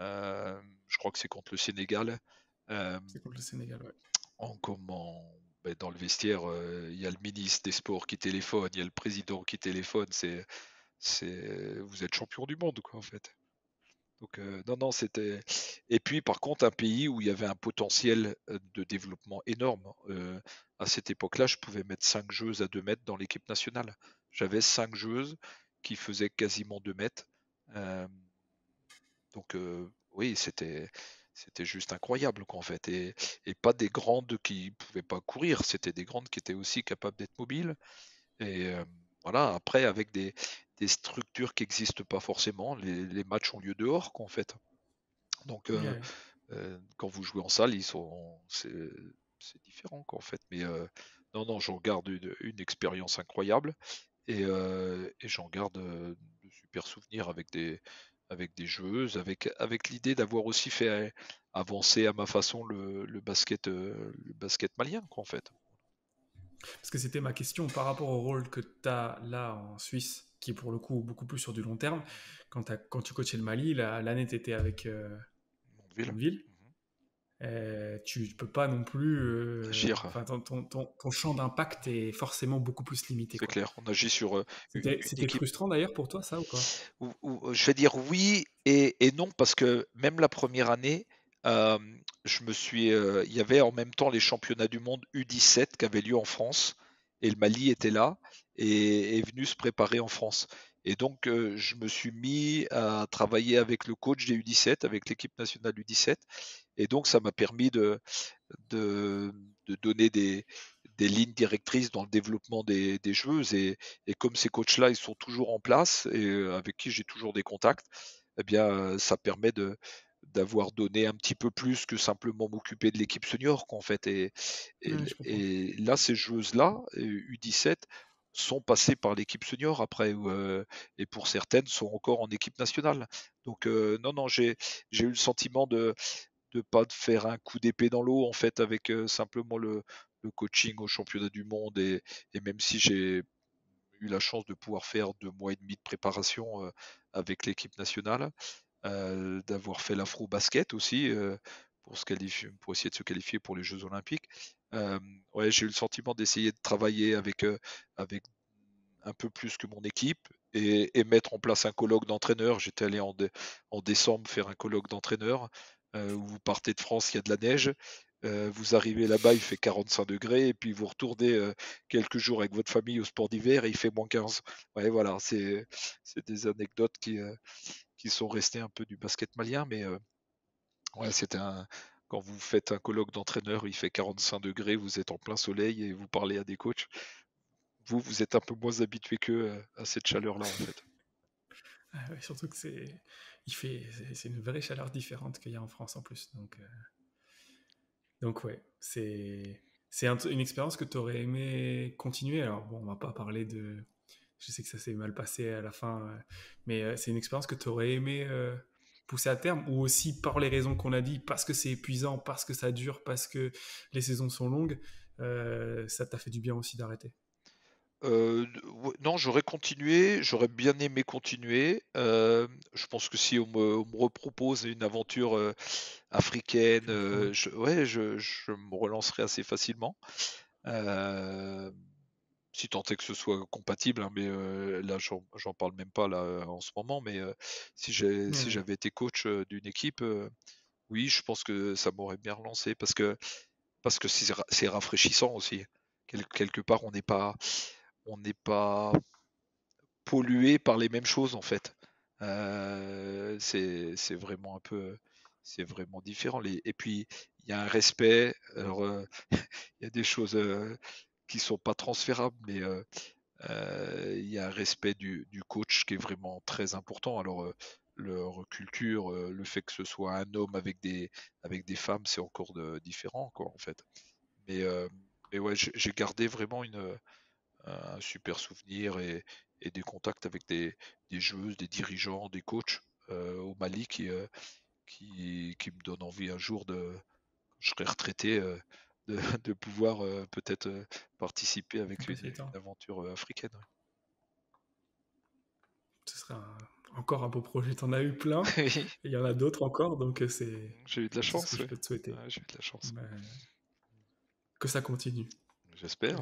euh, je crois que c'est contre le Sénégal. c'est contre le Sénégal, ouais. En comment ben, dans le vestiaire, il y a le ministre des Sports qui téléphone, il y a le président qui téléphone. C'est, c'est, vous êtes champion du monde, quoi, en fait. Donc euh, non, non, c'était. Et puis par contre, un pays où il y avait un potentiel euh, de développement énorme. Euh, à cette époque-là, je pouvais mettre 5 joueuses à 2 mètres dans l'équipe nationale. J'avais 5 joueuses qui faisaient quasiment 2 mètres. donc oui, c'était c'était juste incroyable quoi, en fait. Et, et, pas des grandes qui pouvaient pas courir, c'était des grandes qui étaient aussi capables d'être mobiles. Et voilà, après avec des, des structures qui n'existent pas forcément. Les, matchs ont lieu dehors, en fait. Donc, euh, euh, quand vous jouez en salle, ils sont, c'est, différent, en fait. Mais euh, non, non, j'en garde une, expérience incroyable et, j'en garde de super souvenirs avec des, avec des joueuses, avec, avec l'idée d'avoir aussi fait avancer à ma façon le, basket, le basket malien, quoi, en fait. Parce que c'était ma question par rapport au rôle que tu as là en Suisse qui est pour le coup beaucoup plus sur du long terme. Quand, quand tu coachais le Mali, l'année tu étais avec euh, Ville. Mhm. Euh, tu peux pas non plus. Euh, ton, ton, ton, champ d'impact est forcément beaucoup plus limité. C'est clair, on agit sur. Euh, c'était frustrant d'ailleurs pour toi, ça ou pas Je vais dire oui et, et, non, parce que même la première année, je me suis. Il y avait en même temps les championnats du monde U17 qui avaient lieu en France et le Mali était là et est venu se préparer en France. Et donc, euh, je me suis mis à travailler avec le coach des U17, avec l'équipe nationale U17. Et donc, ça m'a permis de, de, donner des, des, lignes directrices dans le développement des, des joueuses. Et, et, comme ces coachs-là, ils sont toujours en place et euh, avec qui j'ai toujours des contacts, eh bien, ça permet de, d'avoir donné un petit peu plus que simplement m'occuper de l'équipe senior, en fait. Et, et, là, ces joueuses-là, U17, sont passées par l'équipe senior après, euh, et pour certaines sont encore en équipe nationale. Donc euh, non, non, j'ai eu le sentiment de ne pas faire un coup d'épée dans l'eau, en fait, avec euh, simplement le, coaching au championnat du monde, et, même si j'ai eu la chance de pouvoir faire deux mois et demi de préparation avec l'équipe nationale, d'avoir fait l'afro-basket aussi euh, pour, se qualifier, pour essayer de se qualifier pour les Jeux Olympiques. Euh, ouais, j'ai eu le sentiment d'essayer de travailler avec, avec un peu plus que mon équipe et, mettre en place un colloque d'entraîneurs. J'étais allé en, en, décembre faire un colloque d'entraîneurs où vous partez de France, il y a de la neige. vous arrivez là-bas, il fait 45 degrés, et puis vous retournez quelques jours avec votre famille au sport d'hiver et il fait moins 15. Ouais, voilà, c'est des anecdotes qui, qui sont restés un peu du basket malien, mais euh, ouais, c'était un. Quand vous faites un colloque d'entraîneur, il fait 45 degrés, vous êtes en plein soleil et vous parlez à des coachs. Vous, vous êtes un peu moins habitué que euh, à cette chaleur-là, en fait. Ah surtout que c'est, il fait, c'est une vraie chaleur différente qu'il y a en France en plus. Donc, euh, ouais, c'est, c'est une expérience que tu aurais aimé continuer. Alors bon, on va pas parler de, je sais que ça s'est mal passé à la fin, euh, mais euh, c'est une expérience que tu aurais aimé pousser à terme, ou aussi par les raisons qu'on a dit, parce que c'est épuisant, parce que ça dure, parce que les saisons sont longues, ça t'a fait du bien aussi d'arrêter? Euh, non, j'aurais continué, j'aurais bien aimé continuer. Euh, je pense que si on me, repropose une aventure euh, africaine, je, ouais, je, me relancerai assez facilement. Si tant est que ce soit compatible, hein, mais là, j'en parle même pas là en ce moment. Mais si j'avais été coach d'une équipe, oui, je pense que ça m'aurait bien relancé parce que parce que c'est rafraîchissant aussi. quelque part, on n'est pas on n'est pas pollué par les mêmes choses en fait. Euh, c'est vraiment un peu, c'est vraiment différent. et puis il y a un respect. Alors euh, il y a des choses qui euh, sont pas transférables, mais il y a un respect du, coach qui est vraiment très important. Alors leur culture, le fait que ce soit un homme avec des avec des femmes, c'est encore différent quoi en fait. Mais mais ouais, j'ai gardé vraiment une un super souvenir et, des contacts avec des, joueuses, des dirigeants, des coachs euh, au Mali qui, euh, qui, qui, me donnent envie un jour de, je serai retraité, euh, de, pouvoir peut-être participer avec une, aventure africaine. Ce serait encore un beau projet, tu en as eu plein, il y en a d'autres encore, donc c'est... J'ai eu de la chance. je peux te souhaiter. j'ai eu de la chance. Que ça continue. J'espère.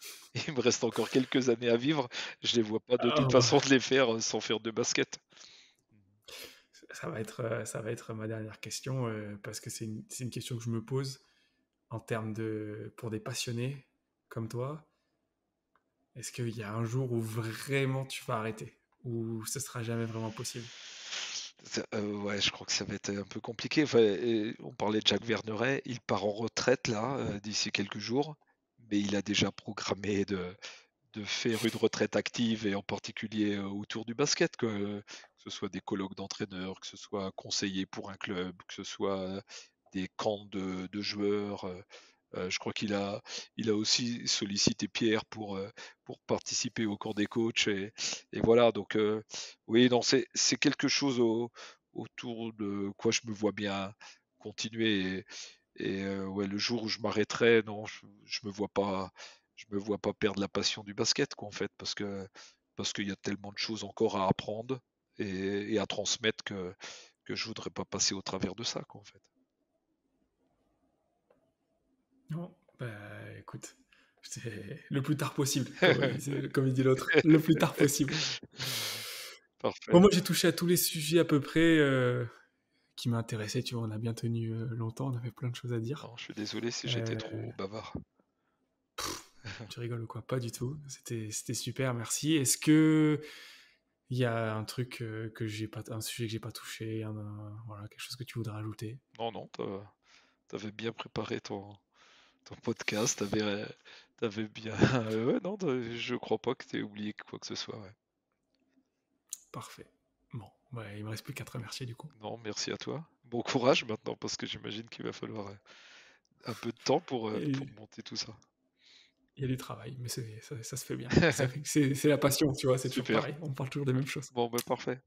Il me reste encore quelques années à vivre. Je les vois pas de toute ah, façon de les faire euh, sans faire de basket. Ça va être, euh, ça va être ma dernière question euh, parce que c'est une, une, question que je me pose en termes de pour des passionnés comme toi. Est-ce qu'il y a un jour où vraiment tu vas arrêter ou ce sera jamais vraiment possible? Ouais, je crois que ça va être un peu compliqué. on parlait de Jacques Verneret, il part en retraite là d'ici quelques jours mais il a déjà programmé de, de faire une retraite active et en particulier euh, autour du basket, que, ce soit des colloques d'entraîneurs, que ce soit conseiller pour un club, que ce soit des camps de, joueurs. Euh, euh, je crois qu'il a, il a aussi sollicité Pierre pour, pour participer au cours des coachs. Et, voilà, donc oui, non, c'est, quelque chose autour de quoi je me vois bien continuer. Et ouais, le jour où je m'arrêterai, non, je, me vois pas, je me vois pas perdre la passion du basket, quoi, en fait, parce que parce qu'il y a tellement de choses encore à apprendre et, à transmettre que que je voudrais pas passer au travers de ça, quoi, en fait. Non, bah écoute, le plus tard possible, comme, il dit l'autre, le plus tard possible. Parfait. moi, j'ai touché à tous les sujets à peu près qui m'intéressait. Tu vois, on a bien tenu euh, longtemps, on avait plein de choses à dire. je suis désolé si j'étais trop euh, bavard. tu rigoles ou quoi? Pas du tout. C'était, super, merci. Est-ce que il y a un truc euh, que j'ai pas, un sujet que j'ai pas touché, voilà, quelque chose que tu voudrais ajouter? Non, non, tu avais bien préparé ton, ton podcast, t'avais, avais bien. ouais, non, je crois pas que tu aies oublié quoi que ce soit. Ouais. Parfait. Bon, Ouais, il me reste plus qu'à te remercier du coup. Non, merci à toi. Bon courage maintenant parce que j'imagine qu'il va falloir euh, un peu de temps pour, euh, pour, monter tout ça. Il y a du travail, mais ça, ça, se fait bien. c'est la passion, tu vois, c'est toujours pareil. On parle toujours des mêmes choses. Bon, ben parfait.